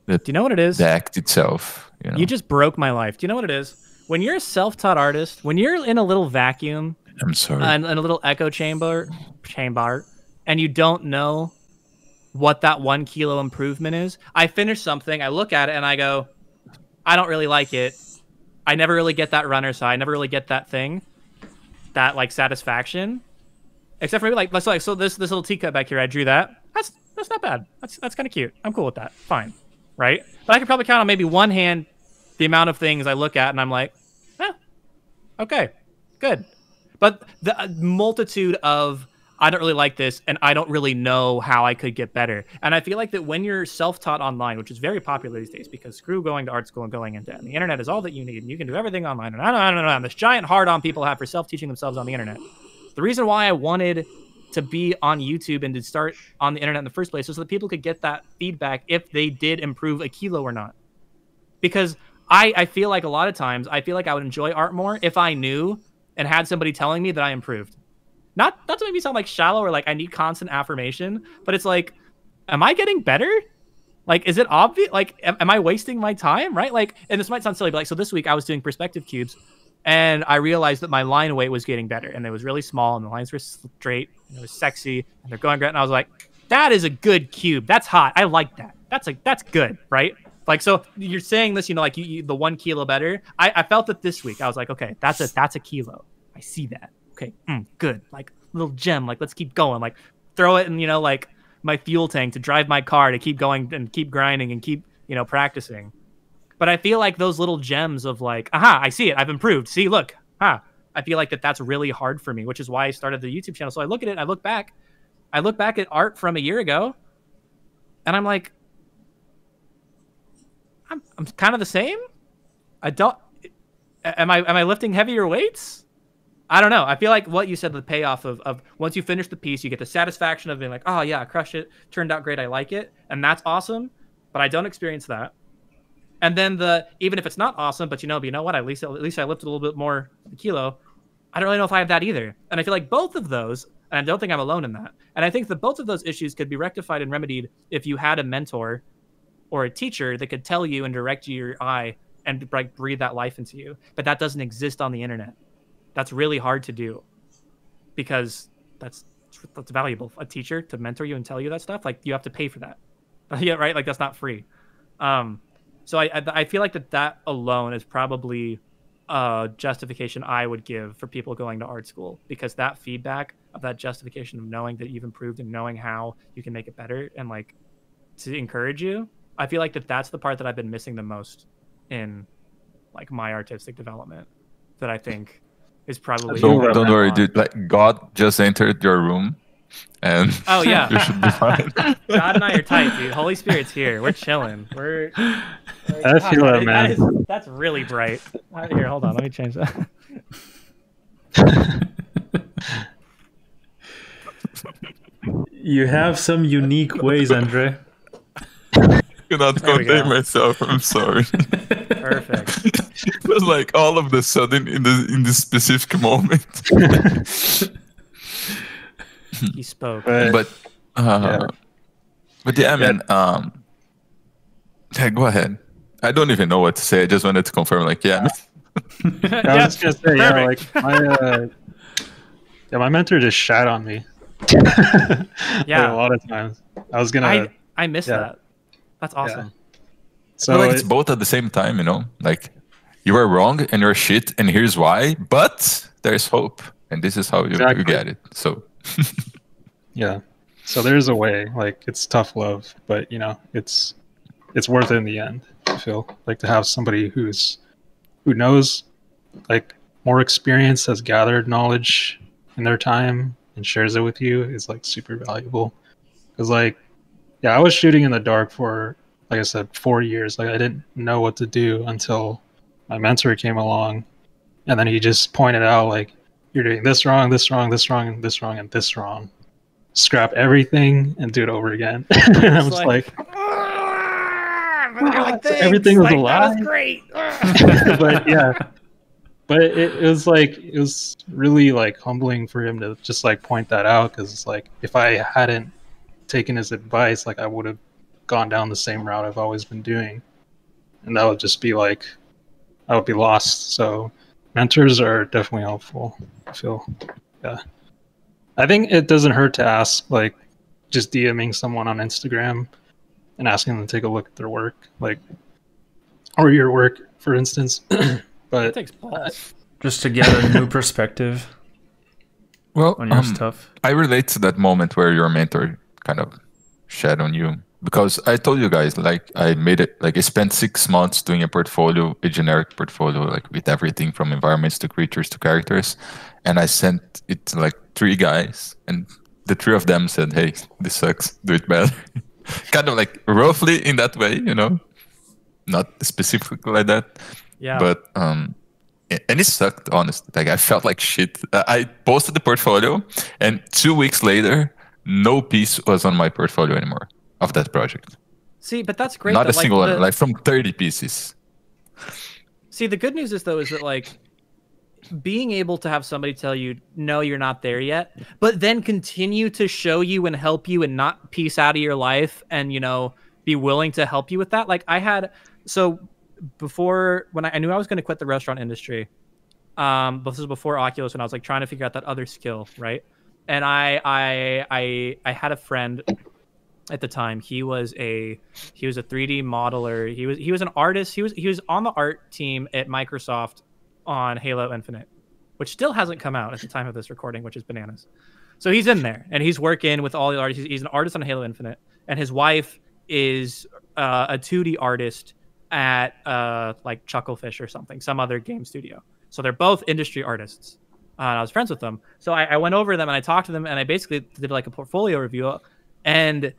Do you know what it is? the act itself. You know, You just broke my life. Do you know what it is? When you're a self-taught artist, when you're in a little vacuum I'm sorry. and in a little echo chamber, chamber, and you don't know what that one kilo improvement is. I finish something, I look at it, and I go, I don't really like it. I never really get that runner side. I never really get that thing, that like satisfaction. Except for maybe like let's like so this this little teacup back here. I drew that. That's that's not bad. That's that's kind of cute. I'm cool with that. Fine, right? But I could probably count on maybe one hand the amount of things I look at, and I'm like, eh, okay, good. But the uh, multitude of I don't really like this, and I don't really know how I could get better. And I feel like that when you're self-taught online, which is very popular these days, because screw going to art school and going into and the internet is all that you need, and you can do everything online. And I don't, I don't know, this giant hard-on people have for self-teaching themselves on the internet. The reason why I wanted to be on YouTube and to start on the internet in the first place was so that people could get that feedback if they did improve a kilo or not. Because I, I feel like a lot of times I feel like I would enjoy art more if I knew and had somebody telling me that I improved. Not not to make me sound like shallow or like I need constant affirmation, but it's like, am I getting better? Like, is it obvious? Like, am, am I wasting my time? Right? Like, and this might sound silly, but like, so this week I was doing perspective cubes, and I realized that my line weight was getting better, and it was really small, and the lines were straight, and it was sexy, and they're going great, and I was like, that is a good cube. That's hot. I like that. That's like that's good, right? Like, so you're saying this, you know, like you, you the one kilo better. I, I felt it this week. I was like, okay, that's a that's a kilo. I see that. Okay, mm, good. Like little gem. Like let's keep going. Like throw it in, you know, like my fuel tank to drive my car to keep going and keep grinding and keep you know practicing. But I feel like those little gems of like, aha, I see it. I've improved. See, look, ha. I feel like that that's really hard for me, which is why I started the YouTube channel. So I look at it, I look back, I look back at art from a year ago, and I'm like, I'm I'm kind of the same. I don't. Am I am I lifting heavier weights? I don't know. I feel like what you said, the payoff of, of once you finish the piece, you get the satisfaction of being like, oh yeah, I crushed it, turned out great, I like it, and that's awesome. But I don't experience that. And then the even if it's not awesome, but you know, but you know what? At least at least I lifted a little bit more kilo. I don't really know if I have that either. And I feel like both of those, and I don't think I'm alone in that. And I think that both of those issues could be rectified and remedied if you had a mentor or a teacher that could tell you and direct you your eye and like breathe that life into you. But that doesn't exist on the internet. That's really hard to do because that's that's valuable. A teacher to mentor you and tell you that stuff, like you have to pay for that. yeah, right. Like that's not free. Um, so I, I I feel like that that alone is probably a justification I would give for people going to art school because that feedback of that justification of knowing that you've improved and knowing how you can make it better and like to encourage you. I feel like that that's the part that I've been missing the most in like my artistic development that I think is probably don't, Don't don't worry, on. dude. Like God just entered your room, and Oh, yeah. you should be fine. God and I are tight, dude. Holy Spirit's here. We're chilling. We're. we're- I feel God, it, man. that is- that's really bright. Here, hold on. Let me change that. You have some unique ways, Andre. Cannot There contain myself. I'm sorry. Perfect. it was like all of the sudden in the in this specific moment. He spoke. But, but uh, Yeah. but yeah, man. Um, yeah, go ahead. I don't even know what to say. I just wanted to confirm, like, yeah. I was just gonna say, yeah, like my uh, yeah, my mentor just shat on me. Like, Yeah. a lot of times. I was gonna. I I miss yeah. that. That's awesome. so So like it's it- both at the same time, you know. Like you are wrong and you're shit, and here's why. But there's hope, and this is how you, you get it. So yeah. So there's a way. Like it's tough love, but you know, it's it's worth it in the end. I feel like to have somebody who's who knows like more experience, has gathered knowledge in their time, and shares it with you is like super valuable. Because like, yeah, I was shooting in the dark for like I said, four years. Like I didn't know what to do until my mentor came along, and then he just pointed out like you're doing this wrong, this wrong, this wrong, and this wrong, and this wrong. Scrap everything and do it over again. and I was like- like, like, everything was a like, that lie?" was great. but yeah, but it, it was like it was really like humbling for him to just like point that out because it's like if I hadn't taken his advice, like I would have gone down the same route I've always been doing, and that would just be like I would be lost. So mentors are definitely helpful. I feel, yeah. I think it doesn't hurt to ask like just DMing someone on Instagram and asking them to take a look at their work, like or your work, for instance. It but takes balls. Just to get a new perspective well, on your um, stuff. I relate to that moment where your mentor kind of shed on you because I told you guys like I made it like I spent six months doing a portfolio, a generic portfolio, like with everything from environments to creatures to characters, and I sent it to like three guys, and the three of them said, "Hey, this sucks. Do it better." kind of like roughly in that way, you know, not specifically like that. Yeah. But um, and it sucked. Honestly, like I felt like shit. I posted the portfolio, and two weeks later, no piece was on my portfolio anymore of that project. See, but that's great. Not that, a single like, one, the- like from thirty pieces. See, the good news is though is that like being able to have somebody tell you no you're not there yet but then continue to show you and help you and not piece out of your life and you know be willing to help you with that like i had so before when i, I knew i was going to quit the restaurant industry um this was before oculus when i was like trying to figure out that other skill right and i i i, I had a friend at the time. He was a he was a 3d modeler. He was he was an artist. He was he was on the art team at microsoft on halo infinite which still hasn't come out at the time of this recording which is bananas. So he's in there and he's working with all the artists. He's, he's an artist on halo infinite. And his wife is uh, a 2d artist at uh, like chucklefish or something some other game studio. So they're both industry artists uh, and i was friends with them. So I, I went over them and i talked to them and i basically did like a portfolio review and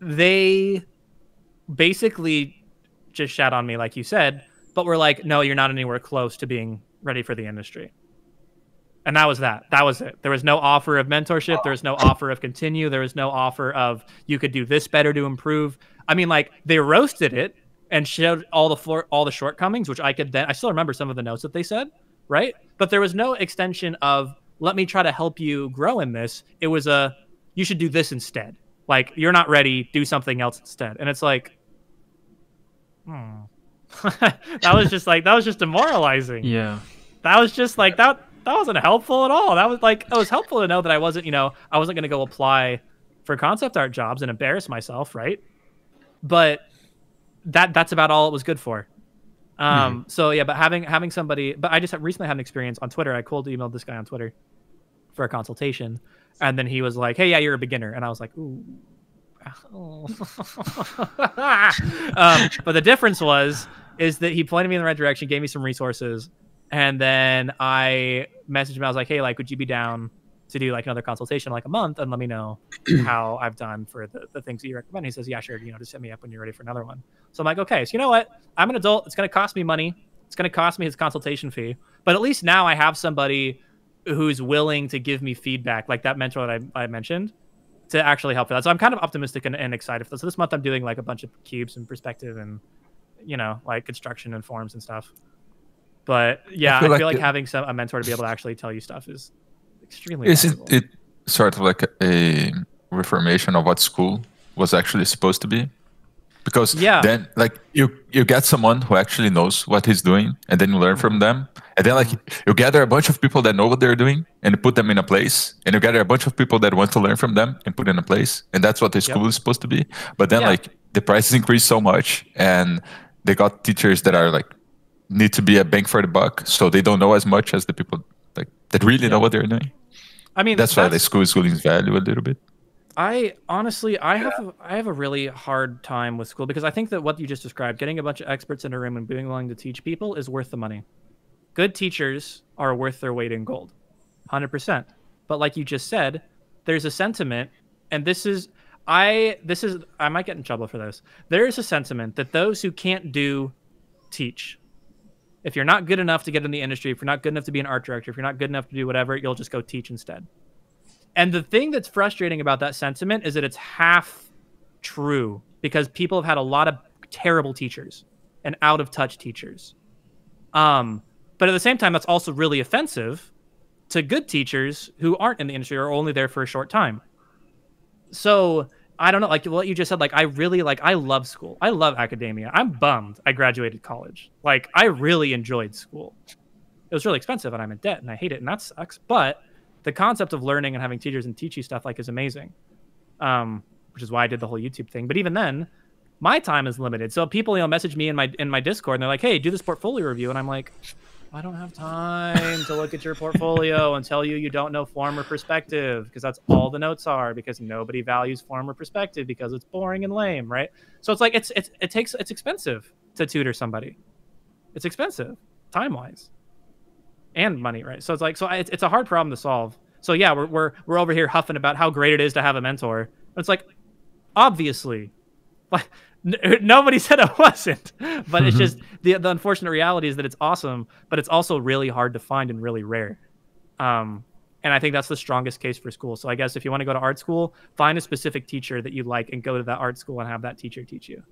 they basically just shat on me like you said but we're like no you're not anywhere close to being ready for the industry. And that was that. That was it. There was no offer of mentorship. There was no offer of continue. There was no offer of you could do this better to improve. I mean like they roasted it and showed all the floor all the shortcomings which i could then i still remember some of the notes that they said right? But there was no extension of let me try to help you grow in this. It was a you should do this instead. Like you're not ready. Do something else instead. And it's like hmm. that was just like that was just demoralizing. Yeah. that was just like that that wasn't helpful at all. That was like it was helpful to know that i wasn't you know i wasn't going to go apply for concept art jobs and embarrass myself right? But that that's about all it was good for um so yeah but having having somebody but i just recently had an experience on twitter i cold emailed this guy on twitter for a consultation and then he was like hey yeah you're a beginner and i was like ooh Oh. um, but the difference was is that he pointed me in the right direction, gave me some resources, and then I messaged him. I was like, "Hey, like, would you be down to do like another consultation like a month and let me know how I've done for the, the things that you recommend?" He says, "Yeah, sure. You know, just hit me up when you're ready for another one." So I'm like, "Okay." So you know what? I'm an adult. It's going to cost me money. It's going to cost me his consultation fee, but at least now I have somebody who's willing to give me feedback, like that mentor that I, I mentioned to actually help with that. So I'm kind of optimistic and, and excited for this. So this month I'm doing like a bunch of cubes and perspective and you know like construction and forms and stuff. But yeah, I feel feel, like like, having some a mentor to be able to actually tell you stuff is extremely. Isn't valuable. it sort of like a reformation of what school was actually supposed to be? because Yeah. then like you you get someone who actually knows what he's doing and then you learn from them and then like mm-hmm. you gather a bunch of people that know what they're doing and put them in a place and you gather a bunch of people that want to learn from them and put in a place and that's what the school is supposed to be but then Yeah. like the prices increase so much and they got teachers that are like need to be a bang for the buck so they don't know as much as the people like that really know what they're doing I mean, that's why the school is losing value a little bit I honestly, I have, a, I have a really hard time with school because I think that what you just described, getting a bunch of experts in a room and being willing to teach people, is worth the money. Good teachers are worth their weight in gold, hundred percent. But like you just said, there's a sentiment, and this is, I, this is, I might get in trouble for this. There is a sentiment that those who can't do, teach. If you're not good enough to get in the industry, if you're not good enough to be an art director, if you're not good enough to do whatever, you'll just go teach instead. And the thing that's frustrating about that sentiment is that it's half true because people have had a lot of terrible teachers and out of touch teachers. Um, but at the same time, that's also really offensive to good teachers who aren't in the industry or only there for a short time. So I don't know, like what you just said, like I really like I love school. I love academia. I'm bummed I graduated college. Like I really enjoyed school. It was really expensive and I'm in debt and I hate it and that sucks. But the concept of learning and having teachers and teach you stuff like is amazing. Um, which is why I did the whole YouTube thing. But even then, my time is limited. So people, you know, message me in my in my Discord and they're like, "Hey, do this portfolio review," and I'm like, "I don't have time to look at your portfolio and tell you you don't know form or perspective because that's all the notes are because nobody values form or perspective because it's boring and lame, right?" So it's like it's it's it takes it's expensive to tutor somebody. It's expensive time wise and money, right? So it's like so I- it's, it's a hard problem to solve. So yeah, we're we're we're over here huffing about how great it is to have a mentor. It's like obviously like nobody said it wasn't. But it's just the, the unfortunate reality is that it's awesome but it's also really hard to find and really rare. Um, and i think that's the strongest case for school. So i guess if you want to go to art school find a specific teacher that you like and go to that art school and have that teacher teach you.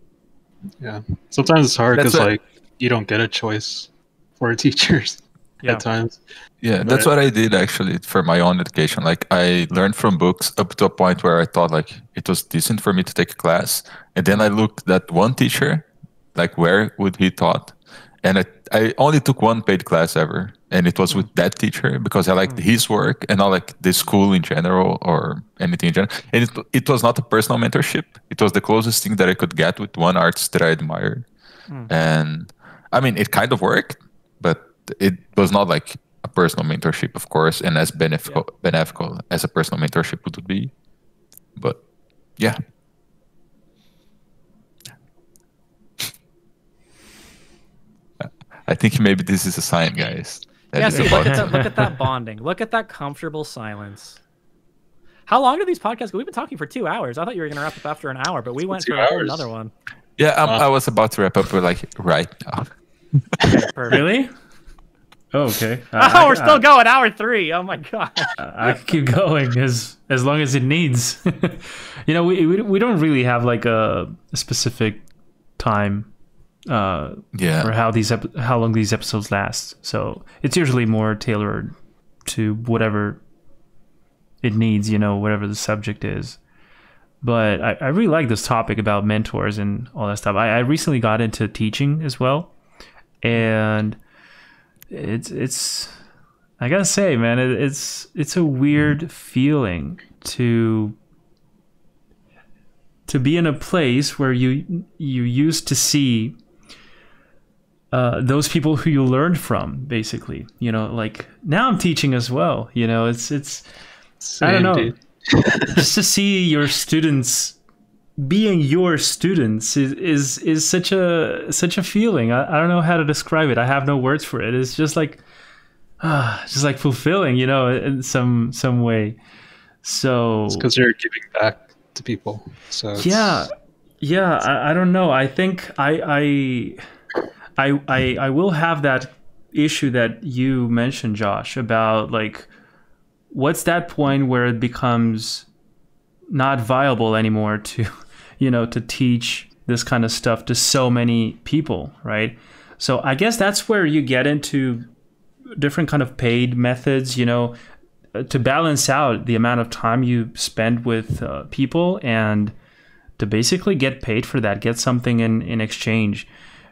Yeah. Sometimes it's hard because like you don't get a choice for teachers Yeah. at times. Yeah, that's Right. what I did actually for my own education. Like I learned from books up to a point where I thought like it was decent for me to take a class, and then I looked at one teacher, like where would he taught, and I, I only took one paid class ever, and it was with mm. that teacher because I liked mm. his work and not like the school in general or anything in general. And it it was not a personal mentorship; it was the closest thing that I could get with one artist that I admired, mm. and I mean it kind of worked, but it was not like a personal mentorship, of course, and as beneficial, beneficial as a personal mentorship would be. But yeah, I think maybe this is a sign, guys. yeah it's so look at, that, look at that bonding look at that comfortable silence how long do these podcasts go we've been talking for two hours i thought you were going to wrap up after an hour but we went Two for hours. another one Yeah, um, I'm, I was about to wrap up, but like right now. Perfect. Really? Oh, okay. oh I- we're I- still going hour three. Oh my god I can keep going as as long as it needs. you know, we, we we don't really have like a, a specific time uh, for how these ep- how long these episodes last. So it's usually more tailored to whatever it needs. You know, whatever the subject is. But I, I really like this topic about mentors and all that stuff. I, I recently got into teaching as well, and it's it's I gotta say, man, it, it's it's a weird feeling to to be in a place where you you used to see uh, those people who you learned from, basically. You know, like now I'm teaching as well. You know, it's it's I don't know. just to see your students being your students is is, is such a such a feeling. I, I don't know how to describe it. I have no words for it. It's just like ah, just like fulfilling, you know, in some some way. So because you're giving back to people. So it's- yeah, yeah. I, I don't know. I think I I I I I will have that issue that you mentioned, Josh, about like what's that point where it becomes not viable anymore to you know to teach this kind of stuff to so many people, right? So I guess that's where you get into different kind of paid methods, you know, uh, to balance out the amount of time you spend with uh, people and to basically get paid for that, get something in in exchange.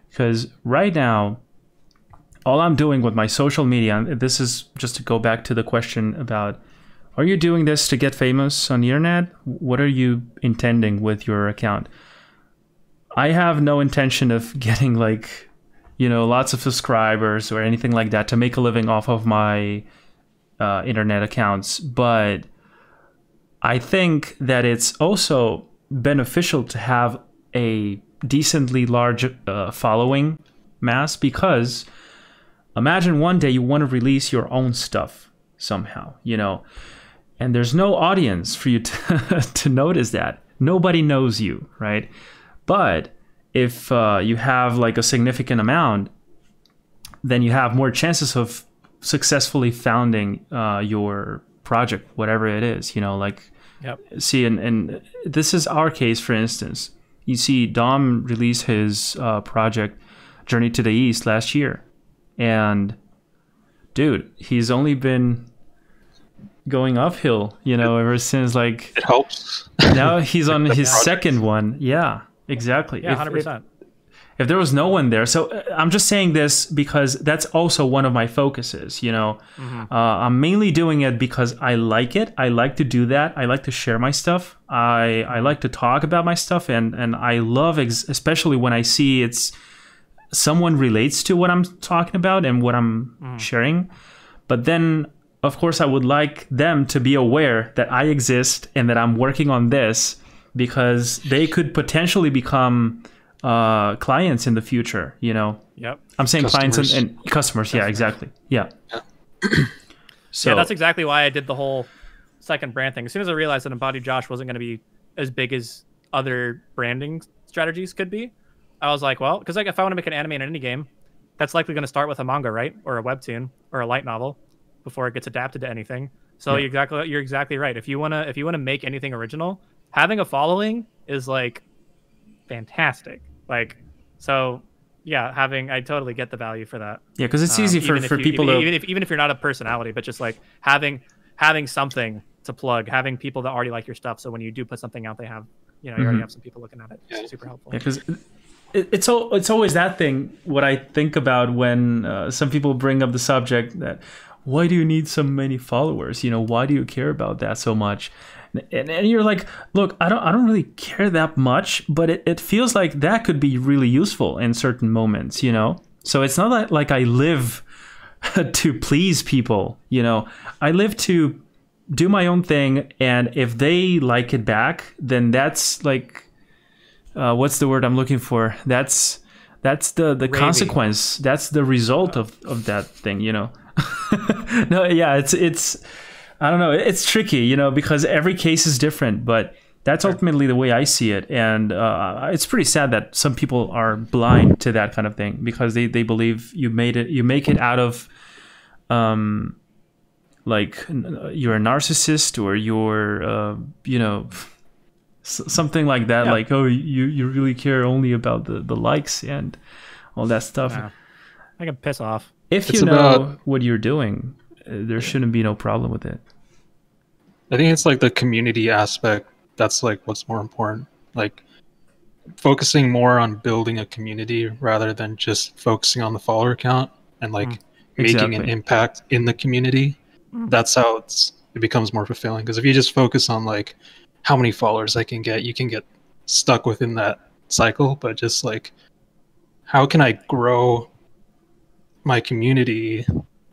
Because right now, all I'm doing with my social media, this is just to go back to the question about are you doing this to get famous on the internet? What are you intending with your account? I have no intention of getting like, you know, lots of subscribers or anything like that to make a living off of my uh, internet accounts. But I think that it's also beneficial to have a decently large uh, following mass because imagine one day you want to release your own stuff somehow, you know, and there's no audience for you to, to notice that. Nobody knows you, right? But if uh, you have like a significant amount, then you have more chances of successfully founding uh, your project, whatever it is. You know, like Yep. see, and, and this is our case, for instance. You see, Dom released his uh, project Journey to the East last year, and dude, he's only been going uphill, you know, ever since like It helps. now he's on his project. second one. Yeah, exactly. Yeah, If- hundred percent. if there was no one there so uh, i'm just saying this because that's also one of my focuses you know uh, i'm mainly doing it because i like it i like to do that i like to share my stuff i i like to talk about my stuff and and i love ex- especially when i see it's someone relates to what i'm talking about and what i'm sharing but then of course i would like them to be aware that i exist and that i'm working on this because they could potentially become uh, clients in the future. You know, Yep. I'm saying clients and, and customers. Yeah, exactly. Yeah. so yeah, that's exactly why I did the whole second brand thing. As soon as I realized that Embodied Josh wasn't going to be as big as other branding strategies could be, I was like, well, because like if I want to make an anime and an indie game, that's likely going to start with a manga, right, or a webtoon, or a light novel, before it gets adapted to anything. So Yeah. you're exactly you're exactly right. If you wanna if you wanna make anything original, having a following is like fantastic. Like so. Yeah, having I totally get the value for that. yeah, because it's Um, easy for, for you- people even, to even if even if you're not a personality, but just like having having something to plug, having people that already like your stuff. So when you do put something out, they have you know you already Mhm. have some people looking at it. It's Yeah. super helpful. Yeah, because it, it's al- it's always that thing. What I think about when uh, some people bring up the subject that why do you need so many followers? You know, why do you care about that so much? And, and you're like, look, I don't I don't really care that much, but it, it feels like that could be really useful in certain moments. You know, so it's not like, like I live to please people. You know, I live to do my own thing, and if they like it back, then that's like uh, what's the word I'm looking for? That's that's the the Gravy. consequence. That's the result of of that thing. You know. no, yeah, it's it's I don't know. It's tricky, you know, because every case is different, but. That's ultimately the way I see it, and uh, it's pretty sad that some people are blind to that kind of thing because they, they believe you made it you make it out of um like you're a narcissist or you're uh, you know something like that Yeah. like oh you you really care only about the the likes and all that stuff Yeah. I can piss off. If It's you know about- what you're doing uh, there shouldn't be no problem with it I think it's like the community aspect that's like what's more important. Like focusing more on building a community rather than just focusing on the follower count and like making an impact in the community. That's how it's it becomes more fulfilling. Because if you just focus on like how many followers I can get, you can get stuck within that cycle. But just like how can I grow my community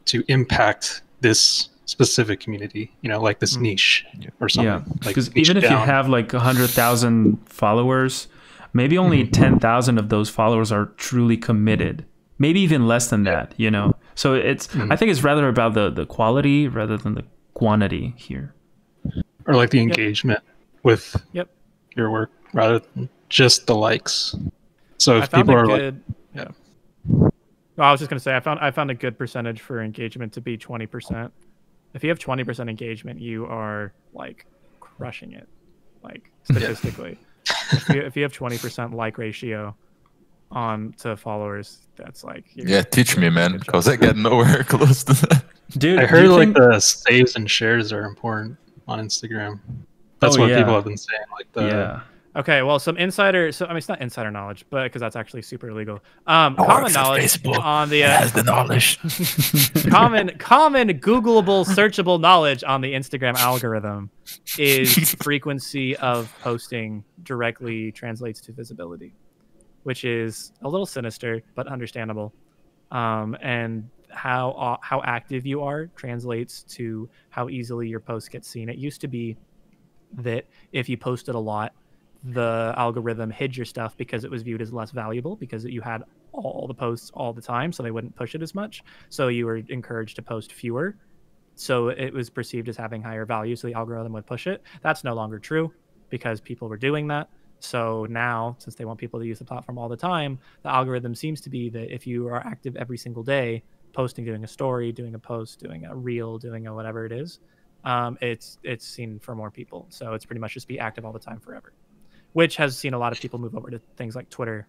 to impact this specific community, you know, like this Mm. niche or something. yeah because niche even if you have like a hundred thousand followers maybe only Mm-hmm. 10,000 of those followers are truly committed maybe even less than that you know so it's Mm-hmm. i think it's rather about the the quality rather than the quantity here or like the engagement with Yep. your work rather than just the likes. So if people a are like, yeah. No, I was just gonna say I found I found a good percentage for engagement to be twenty percent. If you have twenty percent engagement, you are like crushing it, like statistically. if, you, if you have twenty percent like ratio on to followers, that's like you're- Yeah, teach me, you're man, good job. because I get nowhere close to that. dude I heard like think- the saves and shares are important on Instagram. That's Oh, what yeah. people have been saying. Like the yeah Okay, well, some insider. So I mean, it's not insider knowledge, but because that's actually super illegal. Um, I common knowledge Facebook. on the uh, has the knowledge. common common googleable searchable knowledge on the instagram algorithm is frequency of posting directly translates to visibility which is a little sinister but understandable um, and how uh, how active you are translates to how easily your posts get seen it used to be that if you posted a lot the algorithm hid your stuff because it was viewed as less valuable because you had all the posts all the time so they wouldn't push it as much. So you were encouraged to post fewer. So it was perceived as having higher value so the algorithm would push it. That's no longer true because people were doing that. So now since they want people to use the platform all the time the algorithm seems to be that if you are active every single day posting doing a story doing a post doing a reel doing a whatever it is um, it's it's seen for more people. So it's pretty much just be active all the time forever which has seen a lot of people move over to things like twitter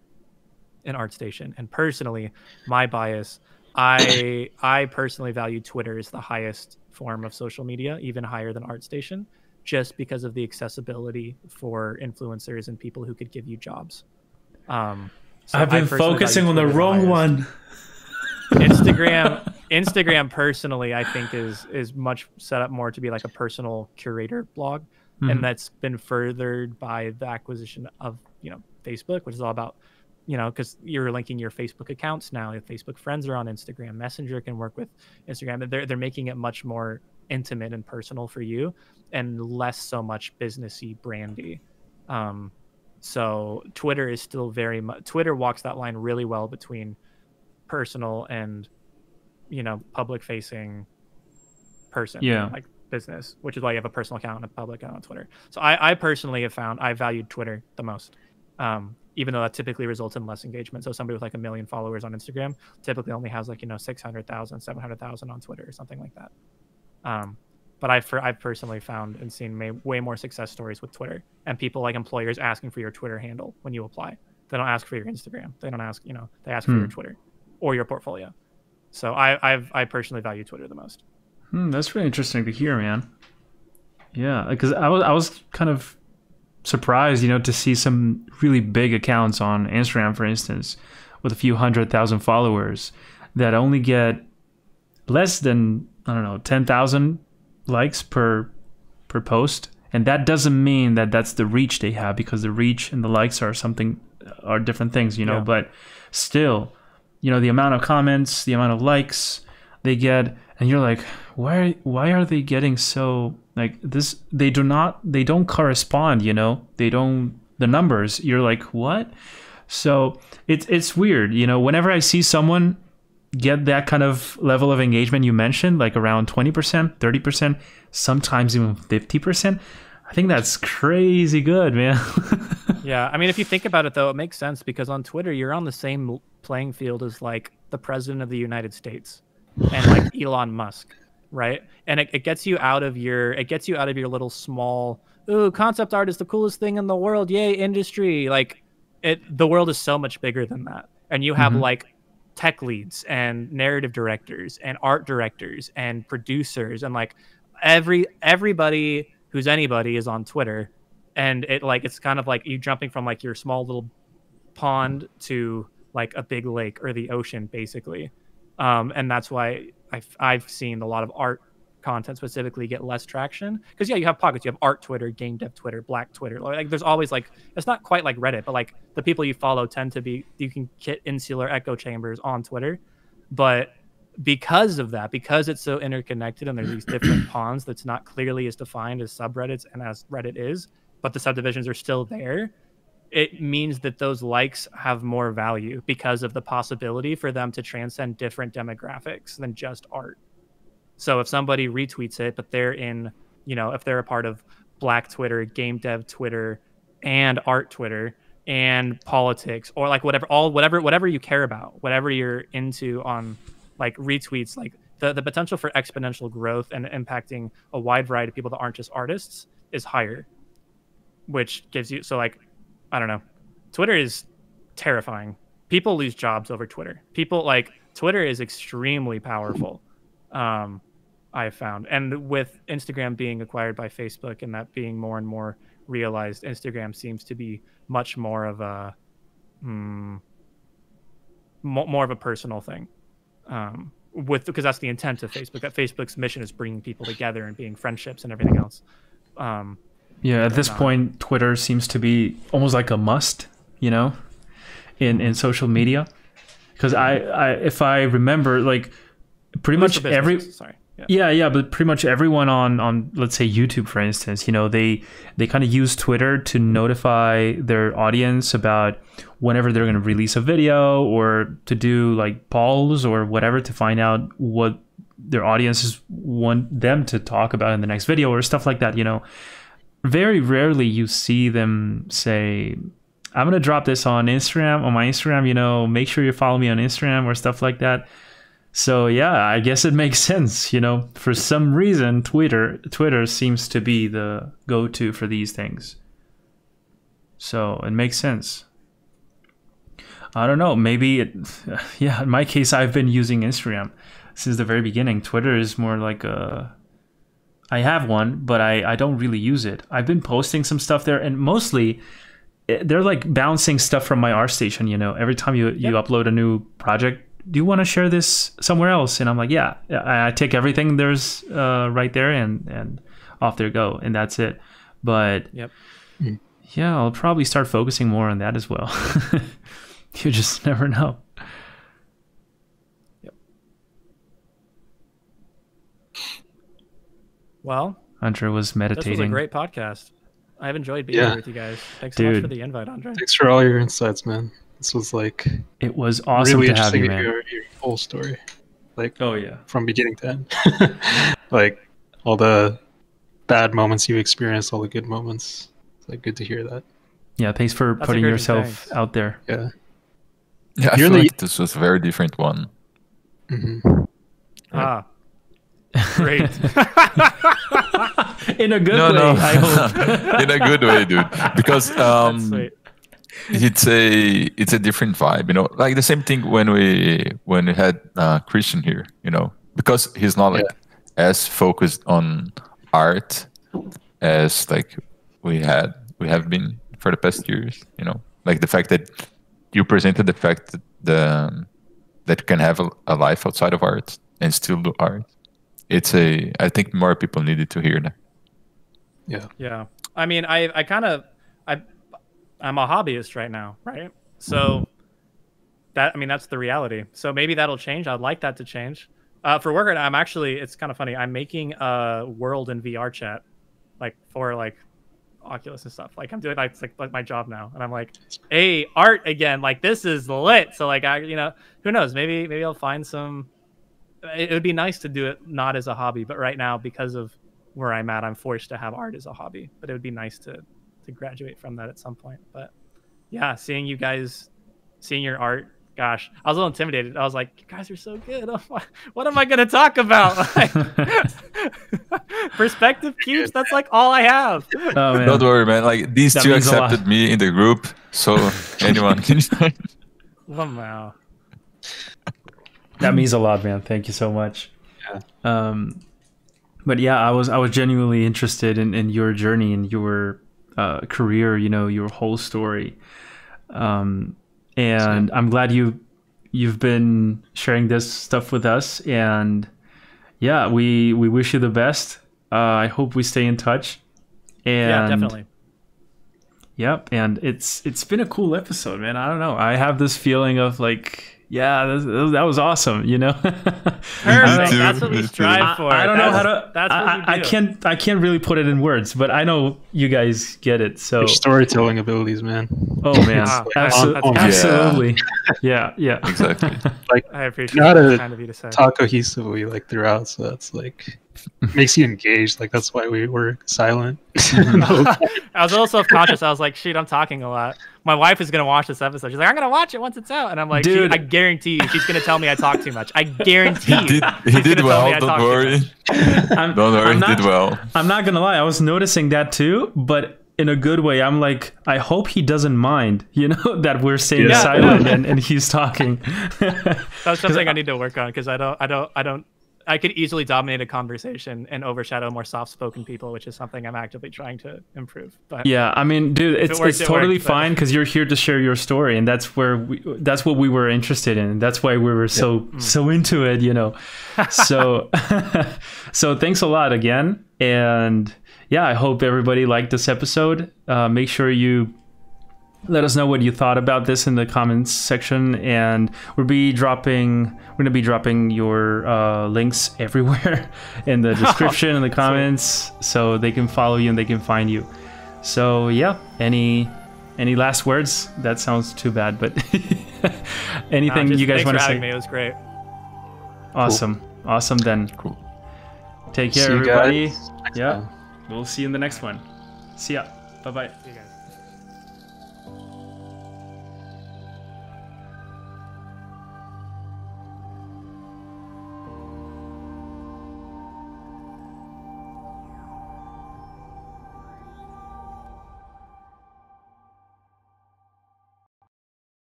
and ArtStation. And personally, my bias, I I personally value Twitter as the highest form of social media, even higher than ArtStation, just because of the accessibility for influencers and people who could give you jobs. Um, so I've been focusing on the wrong highest. one. Instagram Instagram personally I think is is much set up more to be like a personal curator blog Mhm. and that's been furthered by the acquisition of you know Facebook which is all about you know because you're linking your Facebook accounts now. Your Facebook friends are on Instagram. Messenger can work with Instagram. They're they're making it much more intimate and personal for you and less so much businessy brandy. Um so Twitter is still very much Twitter walks that line really well between personal and you know public facing person. Yeah. like business which is why you have a personal account and a public account on twitter. So i, I personally have found i valued twitter the most um, even though that typically results in less engagement. So somebody with like a million followers on instagram typically only has like you know 600000 700000 on twitter or something like that. Um, but I've, I've personally found and seen may, way more success stories with twitter and people like employers asking for your twitter handle when you apply. They don't ask for your instagram. They don't ask you know they ask for Hmm. your twitter or your portfolio. So I, I've I personally value Twitter the most. Hmm, that's really interesting to hear, man. Yeah, because I was I was kind of surprised, you know, to see some really big accounts on Instagram, for instance, with a few hundred thousand followers that only get less than I don't know ten thousand likes per per post, and that doesn't mean that that's the reach they have because the reach and the likes are something are different things, you know. Yeah. But still, you know, the amount of comments, the amount of likes they get, and you're like, why why are they getting so like this? They do not they don't correspond, you know. They don't the numbers. You're like, what? So it's it's weird, you know. Whenever I see someone get that kind of level of engagement you mentioned, like around twenty percent, thirty percent, sometimes even fifty percent, I think that's crazy good, man. Yeah, I mean, if you think about it, though, it makes sense because on Twitter, you're on the same playing field as like the president of the United States and like Elon Musk, right? And it, it gets you out of your it gets you out of your little small ooh concept art is the coolest thing in the world, yay industry. Like it, the world is so much bigger than that, and you have Mhm. like tech leads and narrative directors and art directors and producers and like every everybody who's anybody is on Twitter and it like it's kind of like you jumping from like your small little pond to like a big lake or the ocean basically um, and that's why I've, I've seen a lot of art content specifically get less traction. Because yeah you have pockets. You have art twitter game dev twitter black twitter. Like there's always like it's not quite like reddit but like the people you follow tend to be you can get insular echo chambers on twitter. But because of that because it's so interconnected and there's these different ponds that's not clearly as defined as subreddits and as reddit is but the subdivisions are still there it means that those likes have more value because of the possibility for them to transcend different demographics than just art. So if somebody retweets it, but they're in, you know, if they're a part of Black Twitter, game dev Twitter, and art Twitter, and politics, or like whatever, all whatever, whatever you care about, whatever you're into on like retweets, like the, the potential for exponential growth and impacting a wide variety of people that aren't just artists is higher, which gives you so like I don't know. Twitter is terrifying. People lose jobs over Twitter. People like Twitter is extremely powerful. Um, I have found, and with Instagram being acquired by Facebook and that being more and more realized Instagram seems to be much more of a mm, more of a personal thing. Um, with because that's the intent of Facebook. That Facebook's mission is bringing people together and being friendships and everything else. Um, Yeah, at this not. point, Twitter seems to be almost like a must, you know, in in social media. Because I, I, if I remember, like pretty much every sorry. Yeah. yeah, yeah, but pretty much everyone on on let's say YouTube, for instance, you know, they they kind of use Twitter to notify their audience about whenever they're going to release a video or to do like polls or whatever to find out what their audiences want them to talk about in the next video or stuff like that. You know, very rarely you see them say. I'm gonna drop this on Instagram on my Instagram. You know, make sure you follow me on Instagram or stuff like that. So yeah, I guess it makes sense. You know, for some reason, Twitter Twitter seems to be the go-to for these things. So it makes sense. I don't know. Maybe it. Yeah, in my case, I've been using Instagram since the very beginning. Twitter is more like a. I have one, but I I don't really use it. I've been posting some stuff there, and mostly eh, they're like bouncing stuff from my ArtStation. You know, every time you you upload a new project, do you want to share this somewhere else? And I'm like, yeah, I, I take everything there's uh, right there, and and off there go, and that's it. But Yep. yeah, I'll probably start focusing more on that as well. you just never know. Well, Andre was meditating. this was a great podcast. I've enjoyed being Yeah. here with you guys. Thanks so much for the invite, Andre. Thanks for all your insights, man. This was like It was awesome really to have you, to man. hear your full story, like Oh yeah. from beginning to end. like all the bad moments you experienced, all the good moments. It's like good to hear that. Yeah, thanks for That's putting yourself thanks. out there. Yeah. Yeah, I You're feel the- like this was a very different one. hmm Ah, great. In a good no, way, no, I hope. in a good way, dude. Because That's um, sweet. it's a it's a different vibe, you know. Like the same thing when we when we had uh, Christian here, you know, because he's not like as focused on art as like we had we have been for the past years, you know. Like the fact that you presented the fact that the that you can have a, a life outside of art and still do art. It's a I think more people needed to hear that. Yeah. Yeah. I mean, I I kind of I I'm a hobbyist right now, right? So that I mean that's the reality. So maybe that'll change. I'd like that to change. Uh, for work I'm actually it's kind of funny. I'm making a world in VR chat, like for like Oculus and stuff. Like I'm doing like it's like, like my job now, and I'm like, hey, art again. Like this is lit. So like I you know who knows maybe maybe I'll find some. It it would be nice to do it not as a hobby, but right now because of where I'm at, I'm forced to have art as a hobby. But it would be nice to to graduate from that at some point. But yeah, seeing you guys, seeing your art, gosh, I was a little intimidated. I was like, you guys are so good. What am I gonna talk about? Like, perspective cubes. That's like all I have. Oh man. Don't worry, man. Like these That two means a lot. accepted me in the group, so anyone can join. Wow. That means a lot, man. Thank you so much. Yeah. Um, but yeah, I was I was genuinely interested in, in your journey and your uh, career. You know, your whole story. Um, and I'm glad you you've been sharing this stuff with us. And yeah, we we wish you the best. Uh, I hope we stay in touch. And yeah, definitely. Yep, and it's it's been a cool episode, man. I don't know. I have this feeling of like, yeah, this, that was awesome, you know. Perfect. That's what we strive I, for. I don't know how to. That's what I, I, I can't. I can't really put it in words, but I know you guys get it. So, Your storytelling abilities, man. oh man, Ah, Abso- that's- Yeah. absolutely, yeah, yeah, Exactly. Like I appreciate Not that. a kind of you to say. Talk cohesively like throughout, so that's like makes you engaged. Like that's why we were silent. I was a little self conscious. I was like, shoot, I'm talking a lot. My wife is gonna watch this episode. She's like, I'm gonna watch it once it's out, and I'm like, Dude. Dude, I guarantee you, she's gonna tell me I talk too much. I guarantee He did, he did gonna tell me well. Don't worry. I'm, Don't worry. I'm He not, did well. I'm not gonna lie. I was noticing that too, but in a good way. I'm like, I hope he doesn't mind, you know, that we're staying Yeah. silent Yeah. and, and he's talking. That's something I need to work on because I don't, I don't, I don't. I could easily dominate a conversation and overshadow more soft-spoken people, which is something I'm actively trying to improve. But Yeah, I mean, dude, If it it's, works, it's it totally works, fine because you're here to share your story, and that's where we, that's what we were interested in. That's why we were so Mm. so into it, you know. So, so thanks a lot again, and yeah, I hope everybody liked this episode. Uh, make sure you let us know what you thought about this in the comments section, and we'll be dropping we're gonna be dropping your uh, links everywhere in the description in the comments, so they can follow you and they can find you. So yeah, any any last words? That sounds too bad, but anything just you guys want to say? me. It was great. Awesome, awesome. Then Cool. take care, See everybody. Yeah. time. We'll see you in the next one. See ya. Bye bye. See you guys.